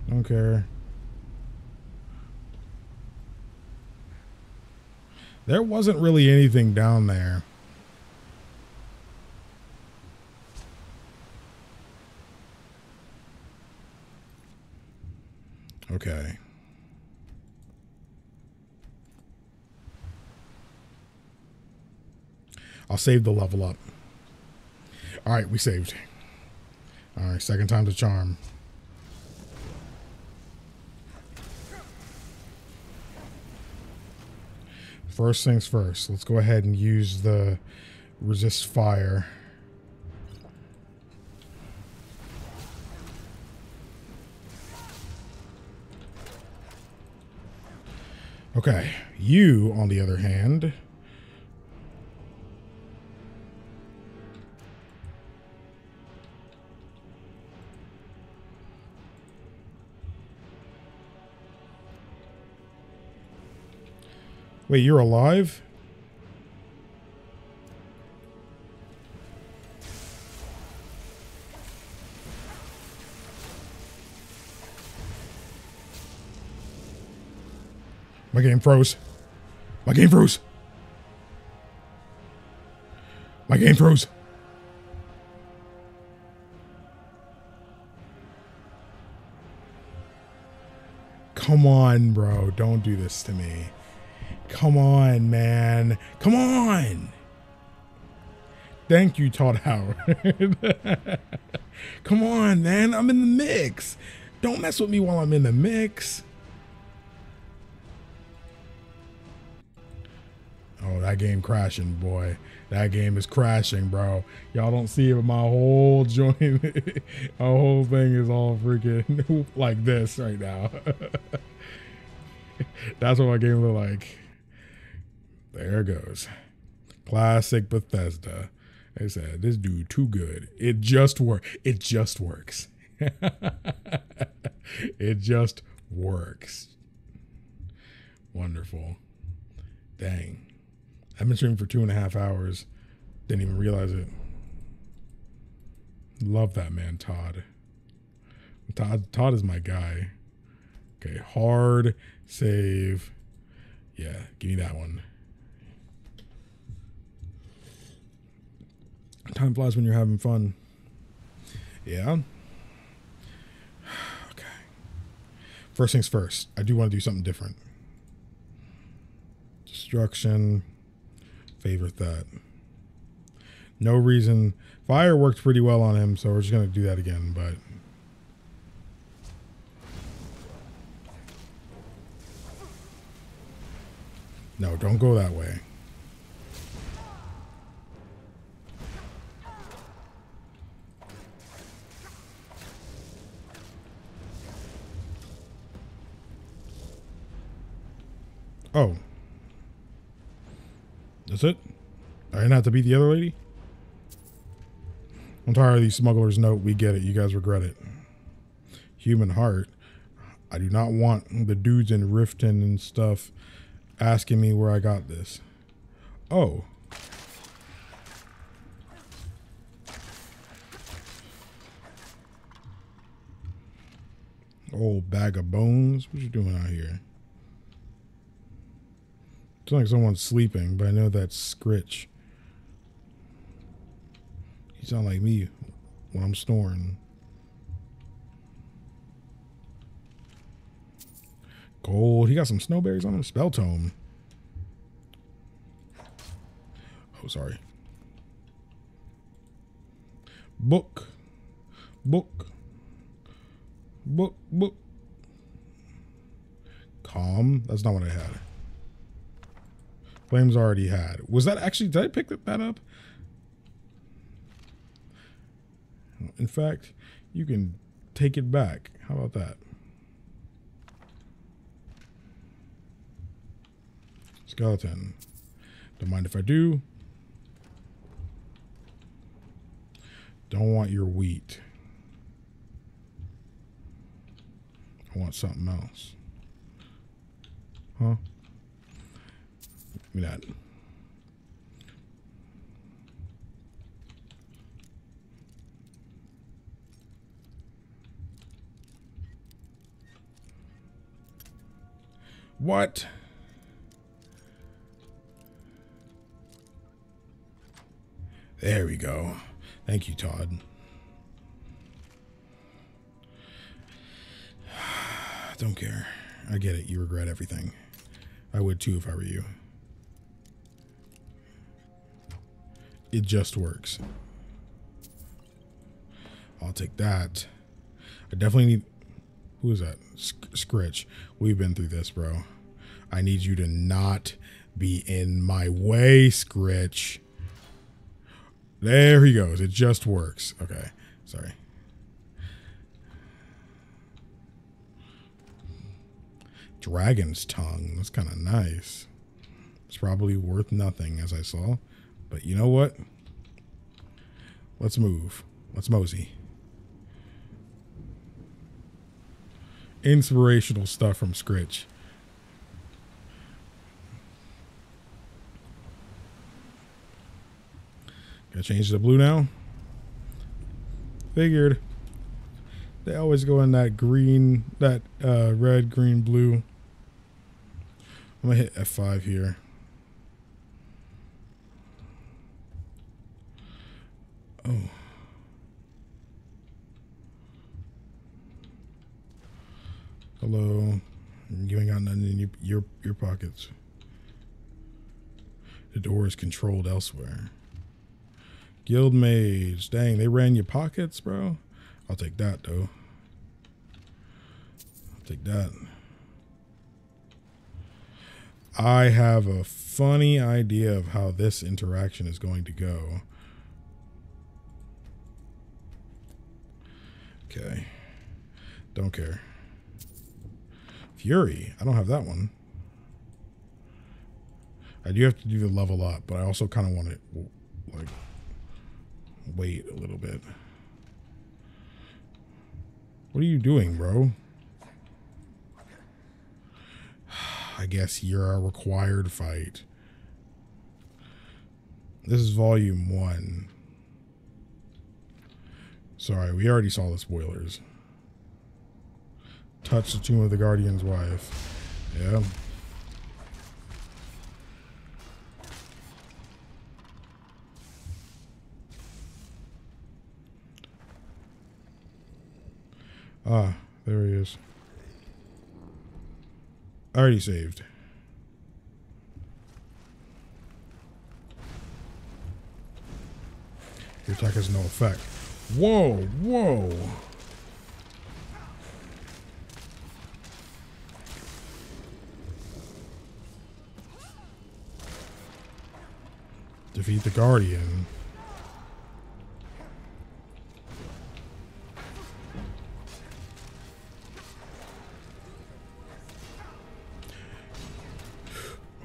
Don't care. There wasn't really anything down there. Okay. I'll save the level up. All right, we saved. All right, second time's a charm. First things first, let's go ahead and use the resist fire. Okay, you, on the other hand, Wait, you're alive? My game froze. My game froze. My game froze. Come on, bro. Don't do this to me. Come on, man. Come on. Thank you, Todd Howard. Come on, man. I'm in the mix. Don't mess with me while I'm in the mix. Oh, that game crashing, boy. That game is crashing, bro. Y'all don't see it, but my whole joint, my whole thing is all freaking like this right now. That's what my game look like. There goes. Classic Bethesda. They said, this dude too good. It just work. It just works. it just works. Wonderful. Dang. I've been streaming for two and a half hours. Didn't even realize it. Love that man, Todd. Todd Todd is my guy. Okay, hard save. Yeah, give me that one. Time flies when you're having fun. Yeah. Okay. First things first, I do want to do something different. Destruction. Favorite that. No reason. Fire worked pretty well on him, so we're just going to do that again, but. No, don't go that way. That's it? I didn't have to beat the other lady? I'm tired of these smugglers' note. We get it. You guys regret it. Human heart. I do not want the dudes in Riften and stuff asking me where I got this. Oh. Old bag of bones. What you doing out here? It's like someone's sleeping, but I know that's Scritch. You sound like me when I'm snoring. Gold. He got some snowberries on him. Spell tome. Oh, sorry. Book. Book. Book. Book. Calm. That's not what I had. Flames already had. Was that actually, did I pick that up? In fact, you can take it back. How about that? Skeleton. Don't mind if I do. Don't want your wheat. I want something else. Huh? Me that. What? There we go. Thank you, Todd. Don't care. I get it. You regret everything. I would too if I were you. It just works. I'll take that. I definitely need. Who is that? Scritch. We've been through this, bro. I need you to not be in my way, Scritch. There he goes. It just works. Okay. Sorry. Dragon's tongue. That's kind of nice. It's probably worth nothing, as I saw. But you know what? Let's move. Let's mosey. Inspirational stuff from Scritch. Gotta change the blue now. Figured. They always go in that green, that uh, red, green, blue. I'm gonna hit F5 here. Oh. Hello. You ain't got nothing in your, your, your pockets. The door is controlled elsewhere. Guild mage. Dang, they ran your pockets, bro. I'll take that though. I'll take that. I have a funny idea of how this interaction is going to go. Okay. Don't care. Fury. I don't have that one. I do have to do the level up, but I also kind of want to like wait a little bit. What are you doing, bro? I guess you're a required fight. This is volume one. Sorry, we already saw the spoilers. Touch the tomb of the Guardian's wife. Yeah. Ah, there he is. Already saved. Your attack has no effect. Whoa, whoa. Defeat the Guardian.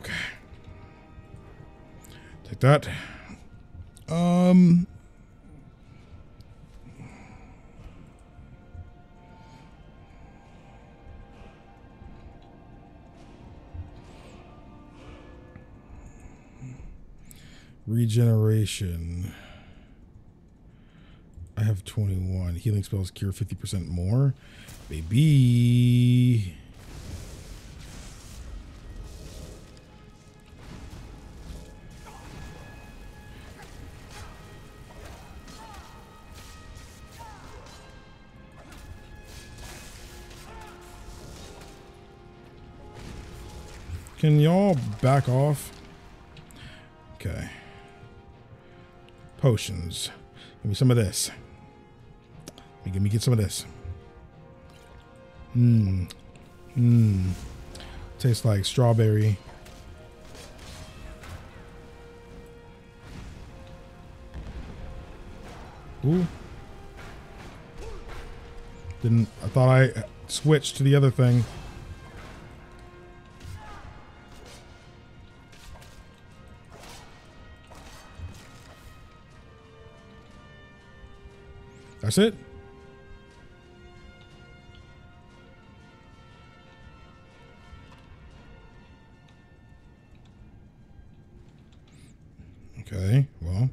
Okay. Take that. Um. Regeneration. I have 21. Healing spells cure 50% more. Baby. Can y'all back off? Okay. Potions. Give me some of this. Give me get some of this. Mmm. Mmm. Tastes like strawberry. Ooh. Didn't I thought I switched to the other thing. That's it. Okay, well,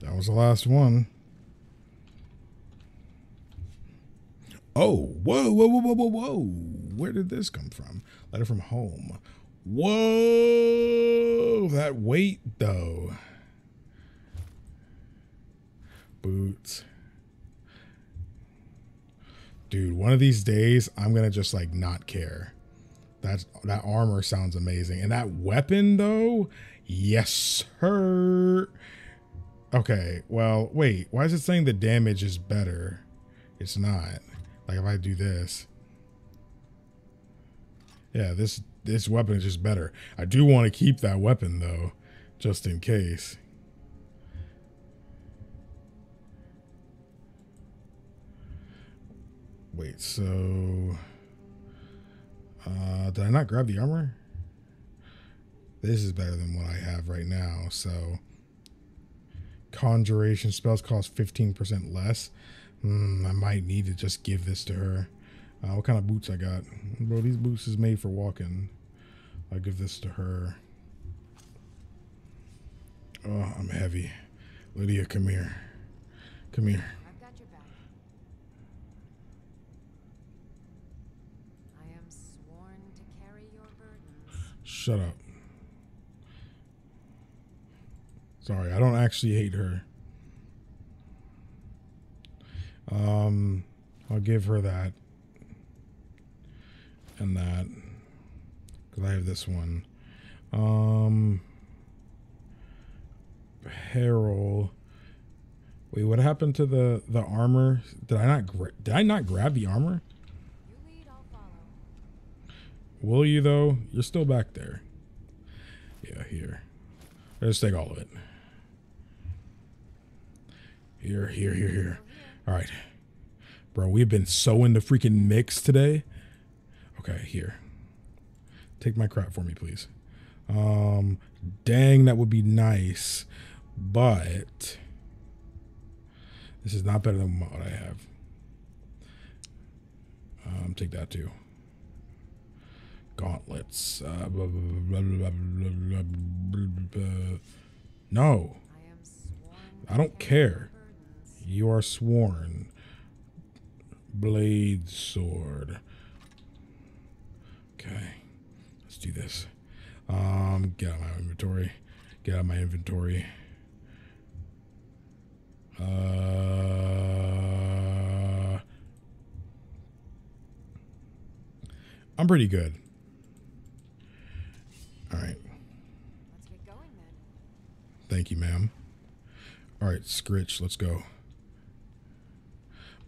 that was the last one. Oh, whoa, whoa, whoa, whoa, whoa, whoa. Where did this come from? Letter from home. Whoa, that weight though. Boots. Dude, one of these days I'm gonna just like not care. That that armor sounds amazing. And that weapon though, yes, sir. Okay, well, wait, why is it saying the damage is better? It's not. Like if I do this. Yeah, this this weapon is just better. I do want to keep that weapon though, just in case. Wait, so Uh, did I not grab the armor? This is better than what I have right now. So, conjuration spells cost 15% less. Hmm, I might need to just give this to her. Uh, what kind of boots I got? Bro, these boots is made for walking. I'll give this to her. Oh, I'm heavy. Lydia, come here. Come here. I've got your back. I am sworn to carry your burdens. Shut up. Sorry, I don't actually hate her. Um, I'll give her that and that because I have this one. Um, Harold. Wait, what happened to the the armor? Did I not did I not grab the armor? You lead, I'll follow. Will you though? You're still back there. Yeah, here. Let's take all of it. Here, here, here, here. All right. Bro, we've been so in the freaking mix today. Okay, here. Take my crap for me, please. Um, dang, that would be nice. But this is not better than what I have. Um, take that too gauntlets. No. I don't care. You are sworn. Blade sword. Okay. Let's do this. Um, get out my inventory. Get out my inventory. Uh, I'm pretty good. All right. Let's get going then. Thank you, ma'am. All right, Scritch, let's go.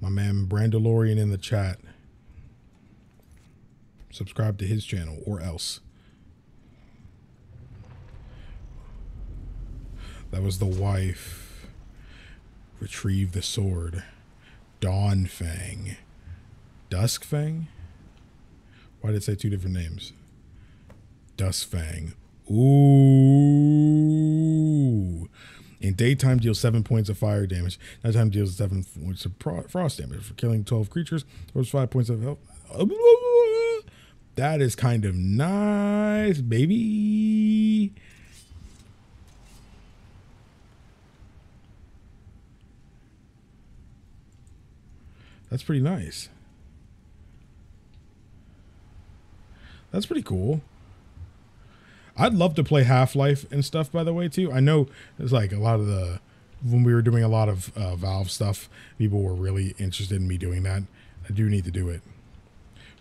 My man Brandalorian in the chat. Subscribe to his channel or else. That was the wife. Retrieve the sword. Dawn Fang. Dusk Fang? Why did it say two different names? Dusk Fang. Ooh. In daytime, deals seven points of fire damage. Nighttime deals seven points of frost damage for killing twelve creatures. Those five points of health. That is kind of nice, baby. That's pretty nice. That's pretty cool. I'd love to play Half Life and stuff. By the way, too. I know it's like a lot of the when we were doing a lot of uh, Valve stuff, people were really interested in me doing that. I do need to do it.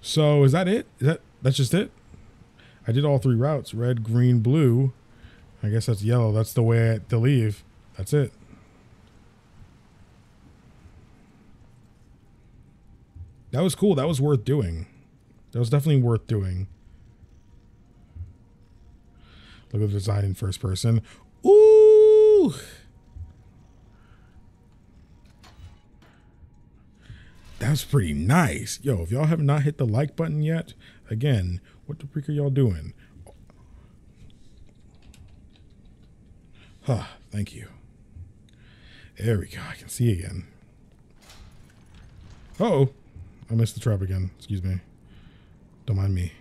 So is that it? Is that that's just it? I did all three routes: red, green, blue. I guess that's yellow. That's the way to leave. That's it. That was cool. That was worth doing. That was definitely worth doing. Look at the design in first person. Ooh. That's pretty nice. Yo, if y'all have not hit the like button yet, again, what the freak are y'all doing? Huh, thank you. There we go. I can see again. Uh oh. I missed the trap again. Excuse me. Don't mind me.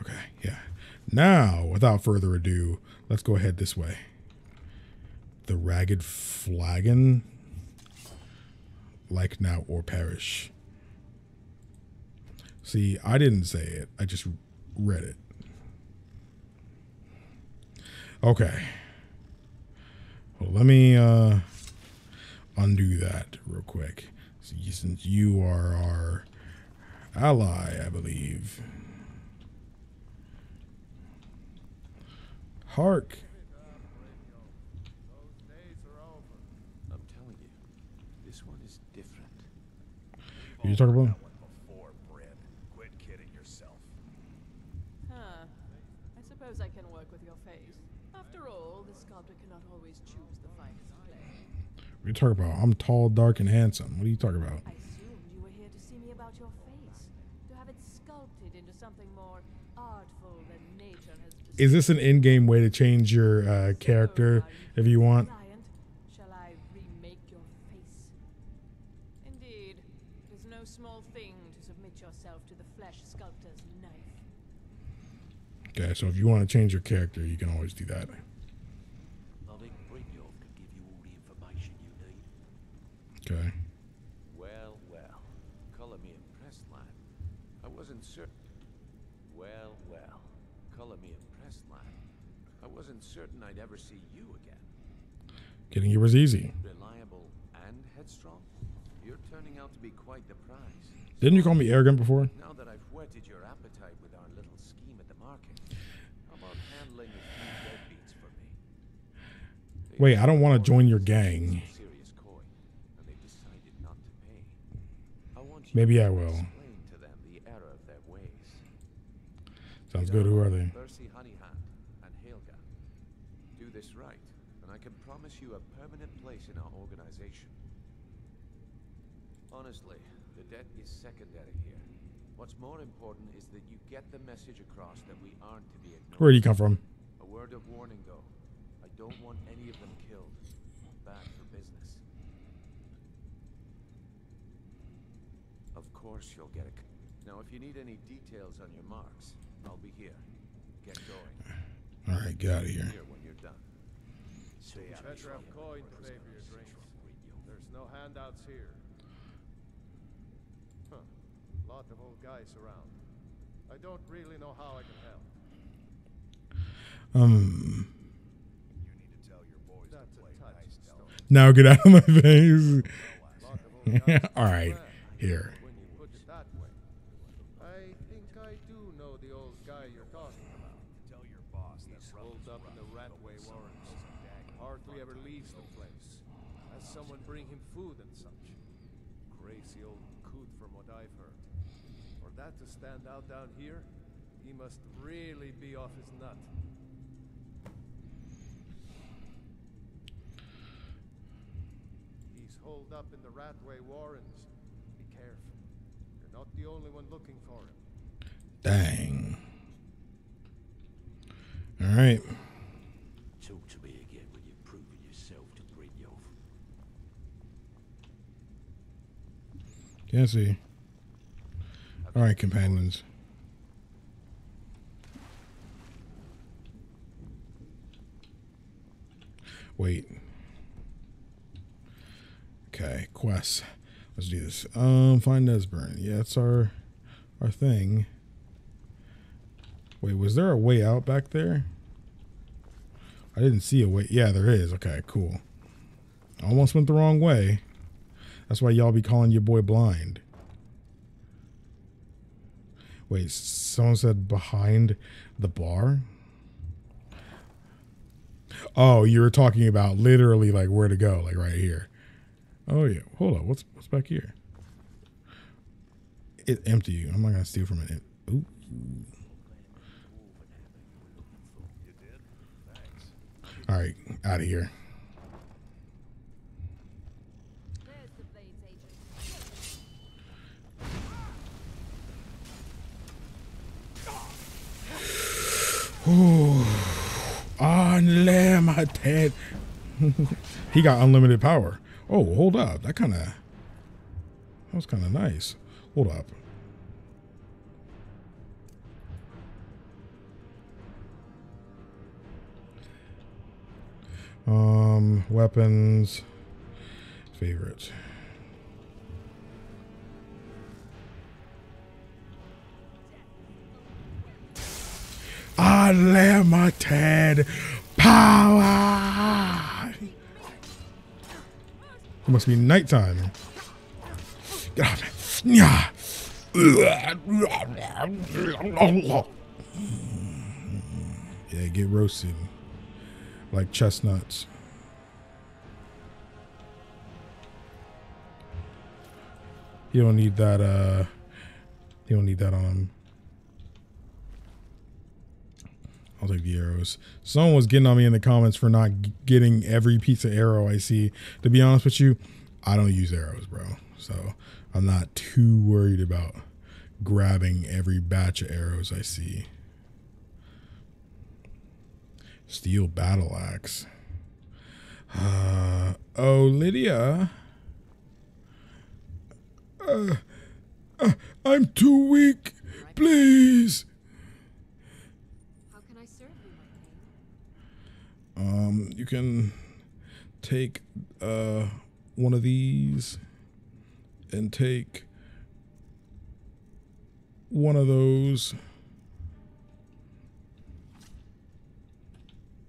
Okay, yeah. Now, without further ado, let's go ahead this way. The ragged flagon. Like now or perish. See, I didn't say it. I just read it. Okay. Well, let me uh, undo that real quick. So since you are our ally, I believe. Hark. I'm telling you, this one is different. Who you talking about? Before, Quit kidding yourself. Huh. I suppose I can work with your face. After all, the sculptor cannot always choose the finest clay. What are you talking about? I'm tall, dark, and handsome. What are you talking about? I Is this an in-game way to change your uh, character if you want? Shall I remake your face? Indeed, it is no small thing to submit yourself to the flesh sculptor's knife. Okay, so if you want to change your character, you can always do that. I think Brynjolf could give you all the information you need. Okay. Well, well. Color me impressed, lad. I wasn't certain. Well, well. Color me impressed, lad. I wasn't certain I'd ever see you again. Getting you was easy. Reliable and headstrong? You're turning out to be quite the prize. Didn't you call me arrogant before? Now that I've whetted your appetite with our little scheme at the market, how about handling a few deadbeats for me? Wait, I don't want to join your gang. Serious coin, and they've decided not to pay. I want you Maybe I will. to them the error of their ways. Sounds good. Who are they? Bersi Honeyhand and Haelga. Do this right, and I can promise you a permanent place in our organization. Honestly, the debt is secondary here. What's more important is that you get the message across that we aren't to be ignored. Where do you come from? A word of warning, though. I don't want any of them killed. Bad for business. Of course you'll get a... Now, if you need any details on your marks, I'll be here. Get going. All right, get out of here. Here when you're done. Better have coin to pay for your drinks. There's no handouts here. Huh. Lot of old guys around. I don't really know how I can help. Um. That's a touchy story. Now get out of my face. Lot of old guys All right, here. When you put it that way. I think I do know the old guy you're talking about. Tell your boss He's holed up in the Ratway Warrens. Hardly ever leaves the place. Has someone bring him food and such. Crazy old coot from what I've heard. For that to stand out down here, he must really be off his nut. He's holed up in the Ratway Warrens. Be careful. You're not the only one looking for him. Dang. All right. Talk to me again when you've proven yourself to Brynjolf. Can't see. All right, companions. Wait. Okay, quests. Let's do this. Um, find Esbern. Yeah, it's our our thing. Wait, was there a way out back there? I didn't see a way. Yeah, there is. Okay, cool. I almost went the wrong way. That's why y'all be calling your boy blind. Wait, someone said behind the bar? Oh, you were talking about literally like where to go, like right here. Oh yeah. Hold on. What's what's back here? It empty. I'm not gonna steal from it. Ooh. All right, out of here. Ooh. Unlimited. he got unlimited power. Oh, hold up. That kind of that was kind of nice. Hold up. Um, weapons, favorite. Unlimited power. It must be nighttime. Get off me. Yeah. Get roasted like chestnuts. You don't need that. Uh, you don't need that on him. I'll take the arrows. Someone was getting on me in the comments for not getting every piece of arrow I see. To be honest with you, I don't use arrows, bro. So I'm not too worried about grabbing every batch of arrows I see. Steel battle axe. Uh, oh, Lydia. Uh, uh, I'm too weak. Please. How can I serve you, my king? Um, you can take uh one of these and take one of those.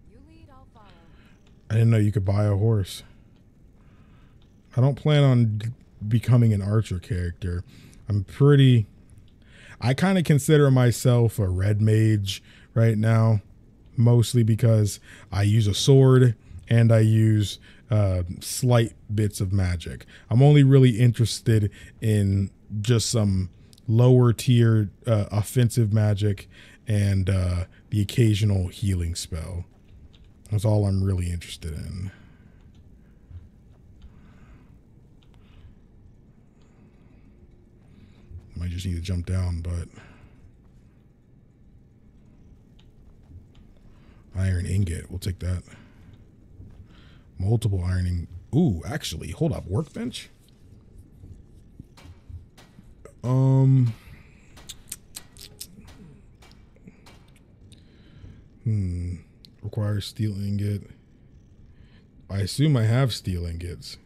You lead, I'll follow. I didn't know you could buy a horse. I don't plan on becoming an archer character. I'm pretty. I kind of consider myself a red mage right now, mostly because I use a sword and I use uh, slight bits of magic. I'm only really interested in just some lower tier uh, offensive magic and uh, the occasional healing spell. That's all I'm really interested in. Might just need to jump down, but iron ingot, we'll take that. Multiple ironing. Ooh, actually, hold up, workbench. Um. Hmm. Requires steel ingot. I assume I have steel ingots.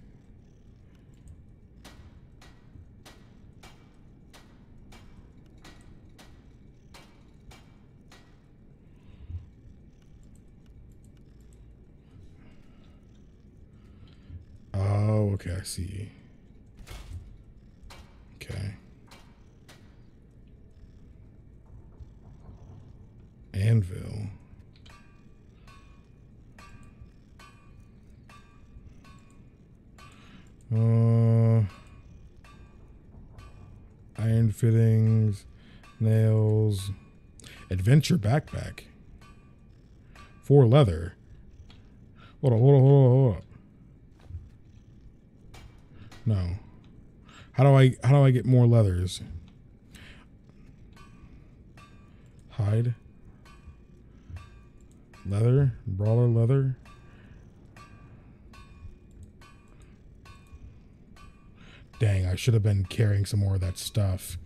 Oh, okay, I see. Okay. Anvil. Uh, iron fittings, nails, adventure backpack. For leather. Hold on, hold on, hold on, hold on. No. How do I how do I get more leathers? Hide. Leather, brawler leather. Dang, I should have been carrying some more of that stuff.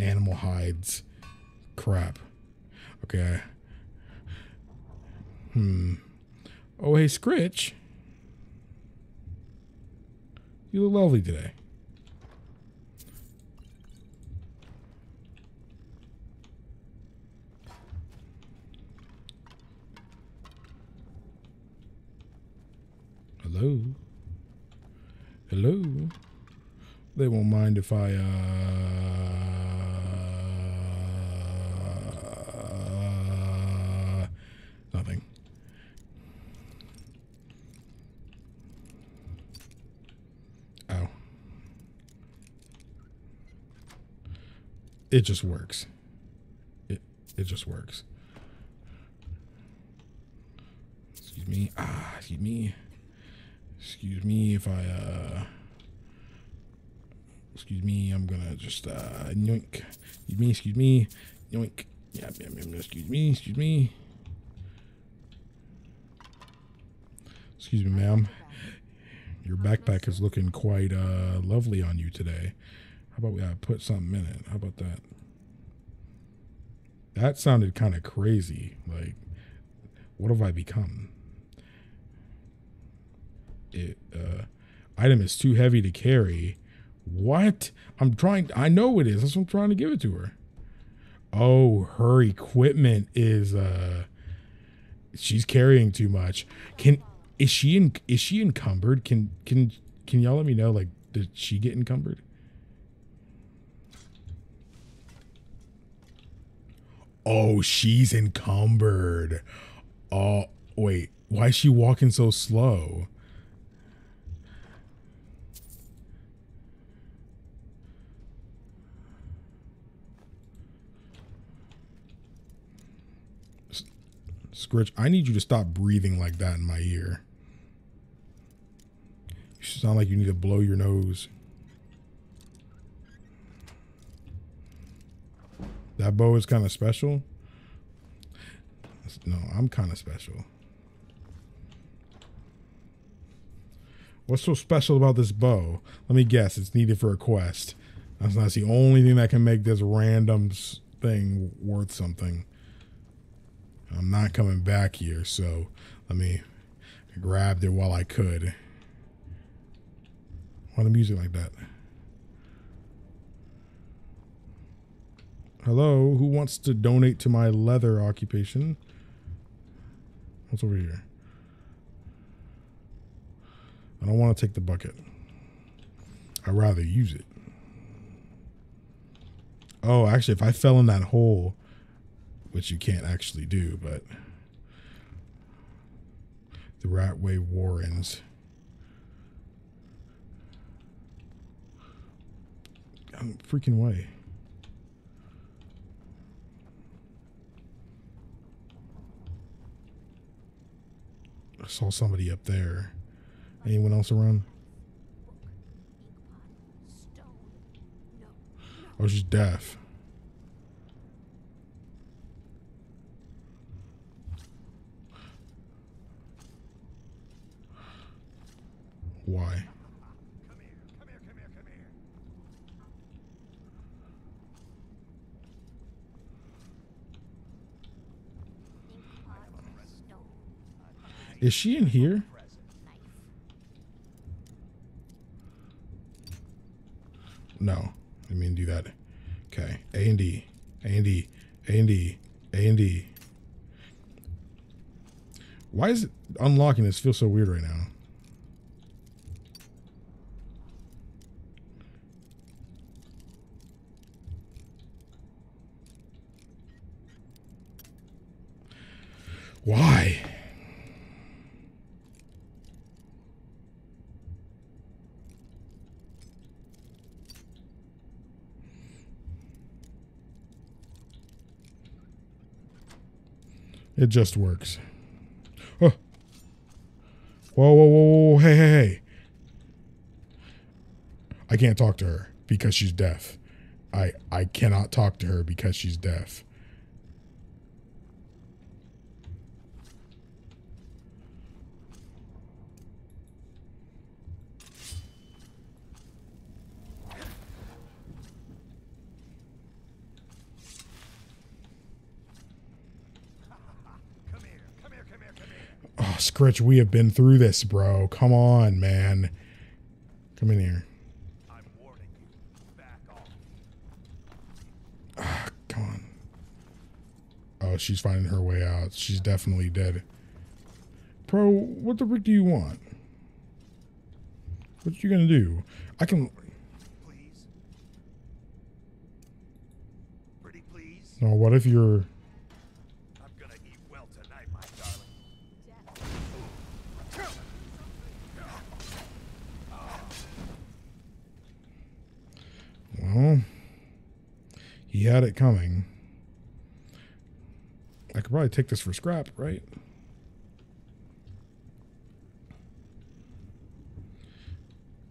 Animal hides. Crap. Okay. Hmm. Oh, hey, Scritch. You look lovely today. Hello. Hello. They won't mind if I uh nothing. Oh. It just works. It it just works. Excuse me. Ah, excuse me. Excuse me if I uh excuse me, I'm gonna just uh yoink. Excuse me, excuse me. Yoink. Yeah, excuse me, excuse me. Excuse me, ma'am. Your backpack is looking quite uh lovely on you today. How about we uh, put something in it? How about that? That sounded kind of crazy. Like, what have I become? It uh, item is too heavy to carry. What? I'm trying. I know it is. That's what I'm trying to give it to her. Oh, her equipment is uh, she's carrying too much. Can is she in? Is she encumbered? Can can can y'all let me know? Like, did she get encumbered? Oh, she's encumbered. Oh, wait. Why is she walking so slow? Scritch, I need you to stop breathing like that in my ear. You sound like you need to blow your nose. That bow is kind of special. No, I'm kind of special. What's so special about this bow? Let me guess. It's needed for a quest. That's not the only thing that can make this random thing worth something. I'm not coming back here, so let me grab it while I could. Why the music like that? Hello, who wants to donate to my leather occupation? What's over here? I don't want to take the bucket. I'd rather use it. Oh, actually, if I fell in that hole, which you can't actually do, but the Ratway Warrens. I'm freaking way. I saw somebody up there. Anyone else around? Oh, she's deaf. Why? Is she in here? No. I mean do that. Okay. A and D. A and D. A and D. A and D. Why is it unlocking this feel so weird right now? Why? It just works. Oh. Whoa, whoa, whoa, whoa, hey, hey, hey. I can't talk to her because she's deaf. I I cannot talk to her because she's deaf. Oh, Scritch, we have been through this, bro. Come on, man. Come in here. Ah, come on. Oh, she's finding her way out. She's definitely dead. Bro, what the frick do you want? What you gonna do? I can. Please. Pretty please. No, what if you're. Well, he had it coming. I could probably take this for scrap, right?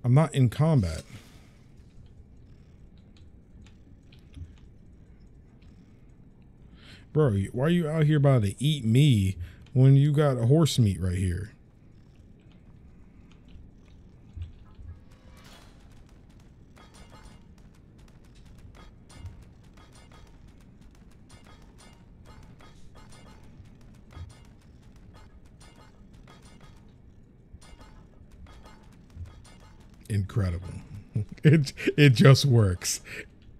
I'm not in combat. Bro, why are you out here about to eat me when you got a horse meat right here? Incredible. It it just works.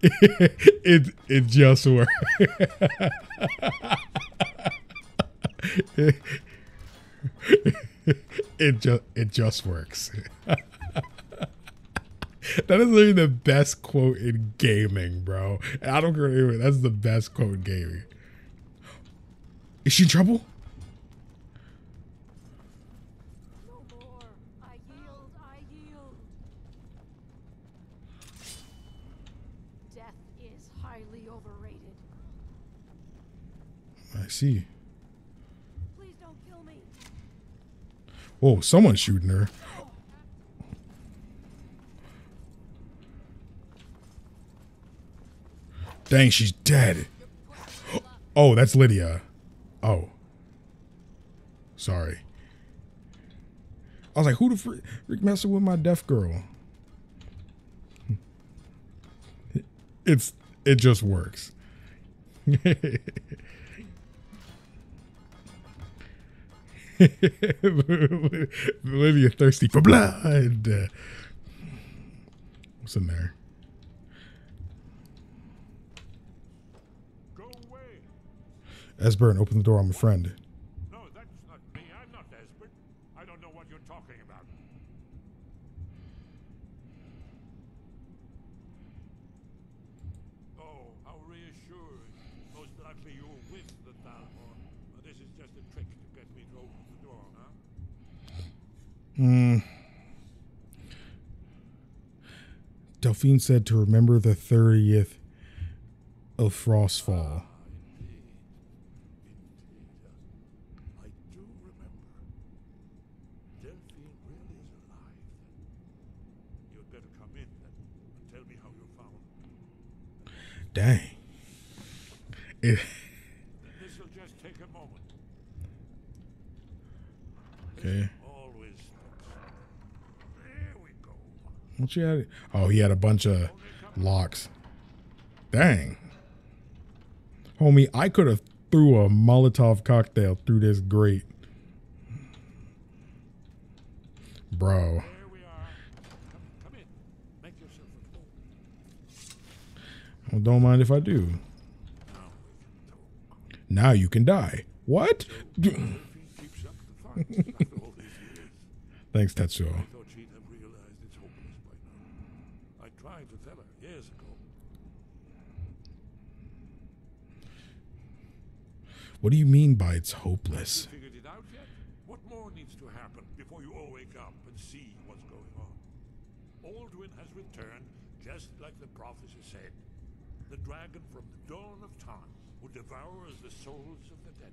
It it, just works. it, it just it just works. that is literally the best quote in gaming, bro. I don't care. That's the best quote in gaming. Is she in trouble? I see. Please don't kill me. Whoa, someone's shooting her. Dang, she's dead. Oh, that's Lydia. Oh. Sorry. I was like, who the freak, freak messing with my deaf girl? It's it just works. Lydia thirsty for blood. What's in there? Esbern, open the door. I'm a friend. Hmm. Delphine said to remember the 30th of Frostfall. I do remember. Delphine really is alive. You'd better come in and tell me how you found. Dang. It, This'll just take a moment. okay. Always. There we go. What you had? Oh, he had a bunch of locks. Dang. Homie, I could have threw a Molotov cocktail through this grate. Bro. Well, don't mind if I do. Now you can die. What? Delphine keeps up the fight after all these years. Thanks, Tetsuo. I thought she'd have realized it's hopeless by now. I tried to tell her years ago. What do you mean by it's hopeless? Figured it out yet? What more needs to happen before you all wake up and see what's going on? Alduin has returned, just like the prophecy said. The dragon from the dawn of time who devours the souls of the dead.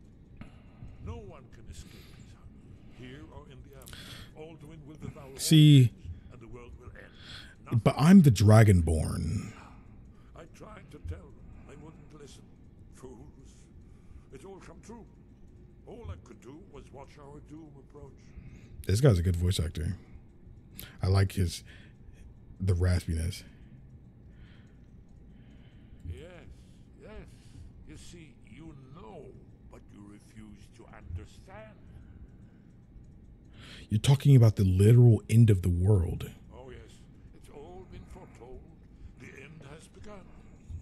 No one can escape his hunger, here or in the afterlife. Alduin will devour See- and the world will end. But I'm the Dragonborn. I tried to tell them. They wouldn't listen. Fools. It's all come true. All I could do was watch our doom approach. This guy's a good voice actor. I like his the raspiness. Yes, yes. You see, you know, but you refuse to understand. You're talking about the literal end of the world. Oh, yes. It's all been foretold. The end has begun.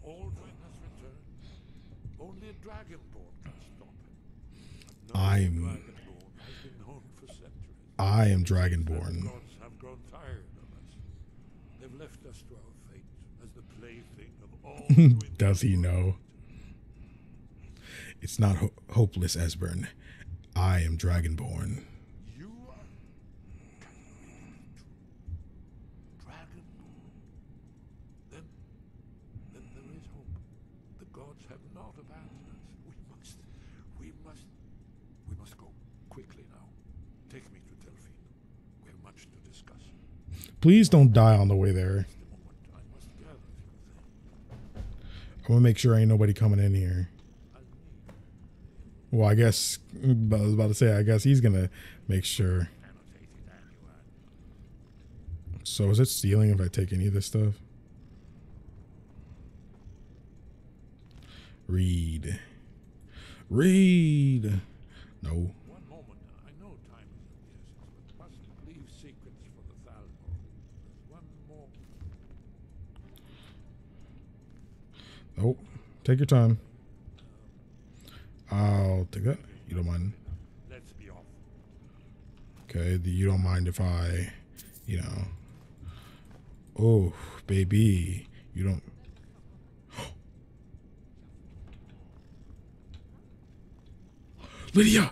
All Alduin has returned. Only a dragonborn can stop him. But no I'm- dragonborn has been known for centuries. I am Dragonborn. have grown tired of us. They've left us to our fate as the plaything of all Does he know? It's not ho- hopeless, Esbern. I am Dragonborn. You are can really be true. Dragonborn. Then, then there is hope. The gods have not abandoned us. We must, we must, we must go quickly now. Take me to Delphine. We have much to discuss. Please don't die on the way there. I must gather a few things. I want to make sure ain't nobody coming in here. Well, I guess I was about to say. I guess he's gonna make sure. So is it stealing if I take any of this stuff? Read. Read. No. One moment. I know time is of the essence, but must leave secrets for the Thalmor. There's one more. Nope. Take your time. I'll take that. You don't mind. Let's be off. Okay. the- You don't mind if I, you know. Oh, baby. You don't. Lydia!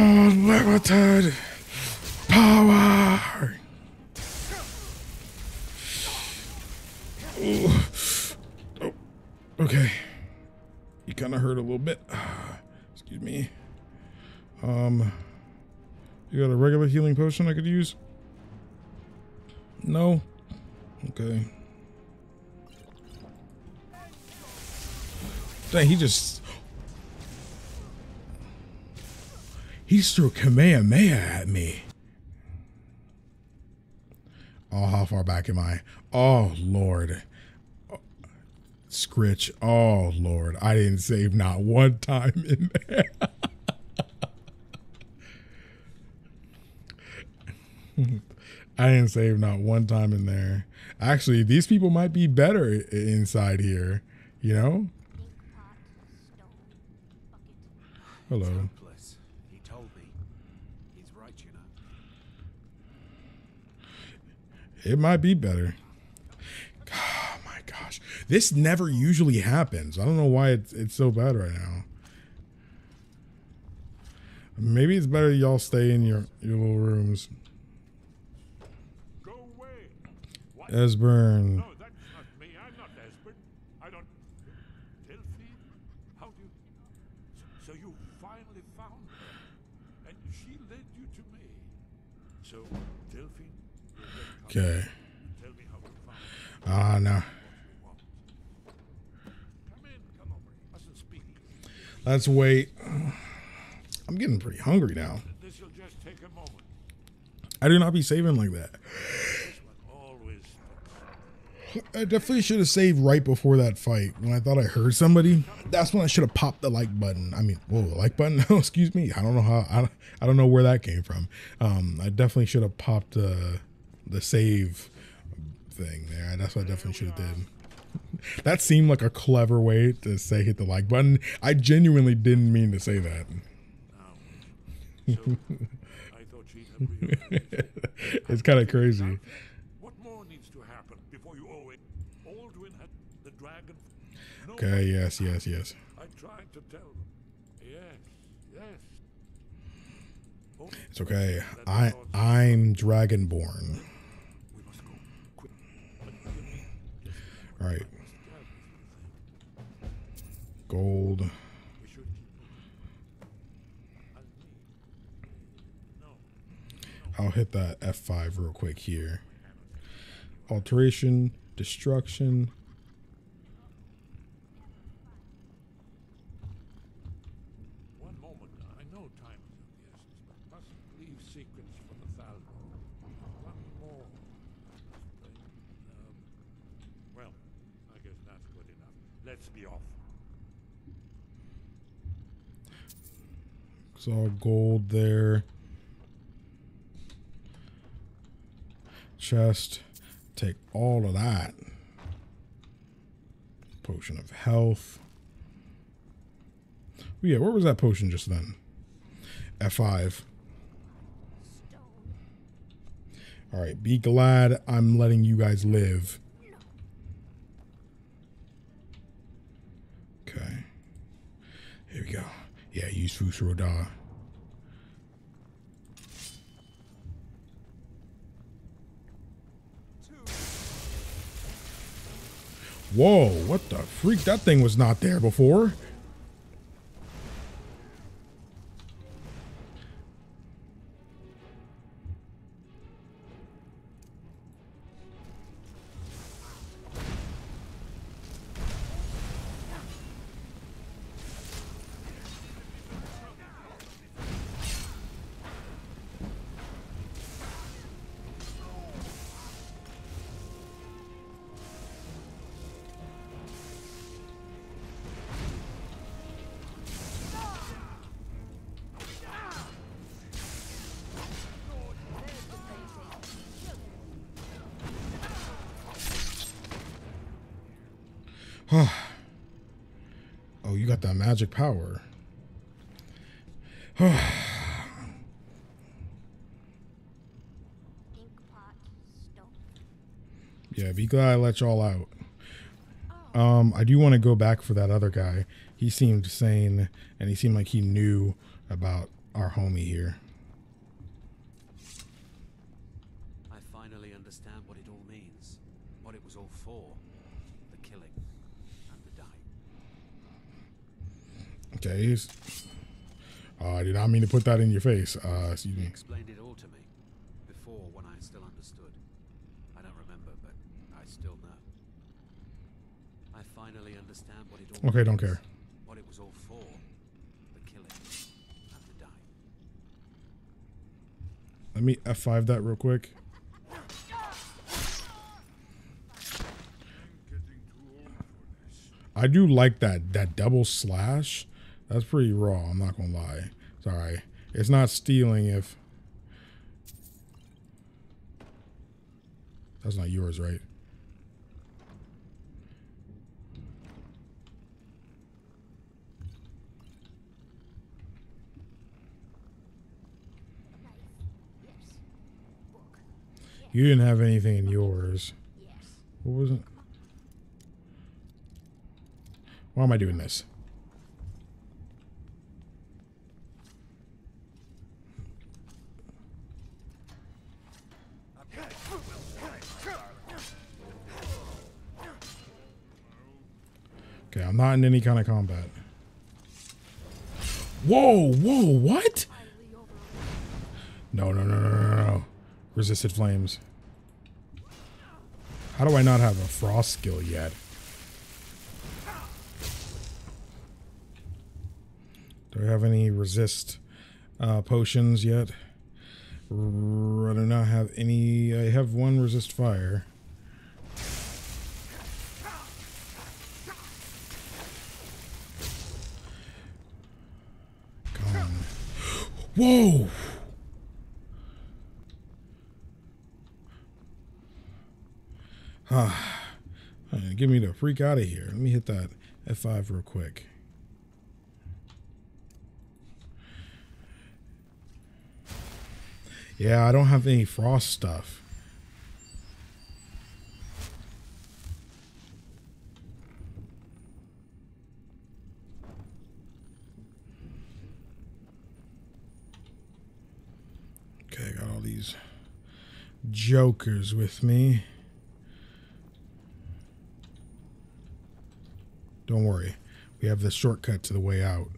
Unlimited power! Oh, okay. You kind of hurt a little bit. Excuse me. Um, you got a regular healing potion I could use? No. Okay. Dang, he just he threw Kamehameha at me. Oh, how far back am I? Oh Lord. Scritch. Oh Lord. I didn't save not one time in there. I didn't save not one time in there. Actually, these people might be better inside here, you know? Hello. Hopeless. He told me. He's right, you know. It might be better. Oh my gosh. This never usually happens. I don't know why it's, it's so bad right now. Maybe it's better y'all stay in your, your little rooms. Esbern. Okay. Ah, no. Mustn't speak. Let's wait. I'm getting pretty hungry now. I do not be saving like that. I definitely should have saved right before that fight. When I thought I heard somebody, that's when I should have popped the like button. I mean, whoa, the like button? Oh, excuse me. I don't know how. I, I don't know where that came from. Um, I definitely should have popped uh, the save thing there. That's what I definitely should have did. That seemed like a clever way to say hit the like button. I genuinely didn't mean to say that. I thought she'd have realized. it's kind of crazy. What more needs to happen before you owe it? Alduin had the Okay. Yes. Yes. Yes. I tried to tell them. Yes, yes. It's okay. I I'm Dragonborn. we must go. Quick. But give me just All right. Gold. I'll hit that F5 real quick here. Alteration, destruction. One moment. I know time is of the essence, but mustn't leave secrets for the Thalmor. One more. Um, well, I guess that's good enough. Let's be off. It's all gold there. Chest. Take all of that. Potion of health. Oh, yeah, where was that potion just then? F5. All right, be glad I'm letting you guys live. Okay. Here we go. Yeah, use Fus Ro Dah. Whoa, what the freak? That thing was not there before. Power. yeah, be glad I let y'all out. Um, I do want to go back for that other guy. He seemed sane, and he seemed like he knew about our homie here. I finally understand what it all means. What it was all for. The killing. And the. Okay, Oh, I did not mean to put that in your face. Uh, excuse He me. explained it all to me. Before, when I still understood. I don't remember, but I still know. I finally understand what it all Okay, don't care. What it was all for. The killing. And the dying. Let me F5 that real quick. I do like that that double slash. That's pretty raw. I'm not gonna lie. Sorry, it's not stealing if. That's not yours, right? You didn't have anything in yours. What was it? Why am I doing this? Okay, I'm not in any kind of combat. Whoa, whoa, what? No, no, no, no, no, no. Resisted flames. How do I not have a frost skill yet? Do I have any resist uh, potions yet? R- I do not have any. I have one resist fire. Whoa! Ah, give me the freak out of here. Let me hit that F5 real quick. Yeah, I don't have any frost stuff. Okay, I got all these jokers with me. Don't worry. We have the shortcut to the way out.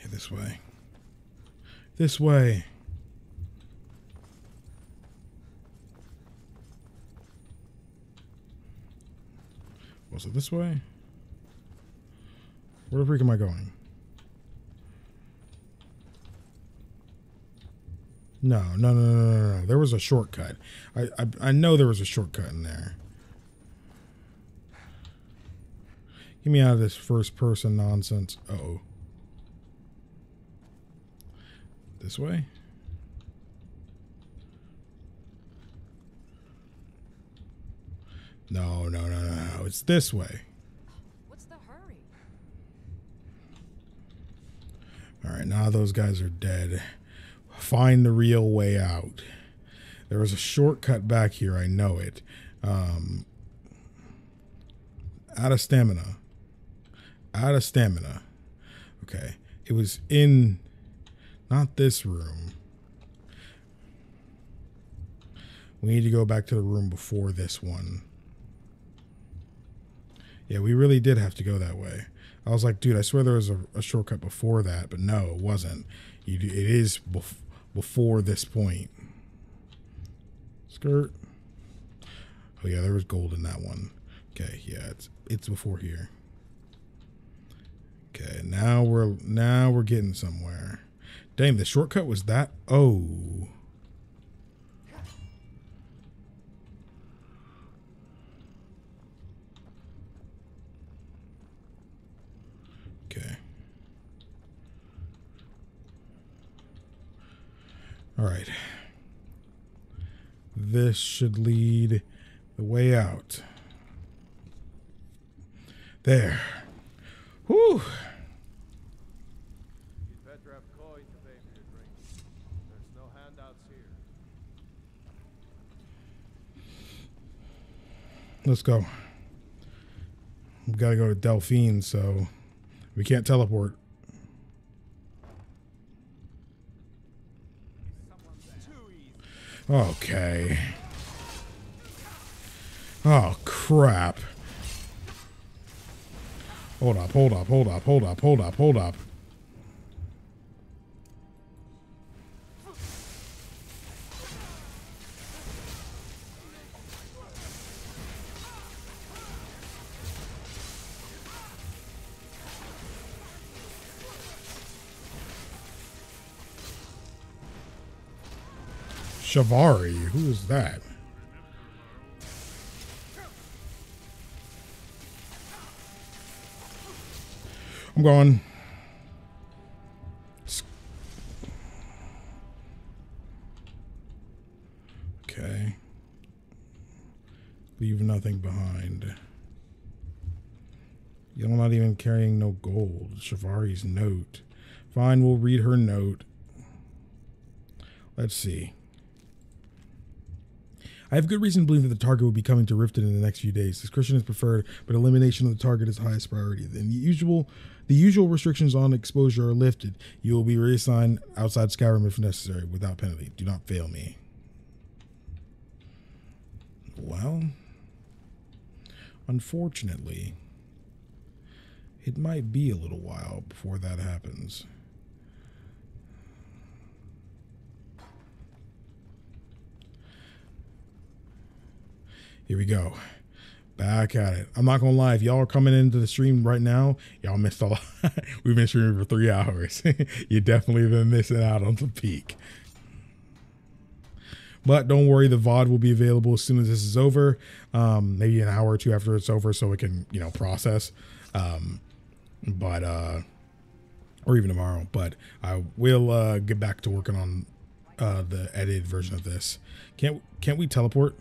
Yeah, this way. This way. Was it this way? Where the freak am I going? No, no, no, no, no, no. There was a shortcut. I, I, I know there was a shortcut in there. Get me out of this first person nonsense. Uh oh. This way? No, no, no, no, no. It's this way. What's the hurry? All right, now those guys are dead. Find the real way out. There was a shortcut back here. I know it. Um, out of stamina. Out of stamina. Okay. It was in not this room. We need to go back to the room before this one. Yeah, we really did have to go that way. I was like, dude, I swear there was a, a shortcut before that, but no, it wasn't. You, it is bef- before this point. Skirt. Oh yeah, there was gold in that one. Okay, yeah, it's it's before here. Okay, now we're now we're getting somewhere. Dang, the shortcut was that. Oh. Okay. All right. This should lead the way out. There. Whew. Let's go. We gotta go to Delphine, so we can't teleport. Okay. Oh, crap. Hold up, hold up, hold up, hold up, hold up, hold up. Shavari, who is that? I'm going. Okay. Leave nothing behind. You're not even carrying no gold. Shavari's note. Fine, we'll read her note. Let's see. I have good reason to believe that the target will be coming to Riften in the next few days. Discretion is preferred, but elimination of the target is highest priority. The usual the usual restrictions on exposure are lifted. You will be reassigned outside Skyrim if necessary, without penalty. Do not fail me. Well, unfortunately, it might be a little while before that happens. Here we go. Back at it. I'm not gonna lie, if y'all are coming into the stream right now, y'all missed a lot. We've been streaming for three hours. you definitely been missing out on the peak. But don't worry, the VOD will be available as soon as this is over. Um, maybe an hour or two after it's over, so it can, you know, process. Um, but uh, or even tomorrow. But I will uh, get back to working on uh, the edited version of this. Can't can't we teleport?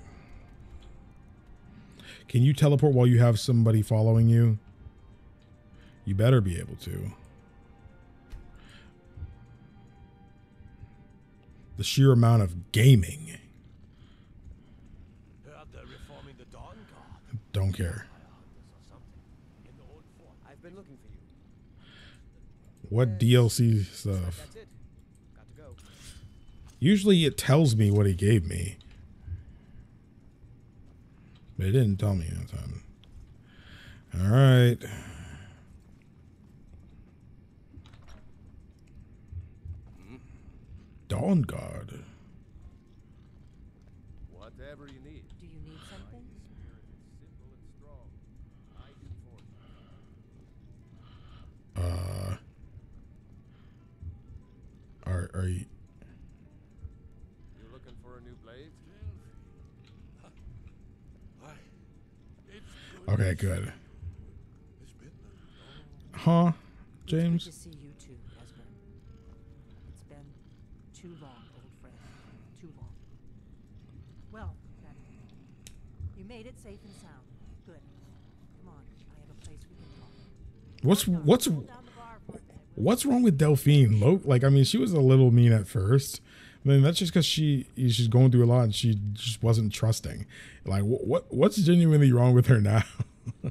Can you teleport while you have somebody following you? You better be able to. The sheer amount of gaming. Don't care. What DLC stuff? Usually it tells me what he gave me. But it didn't tell me anything. All right. Dawnguard. Whatever you need. Do you need something? Simple and strong. I do for. Uh. Are are you? You Okay, good. Huh, James? Good to see you too, Esbern. It's been too long, old friend. Too long. Well, then, you made it safe and sound. Good. Come on, I have a place we can talk. What's what's what's wrong with Delphine? Lo- like, I mean, she was a little mean at first. I mean, that's just because she she's going through a lot and she just wasn't trusting. Like, what, what what's genuinely wrong with her now?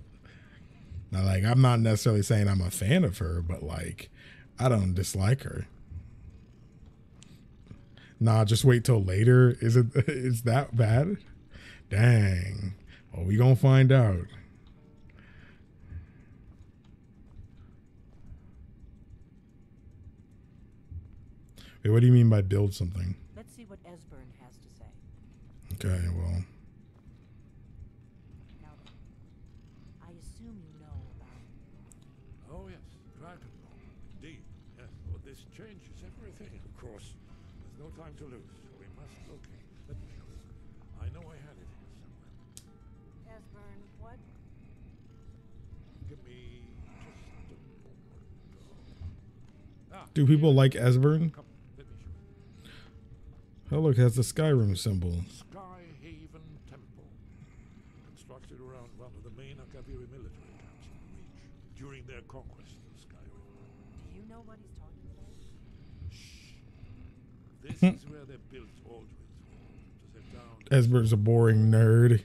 now, like, I'm not necessarily saying I'm a fan of her, but like, I don't dislike her. Nah, just wait till later. Is it is that bad? Dang. Well, we gonna find out. Wait, what do you mean by build something? Let's see what Esbern has to say. Okay, well, do people like Esbern? come. Let me. Oh, look, it has the Skyrim symbol. Sky Haven Temple. Constructed around one of the main Akaviri military camps in the reach during their conquest of Skyrim. Do you know what he's talking about? This hmm. is where they built Alduin's Wall to set down Esbern's a boring nerd.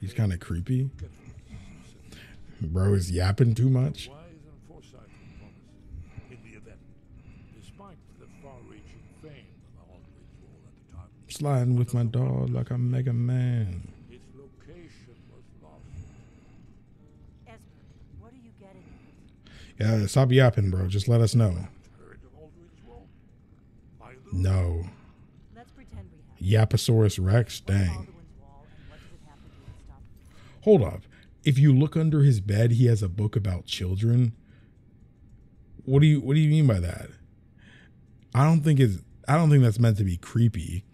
He's kind of creepy. Bro is yapping too much. wise and foresighted promises in the event, despite the far-reaching fame of Alduin's Wall at the time. Sliding with my dog like a Mega Man. Its location was lost. Yeah, stop yapping, bro. Just let us know. No. Let's pretend we have Yaposaurus Rex? Dang. Hold up. If you look under his bed, he has a book about children. What do you what do you mean by that? I don't think it's I don't think that's meant to be creepy.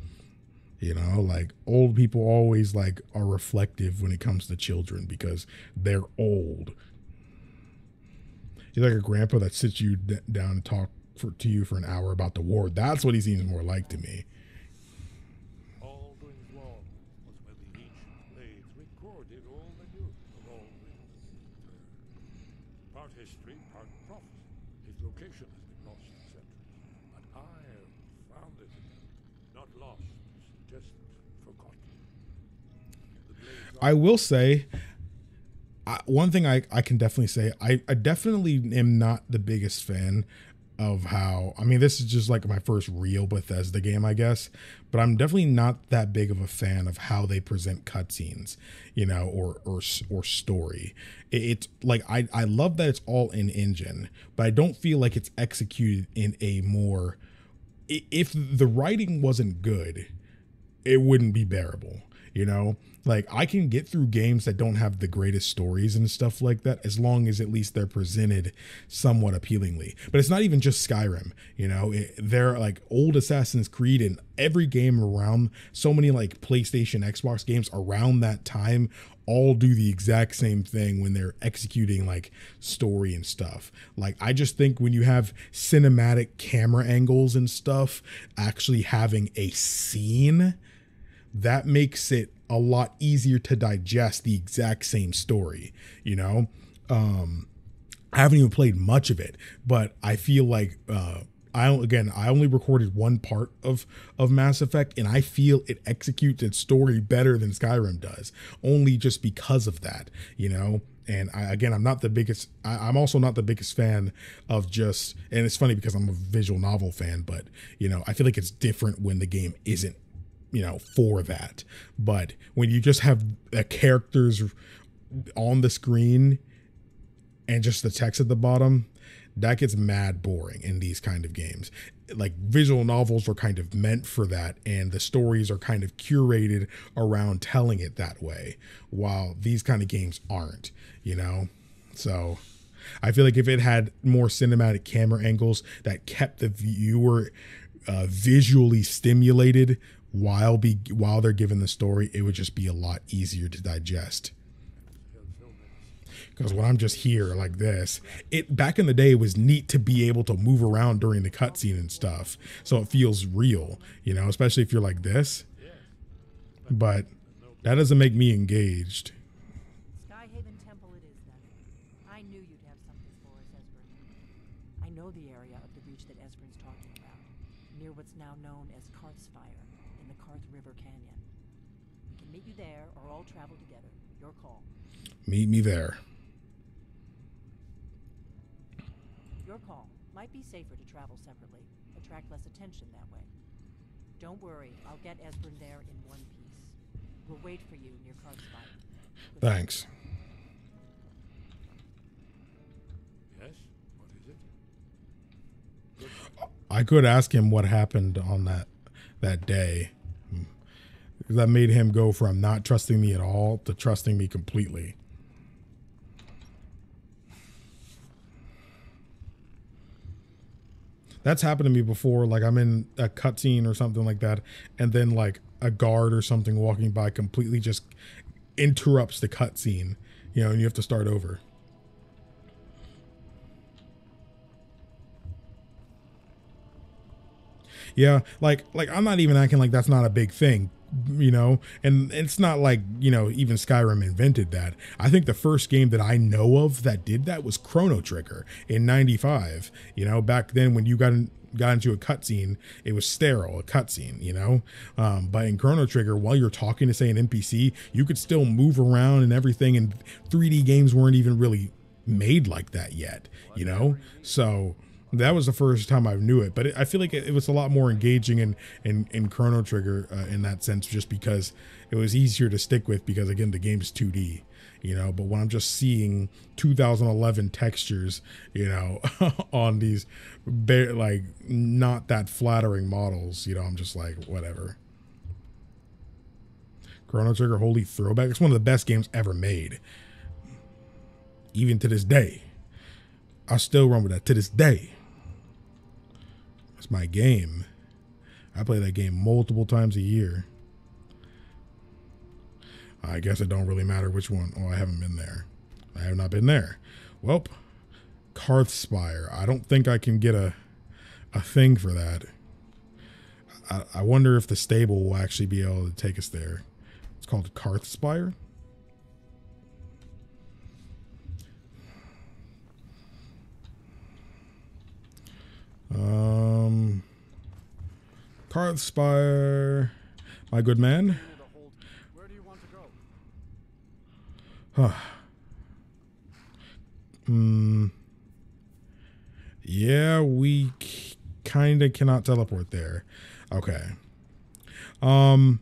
You know, like old people always like are reflective when it comes to children because they're old. He's like a grandpa that sits you d- down and talk for, to you for an hour about the war. That's what he seems more like to me. Alduin's Wall was where the ancient blades recorded all the news of Alduin's return. Part history, part prophecy. His location has been lost in centuries, but I have found it again. Not lost, just forgotten. The blades I will say, I, one thing I, I can definitely say, I, I definitely am not the biggest fan of how, I mean, this is just like my first real Bethesda game, I guess, but I'm definitely not that big of a fan of how they present cutscenes, you know, or, or, or story. It, it's like, I, I love that it's all in engine, but I don't feel like it's executed in a more, if the writing wasn't good, it wouldn't be bearable you know? Like i can get through games that don't have the greatest stories and stuff like that as long as at least they're presented somewhat appealingly. But it's not even just skyrim you know? It, they're like old assassin's creed and every game around so many like playstation xbox games around that time all do the exact same thing when they're executing like story and stuff. Like I just think when you have cinematic camera angles and stuff actually having a scene that makes it a lot easier to digest the exact same story, you know? Um I haven't even played much of it, but I feel like uh I again I only recorded one part of of Mass Effect and I feel it executes its story better than Skyrim does, only just because of that, you know? And I, again, I'm not the biggest. I, I'm also not the biggest fan of just. And it's funny because I'm a visual novel fan, but you know, I feel like it's different when the game isn't you know for that. But when you just have the characters on the screen and just the text at the bottom that gets mad boring in these kind of games. Like visual novels are kind of meant for that and the stories are kind of curated around telling it that way while these kind of games aren't you know? So i feel like if it had more cinematic camera angles that kept the viewer uh, visually stimulated while be while they're given the story, it would just be a lot easier to digest. Because when I'm just here like this, it back in the day it was neat to be able to move around during the cutscene and stuff, so it feels real, you know, especially if you're like this. But that doesn't make me engaged. Meet me there. Your call. Might be safer to travel separately. Attract less attention that way. Don't worry, I'll get Esbern there in one piece. We'll wait for you near Karthspire. Thanks. Yes? What is it? I could ask him what happened on that that day. That made him go from not trusting me at all to trusting me completely. That's happened to me before. Like I'm in a cutscene or something like that, and then like a guard or something walking by completely just interrupts the cutscene. You know, and you have to start over. Yeah, like like I'm not even acting like that's not a big thing, you know. And it's not like you know even Skyrim invented that. I think the first game that I know of that did that was Chrono Trigger in '95. You know, back then when you got got into a cutscene, it was sterile, a cutscene, you know. Um, but in Chrono Trigger, while you're talking to say an NPC, you could still move around and everything. And 3D games weren't even really made like that yet, you know. So that was the first time I knew it. But it, I feel like it, it, was a lot more engaging in in, in Chrono Trigger uh, in that sense, just because it was easier to stick with. Because again, the game's 2D, you know. But when I'm just seeing 2011 textures, you know, on these bare, like not that flattering models, you know, I'm just like whatever. Chrono Trigger, holy throwback! It's one of the best games ever made, even to this day. I still run with that to this day. It's my game. I play that game multiple times a year. I guess it don't really matter which one. Oh, I haven't been there. I have not been there. Well, Karthspire. I don't think I can get a a thing for that. I, I wonder if the stable will actually be able to take us there. It's called Karthspire. Um, Karthspire, my good man. Huh. Hmm. Yeah, we kind of cannot teleport there. Okay. Um.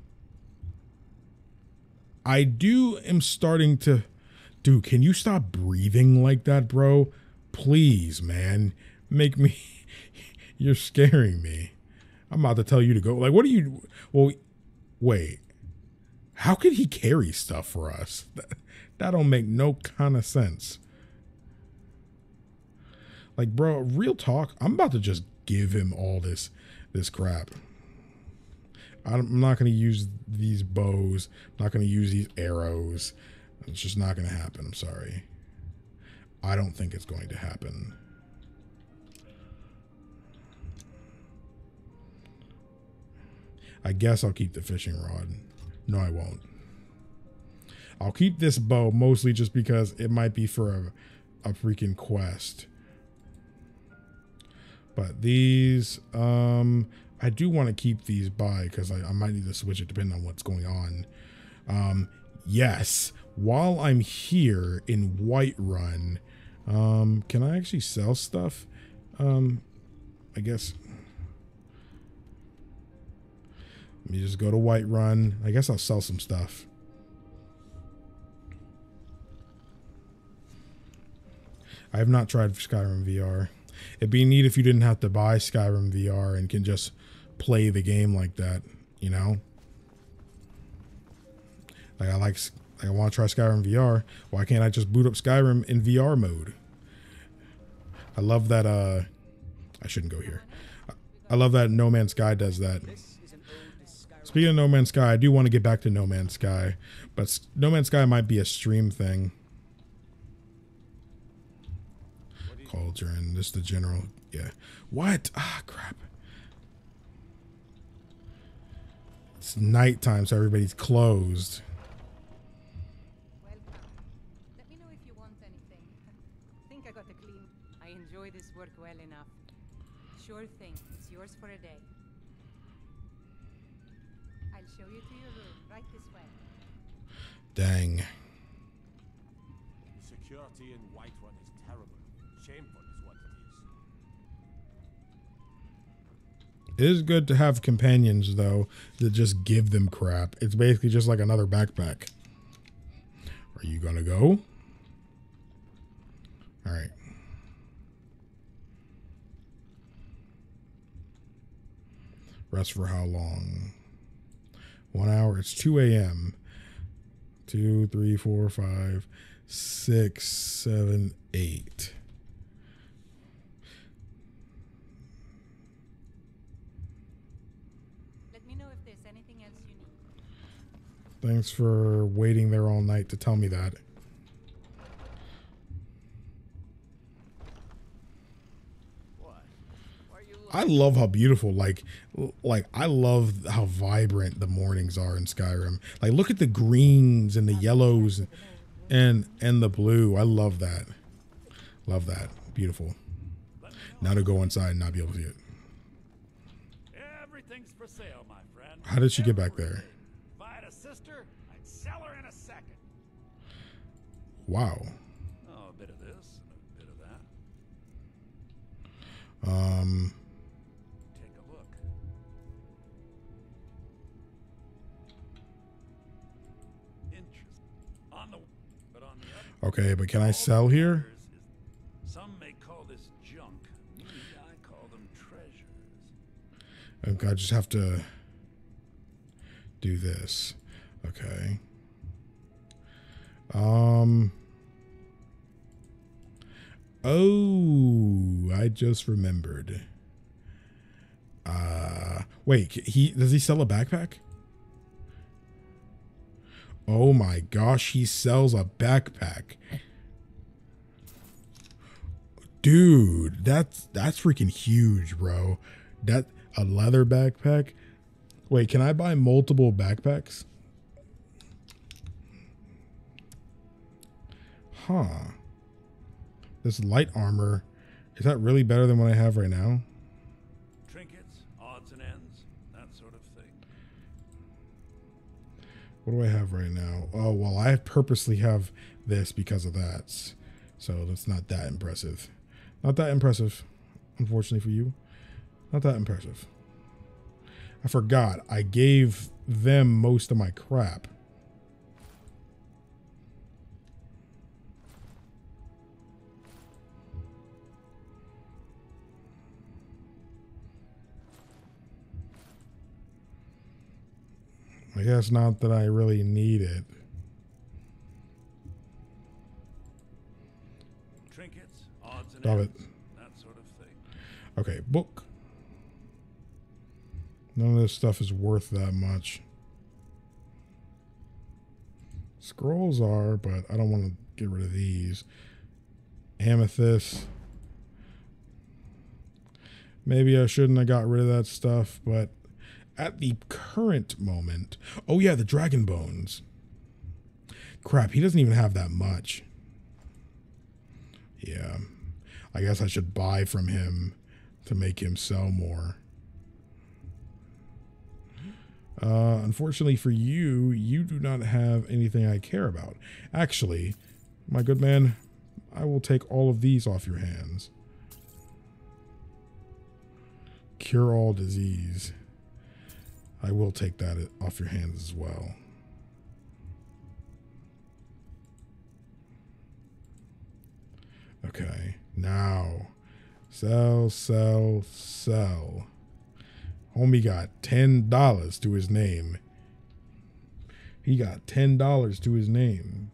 I do am starting to. Dude, can you stop breathing like that, bro? Please, man. Make me. You're scaring me. I'm about to tell you to go. Like, what are you? Well, wait. How could he carry stuff for us? That, that don't make no kind of sense. Like, bro, real talk. I'm about to just give him all this this crap. I'm not going to use these bows. I'm not going to use these arrows. It's just not going to happen. I'm sorry. I don't think it's going to happen. I guess I'll keep the fishing rod. No, I won't. I'll keep this bow mostly just because it might be for a, a freaking quest. But these, um, I do want to keep these by because I, I, might need to switch it depending on what's going on. Um, yes, while I'm here in Whiterun, um, can I actually sell stuff? Um, I guess me just go to Whiterun. I guess I'll sell some stuff. I have not tried Skyrim VR. It'd be neat if you didn't have to buy Skyrim VR and can just play the game like that, you know? Like I like, like I want to try Skyrim VR. Why can't I just boot up Skyrim in VR mode? I love that. Uh, I shouldn't go here. I love that No Man's Sky does that. Speaking of No Man's Sky, I do want to get back to No Man's Sky, but No Man's Sky might be a stream thing. Cauldron, this is the general. Yeah. What? Ah, crap. It's nighttime, so everybody's closed. Dang. The security in Whiterun is terrible. Shameful is what it is. It is good to have companions, though, that just give them crap. It's basically just like another backpack. Are you gonna go? All right. Rest for how long? One hour. It's 2 a.m. Two, three, four, five, six, seven, eight. Let me know if there's anything else you need. Thanks for waiting there all night to tell me that. I love how beautiful like like I love how vibrant the mornings are in Skyrim. Like look at the greens and the yellows and and the blue. I love that. Love that. Beautiful. Now to go inside and not be able to see it. Everything's for sale, my friend. How did she get back there? If I had a sister, I'd sell her in a second. Wow. Oh, a bit of this a bit of Um, okay, but can I sell here? some may call this junk. I call them treasures. Okay, I just have to do this. Okay. Um. Oh, I just remembered. Uh, wait, he does he sell a backpack? Oh my gosh, he sells a backpack. Dude, that's that's freaking huge, bro. That a leather backpack. Wait, can I buy multiple backpacks? Huh. This light armor, is that really better than what I have right now? What do I have right now? Oh, well, I purposely have this because of that. So that's not that impressive. Not that impressive, unfortunately for you. Not that impressive. I forgot. I gave them most of my crap. I guess not that I really need it. Trinkets, odds and Stop it. that sort of thing. Okay, book. None of this stuff is worth that much. Scrolls are, but I don't want to get rid of these. Amethyst. Maybe I shouldn't have got rid of that stuff, but at the current moment. Oh, yeah, the dragon bones. Crap, he doesn't even have that much. Yeah. I guess I should buy from him to make him sell more. Uh, unfortunately for you, you do not have anything I care about. Actually, my good man, I will take all of these off your hands. Cure all disease. I will take that off your hands as well. Okay, now sell, sell, sell. Homie got ten dollars to his name. He got ten dollars to his name.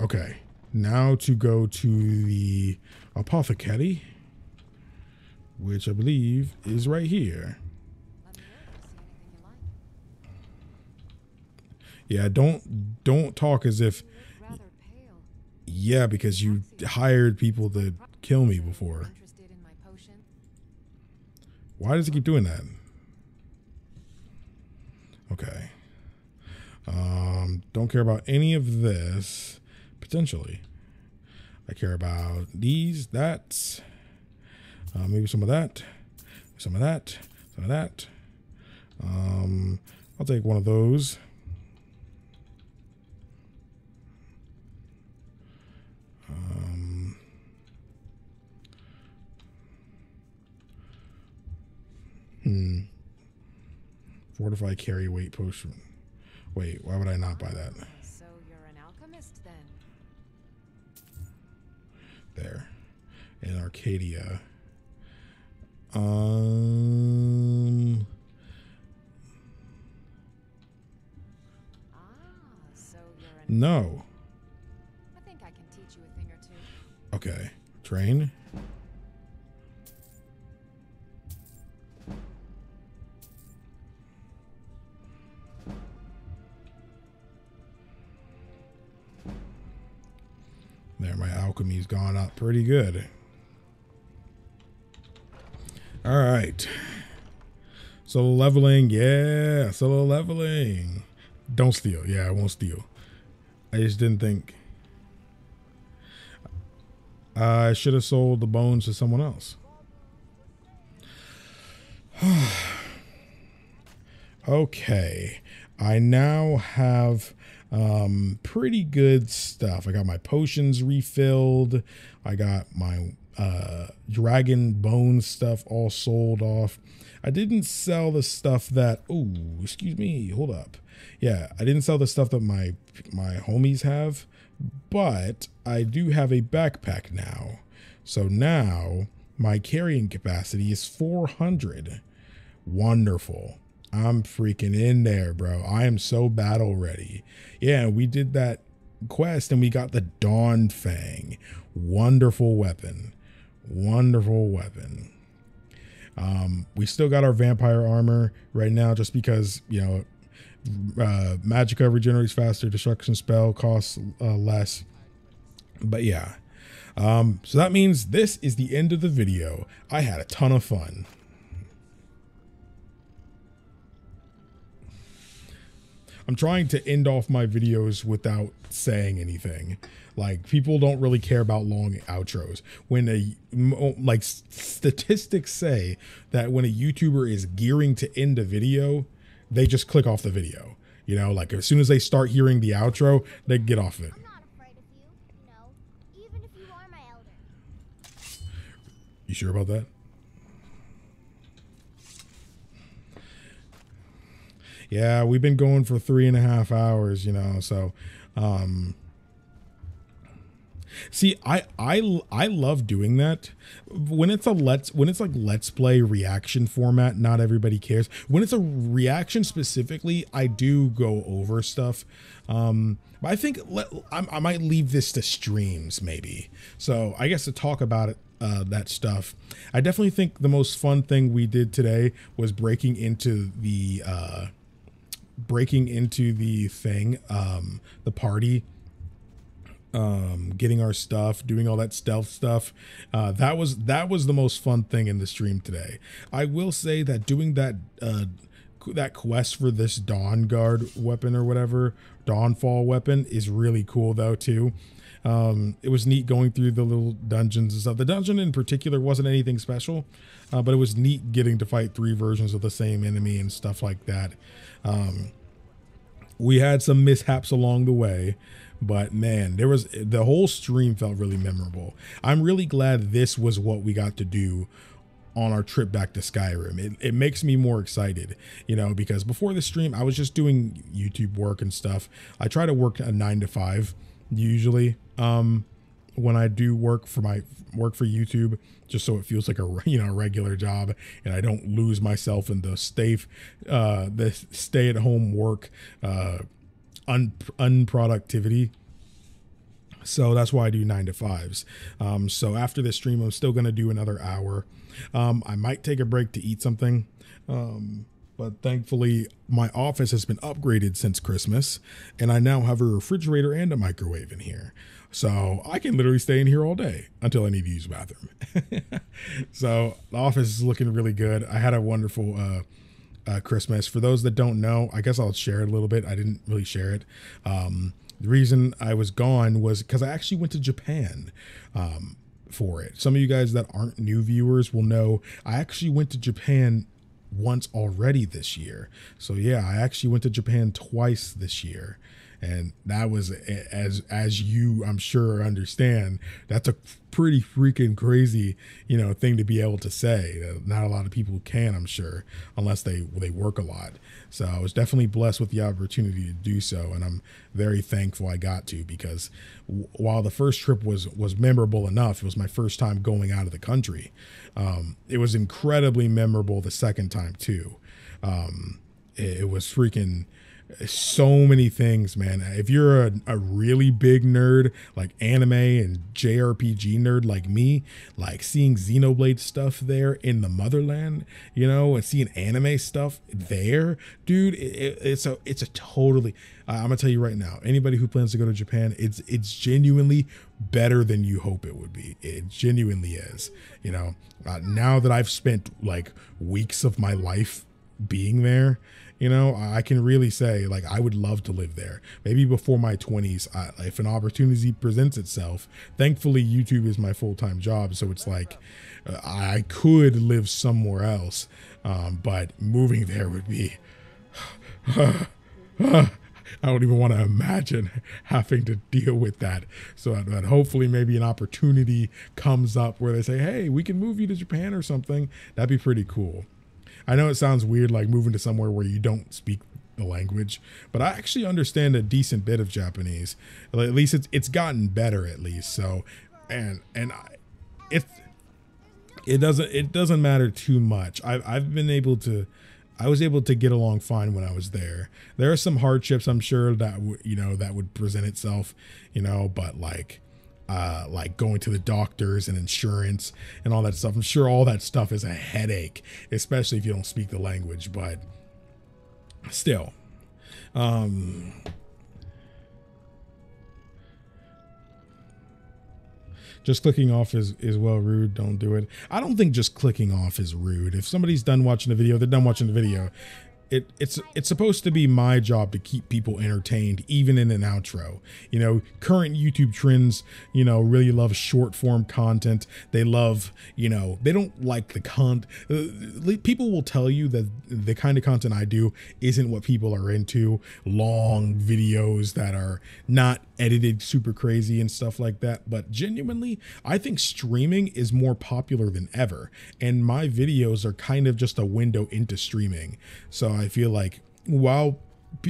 Okay, now to go to the apothecary, which I believe is right here. Yeah, don't don't talk as if Yeah, because you hired people to kill me before. Why does it keep doing that? Okay. Um, don't care about any of this potentially. I care about these, that, uh, maybe some of that, some of that, some of that. Um, I'll take one of those. Um, hmm. Fortify carry weight potion. Wait, why would I not buy that? There. In Arcadia. Um. So you're No. I think I can teach you a thing or two. Okay. Train. There, my alchemy's gone up pretty good. All right. Solo leveling, yeah, solo leveling. Don't steal. Yeah, I won't steal. I just didn't think. I should have sold the bones to someone else. okay. I now have Um, pretty good stuff. I got my potions refilled. I got my uh, dragon bone stuff all sold off. I didn't sell the stuff that. Oh, excuse me. Hold up. Yeah, I didn't sell the stuff that my my homies have, but I do have a backpack now. So now my carrying capacity is 400. Wonderful. I'm freaking in there, bro. I am so battle ready. Yeah, we did that quest and we got the Dawnfang. Wonderful weapon. Wonderful weapon. Um, we still got our vampire armor right now just because, you know, uh, Magicka regenerates faster, destruction spell costs uh, less. But yeah. Um, so that means this is the end of the video. I had a ton of fun. I'm trying to end off my videos without saying anything. Like people don't really care about long outros. When a like statistics say that when a YouTuber is gearing to end a video, they just click off the video. You know, like as soon as they start hearing the outro, they get off it. You sure about that? Yeah, we've been going for three and a half hours, you know, so um See, I I I love doing that. When it's a let's when it's like let's play reaction format, not everybody cares. When it's a reaction specifically, I do go over stuff. Um but I think let, I, I might leave this to streams maybe. So I guess to talk about it uh, that stuff. I definitely think the most fun thing we did today was breaking into the uh, breaking into the thing, um, the party, um, getting our stuff, doing all that stealth stuff. Uh, that was that was the most fun thing in the stream today. I will say that doing that uh, that quest for this Dawnguard weapon or whatever, Dawnfall weapon is really cool though too. Um, it was neat going through the little dungeons and stuff. The dungeon in particular wasn't anything special, uh, but it was neat getting to fight three versions of the same enemy and stuff like that. Um, we had some mishaps along the way, but man, there was the whole stream felt really memorable. I'm really glad this was what we got to do on our trip back to Skyrim. It, it makes me more excited, you know, because before the stream, I was just doing YouTube work and stuff. I try to work a nine to five usually um, when I do work for my work for YouTube, just so it feels like a you know a regular job, and I don't lose myself in the stay uh, the stay at home work uh, un unproductivity. So that's why I do nine to fives. Um, so after this stream, I'm still gonna do another hour. Um, I might take a break to eat something. Um, but thankfully my office has been upgraded since Christmas and I now have a refrigerator and a microwave in here. So I can literally stay in here all day until I need to use bathroom. so the office is looking really good. I had a wonderful uh, uh, Christmas. For those that don't know, I guess I'll share it a little bit. I didn't really share it. Um, the reason I was gone was because I actually went to Japan um, for it. Some of you guys that aren't new viewers will know I actually went to Japan once already this year. So yeah, I actually went to Japan twice this year and that was as as you i'm sure understand that's a pretty freaking crazy you know thing to be able to say not a lot of people can i'm sure unless they they work a lot. So i was definitely blessed with the opportunity to do so and i'm very thankful i got to because while the first trip was was memorable enough it was my first time going out of the country. Um, it was incredibly memorable the second time too. Um, it, it was freaking so many things, man. If you're a, a, really big nerd, like anime and JRPG nerd like me, like seeing Xenoblade stuff there in the motherland, you know, and seeing anime stuff there, dude, it, it's a it's a totally. I'm gonna tell you right now, anybody who plans to go to Japan, it's it's genuinely better than you hope it would be. It genuinely is. You know, uh, now that I've spent like weeks of my life being there you know i can really say like i would love to live there maybe before my 20s I, if an opportunity presents itself thankfully youtube is my full-time job so it's like uh, i could live somewhere else um, but moving there would be I don't even want to imagine having to deal with that. So that hopefully maybe an opportunity comes up where they say, "Hey, we can move you to Japan or something." That'd be pretty cool. I know it sounds weird like moving to somewhere where you don't speak the language, but I actually understand a decent bit of Japanese. At least it's it's gotten better at least. So, and and I, it it doesn't it doesn't matter too much. I've I've been able to. I was able to get along fine when I was there. There are some hardships I'm sure that you know that would present itself, you know, but like uh, like going to the doctors and insurance and all that stuff. I'm sure all that stuff is a headache, especially if you don't speak the language. But still, um, just clicking off is is well rude. Don't do it. I don't think just clicking off is rude. If somebody's done watching the video, they're done watching the video it, it's it's supposed to be my job to keep people entertained even in an outro. You know current youtube trends you know really love short form content. They love you know they don't like the con uh, people will tell you that the kind of content i do isn't what people are into. Long videos that are not edited super crazy and stuff like that. But genuinely i think streaming is more popular than ever. And my videos are kind of just a window into streaming. So i feel like while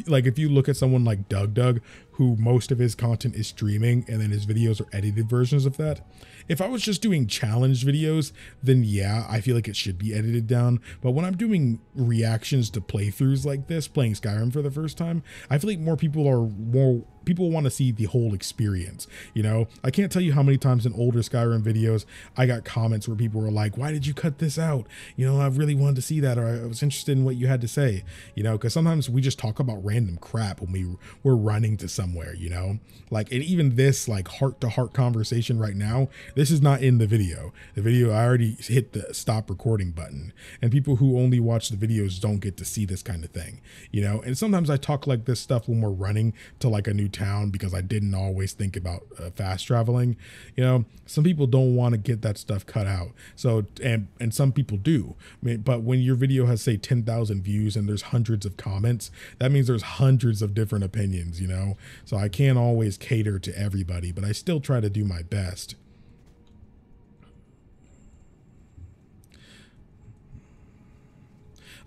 like if you look at someone like DougDoug who most of his content is streaming and then his videos are edited versions of that if I was just doing challenge videos, then yeah, I feel like it should be edited down. But when I'm doing reactions to playthroughs like this, playing Skyrim for the first time, I feel like more people are more people want to see the whole experience. You know, I can't tell you how many times in older Skyrim videos I got comments where people were like, "Why did you cut this out?" You know, I really wanted to see that, or I was interested in what you had to say. You know, because sometimes we just talk about random crap when we we're running to somewhere. You know, like and even this like heart to heart conversation right now, this is not in the video. The video I already hit the stop recording button, and people who only watch the videos don't get to see this kind of thing. You know, and sometimes I talk like this stuff when we're running to like a new town because I didn't always think about uh, fast traveling. You know, some people don't want to get that stuff cut out. So and and some people do. I mean, but when your video has say 10,000 views and there's hundreds of comments, that means there's hundreds of different opinions, you know? So I can't always cater to everybody, but I still try to do my best.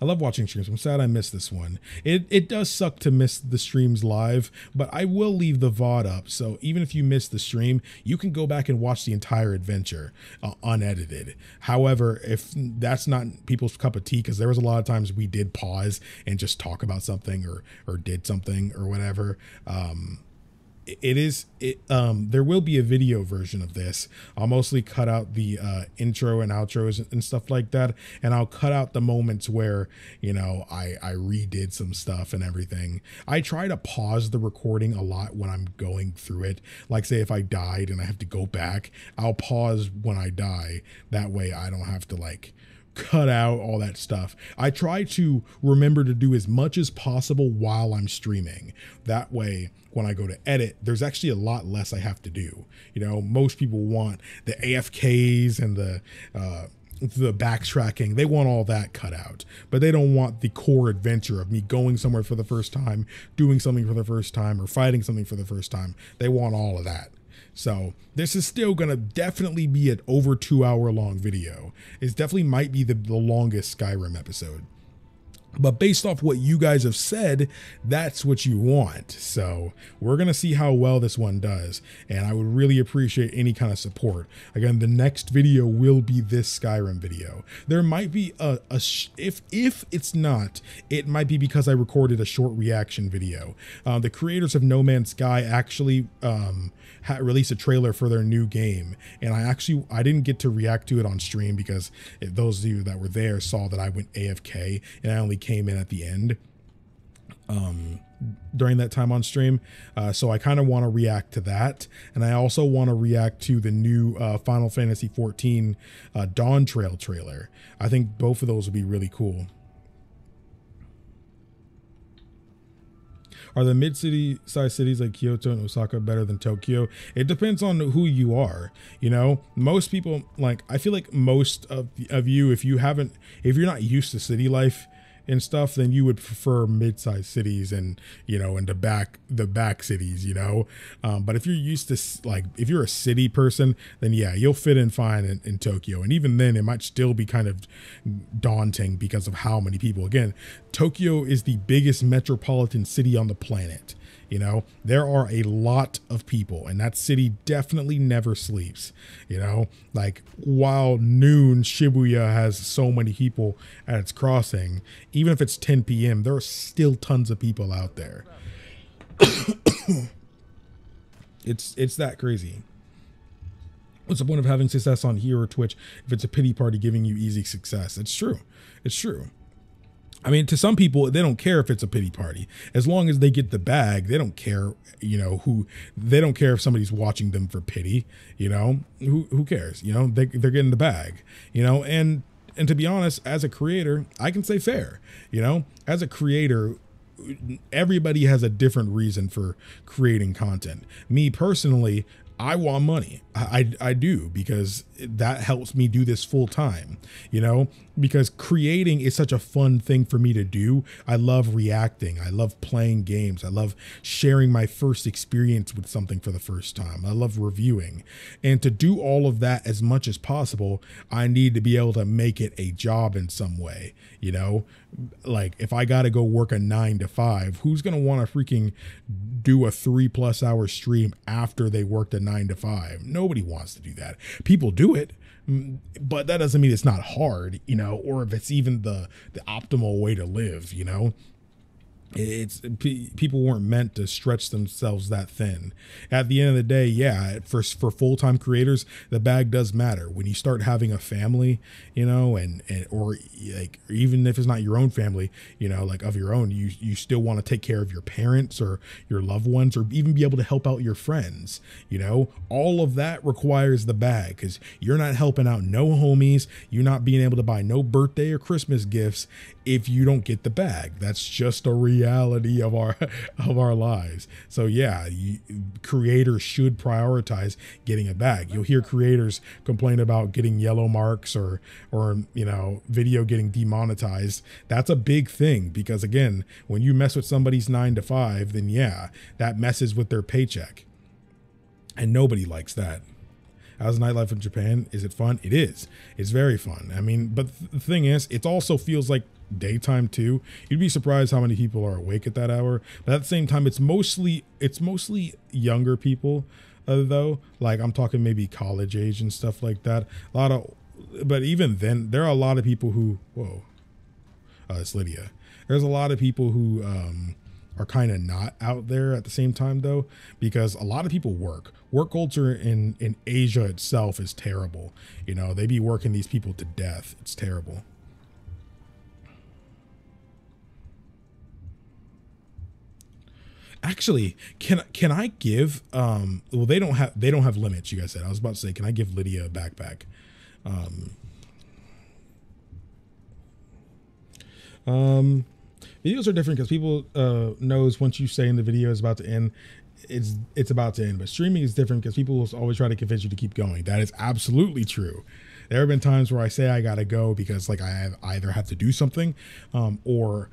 I love watching streams. I'm sad I missed this one. It it does suck to miss the streams live, but I will leave the VOD up. So even if you miss the stream, you can go back and watch the entire adventure uh, unedited. However, if that's not people's cup of tea, because there was a lot of times we did pause and just talk about something or or did something or whatever. Um, it is it um there will be a video version of this. I'll mostly cut out the uh intro and outros and stuff like that. And i'll cut out the moments where you know i i redid some stuff and everything. I try to pause the recording a lot when i'm going through it. Like say if i died and i have to go back i'll pause when i die. That way i don't have to like cut out all that stuff. I try to remember to do as much as possible while I'm streaming. That way, when I go to edit, there's actually a lot less I have to do. You know, most people want the AFKs and the uh, the backtracking. They want all that cut out, but they don't want the core adventure of me going somewhere for the first time, doing something for the first time, or fighting something for the first time. They want all of that. So this is still gonna definitely be an over two hour long video. It definitely might be the, the longest Skyrim episode. But based off what you guys have said, that's what you want. So we're going to see how well this one does. And I would really appreciate any kind of support. Again, the next video will be this Skyrim video. There might be a, a if, if it's not, it might be because I recorded a short reaction video. Uh, the creators of No Man's Sky actually um, released a trailer for their new game. And I actually, I didn't get to react to it on stream because those of you that were there saw that I went AFK and I only came in at the end um, during that time on stream. Uh, so I kind of want to react to that. And I also want to react to the new uh, Final Fantasy 14 uh, Dawntrail trailer. I think both of those would be really cool. Are the mid-city size cities like Kyoto and Osaka better than Tokyo? It depends on who you are. You know, most people like I feel like most of of you, if you haven't, if you're not used to city life, and stuff, then you would prefer mid-sized cities and you know, and the back the back cities, you know. Um, but if you're used to like if you're a city person, then yeah, you'll fit in fine in, in Tokyo. And even then, it might still be kind of daunting because of how many people. Again, Tokyo is the biggest metropolitan city on the planet. You know, there are a lot of people, and that city definitely never sleeps. You know, like while noon Shibuya has so many people at its crossing, even if it's 10 p.m., there are still tons of people out there. it's it's that crazy. What's the point of having success on here or Twitch if it's a pity party giving you easy success? It's true. It's true. I mean, to some people, they don't care if it's a pity party. As long as they get the bag, they don't care, you know, who, they don't care if somebody's watching them for pity, you know, who, who cares? You know, they, they're getting the bag, you know, and, and to be honest, as a creator, I can say fair, you know, as a creator, everybody has a different reason for creating content. Me personally, I want money. I, I, do because that helps me do this full time, you know, because creating is such a fun thing for me to do. I love reacting. I love playing games. I love sharing my first experience with something for the first time. I love reviewing. And to do all of that as much as possible, I need to be able to make it a job in some way, you know? Like if I got to go work a 9 to 5, who's going to want to freaking do a 3 plus hour stream after they worked a 9 to 5? Nobody wants to do that. People do it, mm, but that doesn't mean it's not hard, you know, or if it's even the the optimal way to live, you know it's people weren't meant to stretch themselves that thin. At the end of the day yeah for for full-time creators the bag does matter. When you start having a family you know and, and or like even if it's not your own family you know like of your own you you still want to take care of your parents or your loved ones or even be able to help out your friends you know? All of that requires the bag because you're not helping out no homies you're not being able to buy no birthday or christmas gifts if you don't get the bag that's just a reality of our of our lives so yeah you, creators should prioritize getting a bag you'll hear creators complain about getting yellow marks or or you know video getting demonetized that's a big thing because again when you mess with somebody's 9 to 5 then yeah that messes with their paycheck and nobody likes that How's nightlife in Japan? Is it fun? It is. It's very fun. I mean, but th- the thing is, it also feels like daytime too. You'd be surprised how many people are awake at that hour. But at the same time, it's mostly it's mostly younger people, uh, though. Like I'm talking maybe college age and stuff like that. A lot of, but even then, there are a lot of people who. Whoa, uh, it's Lydia. There's a lot of people who um, are kind of not out there at the same time though because a lot of people work work culture in in asia itself is terrible you know they be working these people to death it's terrible actually can can i give um well they don't have they don't have limits you guys said. I was about to say can i give lydia a backpack? Um um videos are different because people uh knows once you say in the video is about to end it's it's about to end. But streaming is different because people will always try to convince you to keep going. That is absolutely true. There have been times where i say i gotta go because like i have either have to do something um or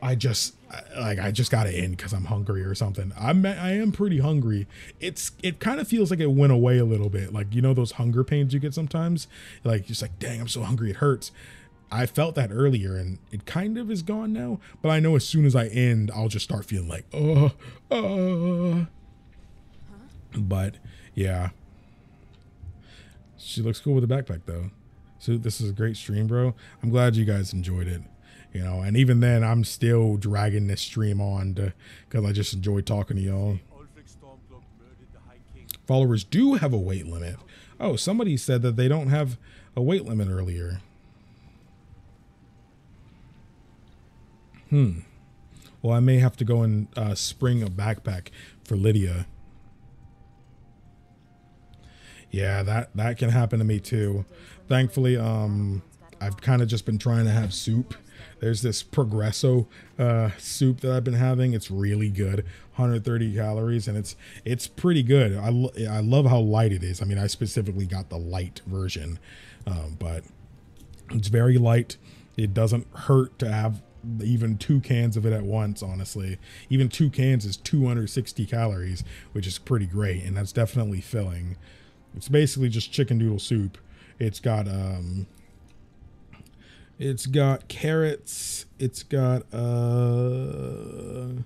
i just like i just gotta end because i'm hungry or something i'm i am pretty hungry it's it kind of feels like it went away a little bit like you know those hunger pains you get sometimes like just like dang i'm so hungry it hurts I felt that earlier and it kind of is gone now, but I know as soon as I end, I'll just start feeling like, oh, uh. But yeah. She looks cool with a backpack though. So this is a great stream, bro. I'm glad you guys enjoyed it. You know, and even then I'm still dragging this stream on because I just enjoy talking to y'all. Followers do have a weight limit. Oh, somebody said that they don't have a weight limit earlier. Hmm. Well, I may have to go and uh, spring a backpack for Lydia. Yeah, that that can happen to me too. Thankfully, um, I've kind of just been trying to have soup. There's this Progresso uh, soup that I've been having. It's really good, 130 calories, and it's it's pretty good. I, lo- I love how light it is. I mean, I specifically got the light version, um, but it's very light. It doesn't hurt to have even two cans of it at once. Honestly, even two cans is 260 calories, which is pretty great, and that's definitely filling. It's basically just chicken noodle soup. It's got um, it's got carrots. It's got uh,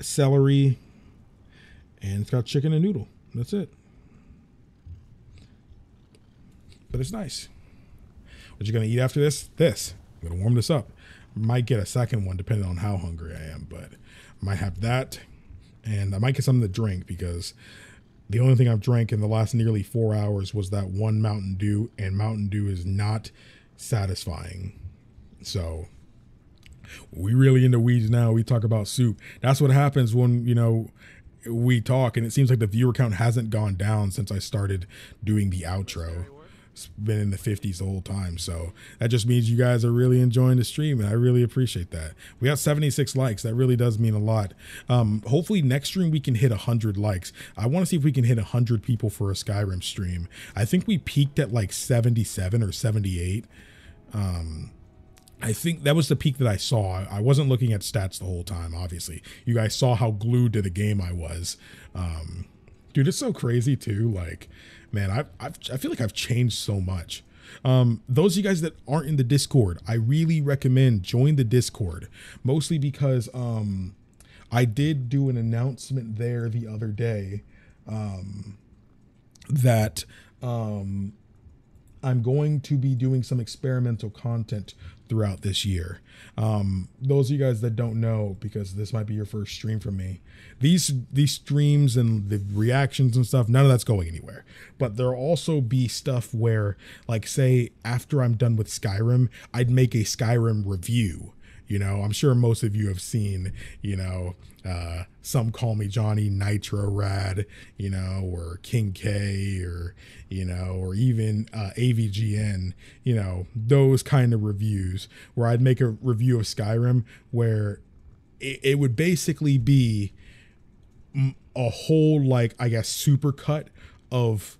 celery, and it's got chicken and noodle. That's it. But it's nice. What you gonna eat after this? This. I'm gonna warm this up. Might get a second one depending on how hungry I am, but might have that, and I might get something to drink because the only thing I've drank in the last nearly four hours was that one Mountain Dew, and Mountain Dew is not satisfying. So we really into weeds now. We talk about soup. That's what happens when you know we talk, and it seems like the viewer count hasn't gone down since I started doing the outro. It's been in the 50s the whole time. So that just means you guys are really enjoying the stream, and I really appreciate that. We got 76 likes. That really does mean a lot. Um, hopefully, next stream we can hit 100 likes. I want to see if we can hit 100 people for a Skyrim stream. I think we peaked at like 77 or 78. Um, I think that was the peak that I saw. I wasn't looking at stats the whole time, obviously. You guys saw how glued to the game I was. Um, dude, it's so crazy too. Like, man, I I've, I feel like I've changed so much. Um, those of you guys that aren't in the Discord, I really recommend join the Discord. Mostly because um, I did do an announcement there the other day um, that um, I'm going to be doing some experimental content throughout this year. Um, those of you guys that don't know, because this might be your first stream from me, these these streams and the reactions and stuff, none of that's going anywhere. But there'll also be stuff where, like, say after I'm done with Skyrim, I'd make a Skyrim review you know, I'm sure most of you have seen, you know, uh, some call me Johnny Nitro Rad, you know, or King K, or you know, or even uh, AVGN, you know, those kind of reviews where I'd make a review of Skyrim where it, it would basically be a whole like I guess supercut of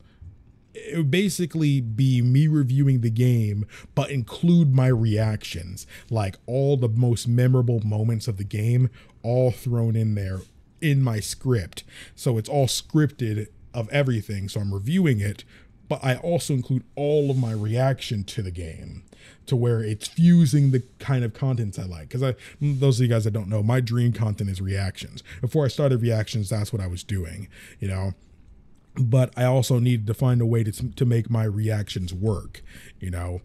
it would basically be me reviewing the game, but include my reactions, like all the most memorable moments of the game, all thrown in there in my script. So it's all scripted of everything. So I'm reviewing it, but I also include all of my reaction to the game to where it's fusing the kind of contents I like. Because I, those of you guys that don't know, my dream content is reactions. Before I started reactions, that's what I was doing. You know, but I also needed to find a way to to make my reactions work, you know.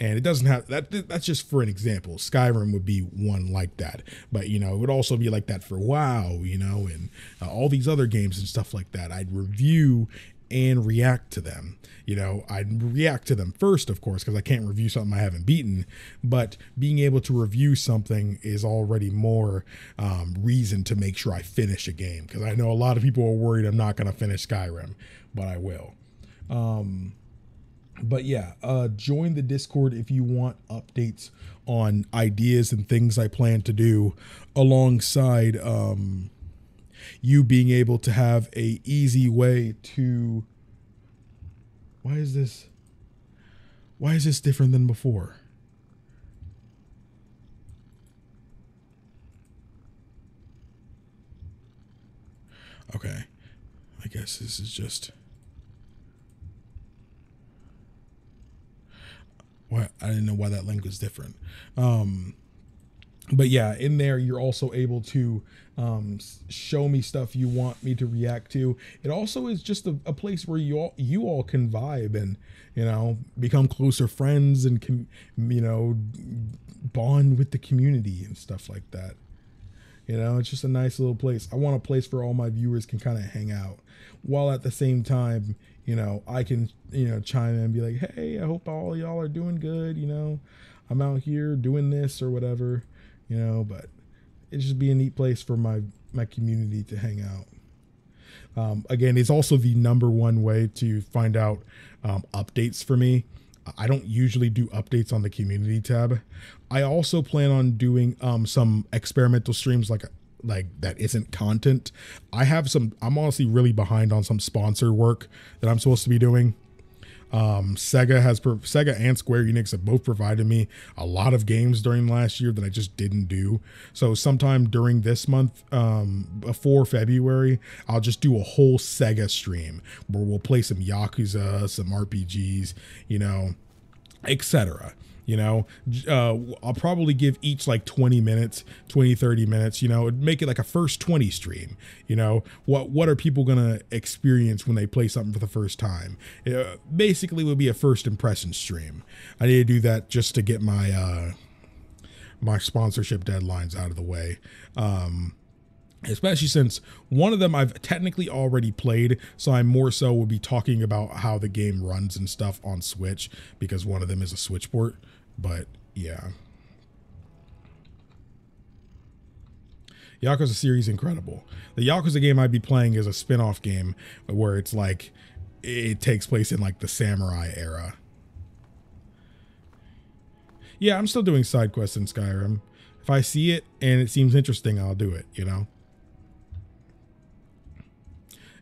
And it doesn't have that. That's just for an example. Skyrim would be one like that, but you know, it would also be like that for WoW, you know, and uh, all these other games and stuff like that. I'd review and react to them. You know, I'd react to them first, of course, because I can't review something I haven't beaten. But being able to review something is already more um, reason to make sure I finish a game. Because I know a lot of people are worried I'm not going to finish Skyrim, but I will. Um, but yeah, uh, join the Discord if you want updates on ideas and things I plan to do alongside um, you being able to have a easy way to why is this why is this different than before? Okay i guess this is just why i didn't know why that link was different. Um but yeah, in there you're also able to um, show me stuff you want me to react to. It also is just a, a, place where you all you all can vibe and you know become closer friends and com- you know bond with the community and stuff like that. You know, it's just a nice little place. I want a place where all my viewers can kind of hang out, while at the same time, you know, I can you know chime in and be like, hey, I hope all y'all are doing good. You know, I'm out here doing this or whatever you know, but it just be a neat place for my my community to hang out. Um, again, it's also the number one way to find out um, updates for me. I don't usually do updates on the community tab. I also plan on doing um, some experimental streams like like that isn't content. I have some. I'm honestly really behind on some sponsor work that I'm supposed to be doing. Um, Sega has Sega and Square Enix have both provided me a lot of games during last year that I just didn't do. So sometime during this month, um, before February, I'll just do a whole Sega stream where we'll play some Yakuza, some RPGs, you know, etc you know uh, i'll probably give each like 20 minutes 20 30 minutes you know make it like a first 20 stream you know? What what are people gonna experience when they play something for the first time? Uh, basically will be a first impression stream. I need to do that just to get my uh my sponsorship deadlines out of the way. Um especially since one of them I've technically already played, so I more so will be talking about how the game runs and stuff on Switch because one of them is a Switch port. But yeah. Yakuza series incredible. The Yakuza game I'd be playing is a spin-off game where it's like it takes place in like the samurai era. Yeah, I'm still doing side quests in Skyrim. If I see it and it seems interesting, I'll do it, you know.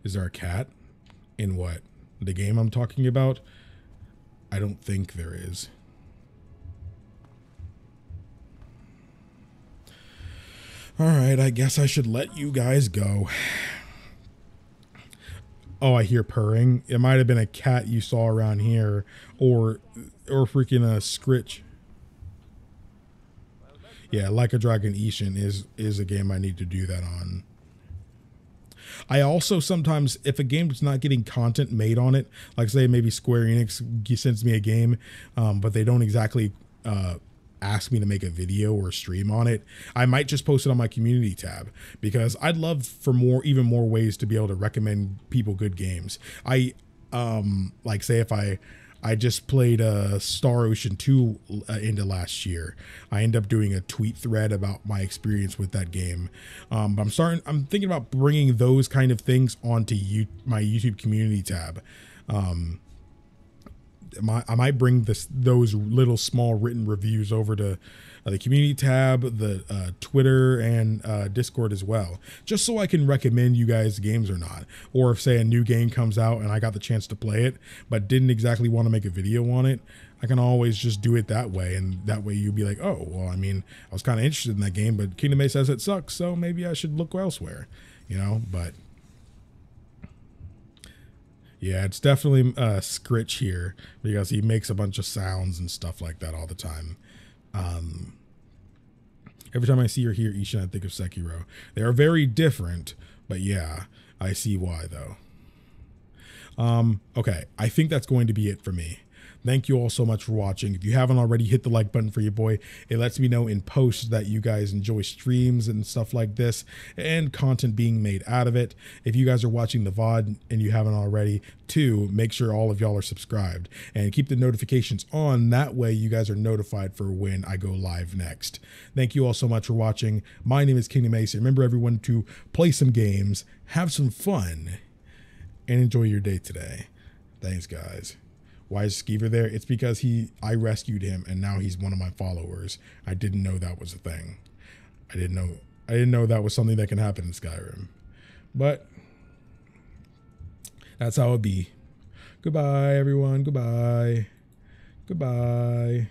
Is there a cat in what? The game I'm talking about? I don't think there is. All right, I guess I should let you guys go. Oh, I hear purring. It might have been a cat you saw around here or or freaking a scritch. Yeah, like a Dragon Ishin is is a game I need to do that on. I also sometimes, if a game is not getting content made on it, like say maybe Square Enix sends me a game, um, but they don't exactly uh, ask me to make a video or a stream on it, I might just post it on my community tab because I'd love for more, even more ways to be able to recommend people good games. I, um, like say if I, I just played uh, Star Ocean 2 uh, into last year. I end up doing a tweet thread about my experience with that game. Um, but I'm starting, I'm thinking about bringing those kind of things onto you, my YouTube community tab. Um, I might bring this those little small written reviews over to uh, the community tab, the uh, Twitter, and uh, Discord as well, just so I can recommend you guys games or not. Or if say a new game comes out and I got the chance to play it, but didn't exactly want to make a video on it, I can always just do it that way, and that way you'll be like, oh, well, I mean, I was kind of interested in that game, but Kingdom A says it sucks, so maybe I should look elsewhere, you know. But yeah, it's definitely uh, Scritch here because he makes a bunch of sounds and stuff like that all the time. Um, every time I see or hear Ishin, I think of Sekiro. They are very different, but yeah, I see why though. Um, okay, I think that's going to be it for me. Thank you all so much for watching. If you haven't already, hit the like button for your boy. It lets me know in posts that you guys enjoy streams and stuff like this and content being made out of it. If you guys are watching the VOD and you haven't already, too, make sure all of y'all are subscribed and keep the notifications on. That way, you guys are notified for when I go live next. Thank you all so much for watching. My name is Kingdom Ace. Remember, everyone, to play some games, have some fun, and enjoy your day today. Thanks, guys. Why is Skeever there? It's because he I rescued him and now he's one of my followers. I didn't know that was a thing. I didn't know I didn't know that was something that can happen in Skyrim. But that's how it be. Goodbye, everyone. Goodbye. Goodbye.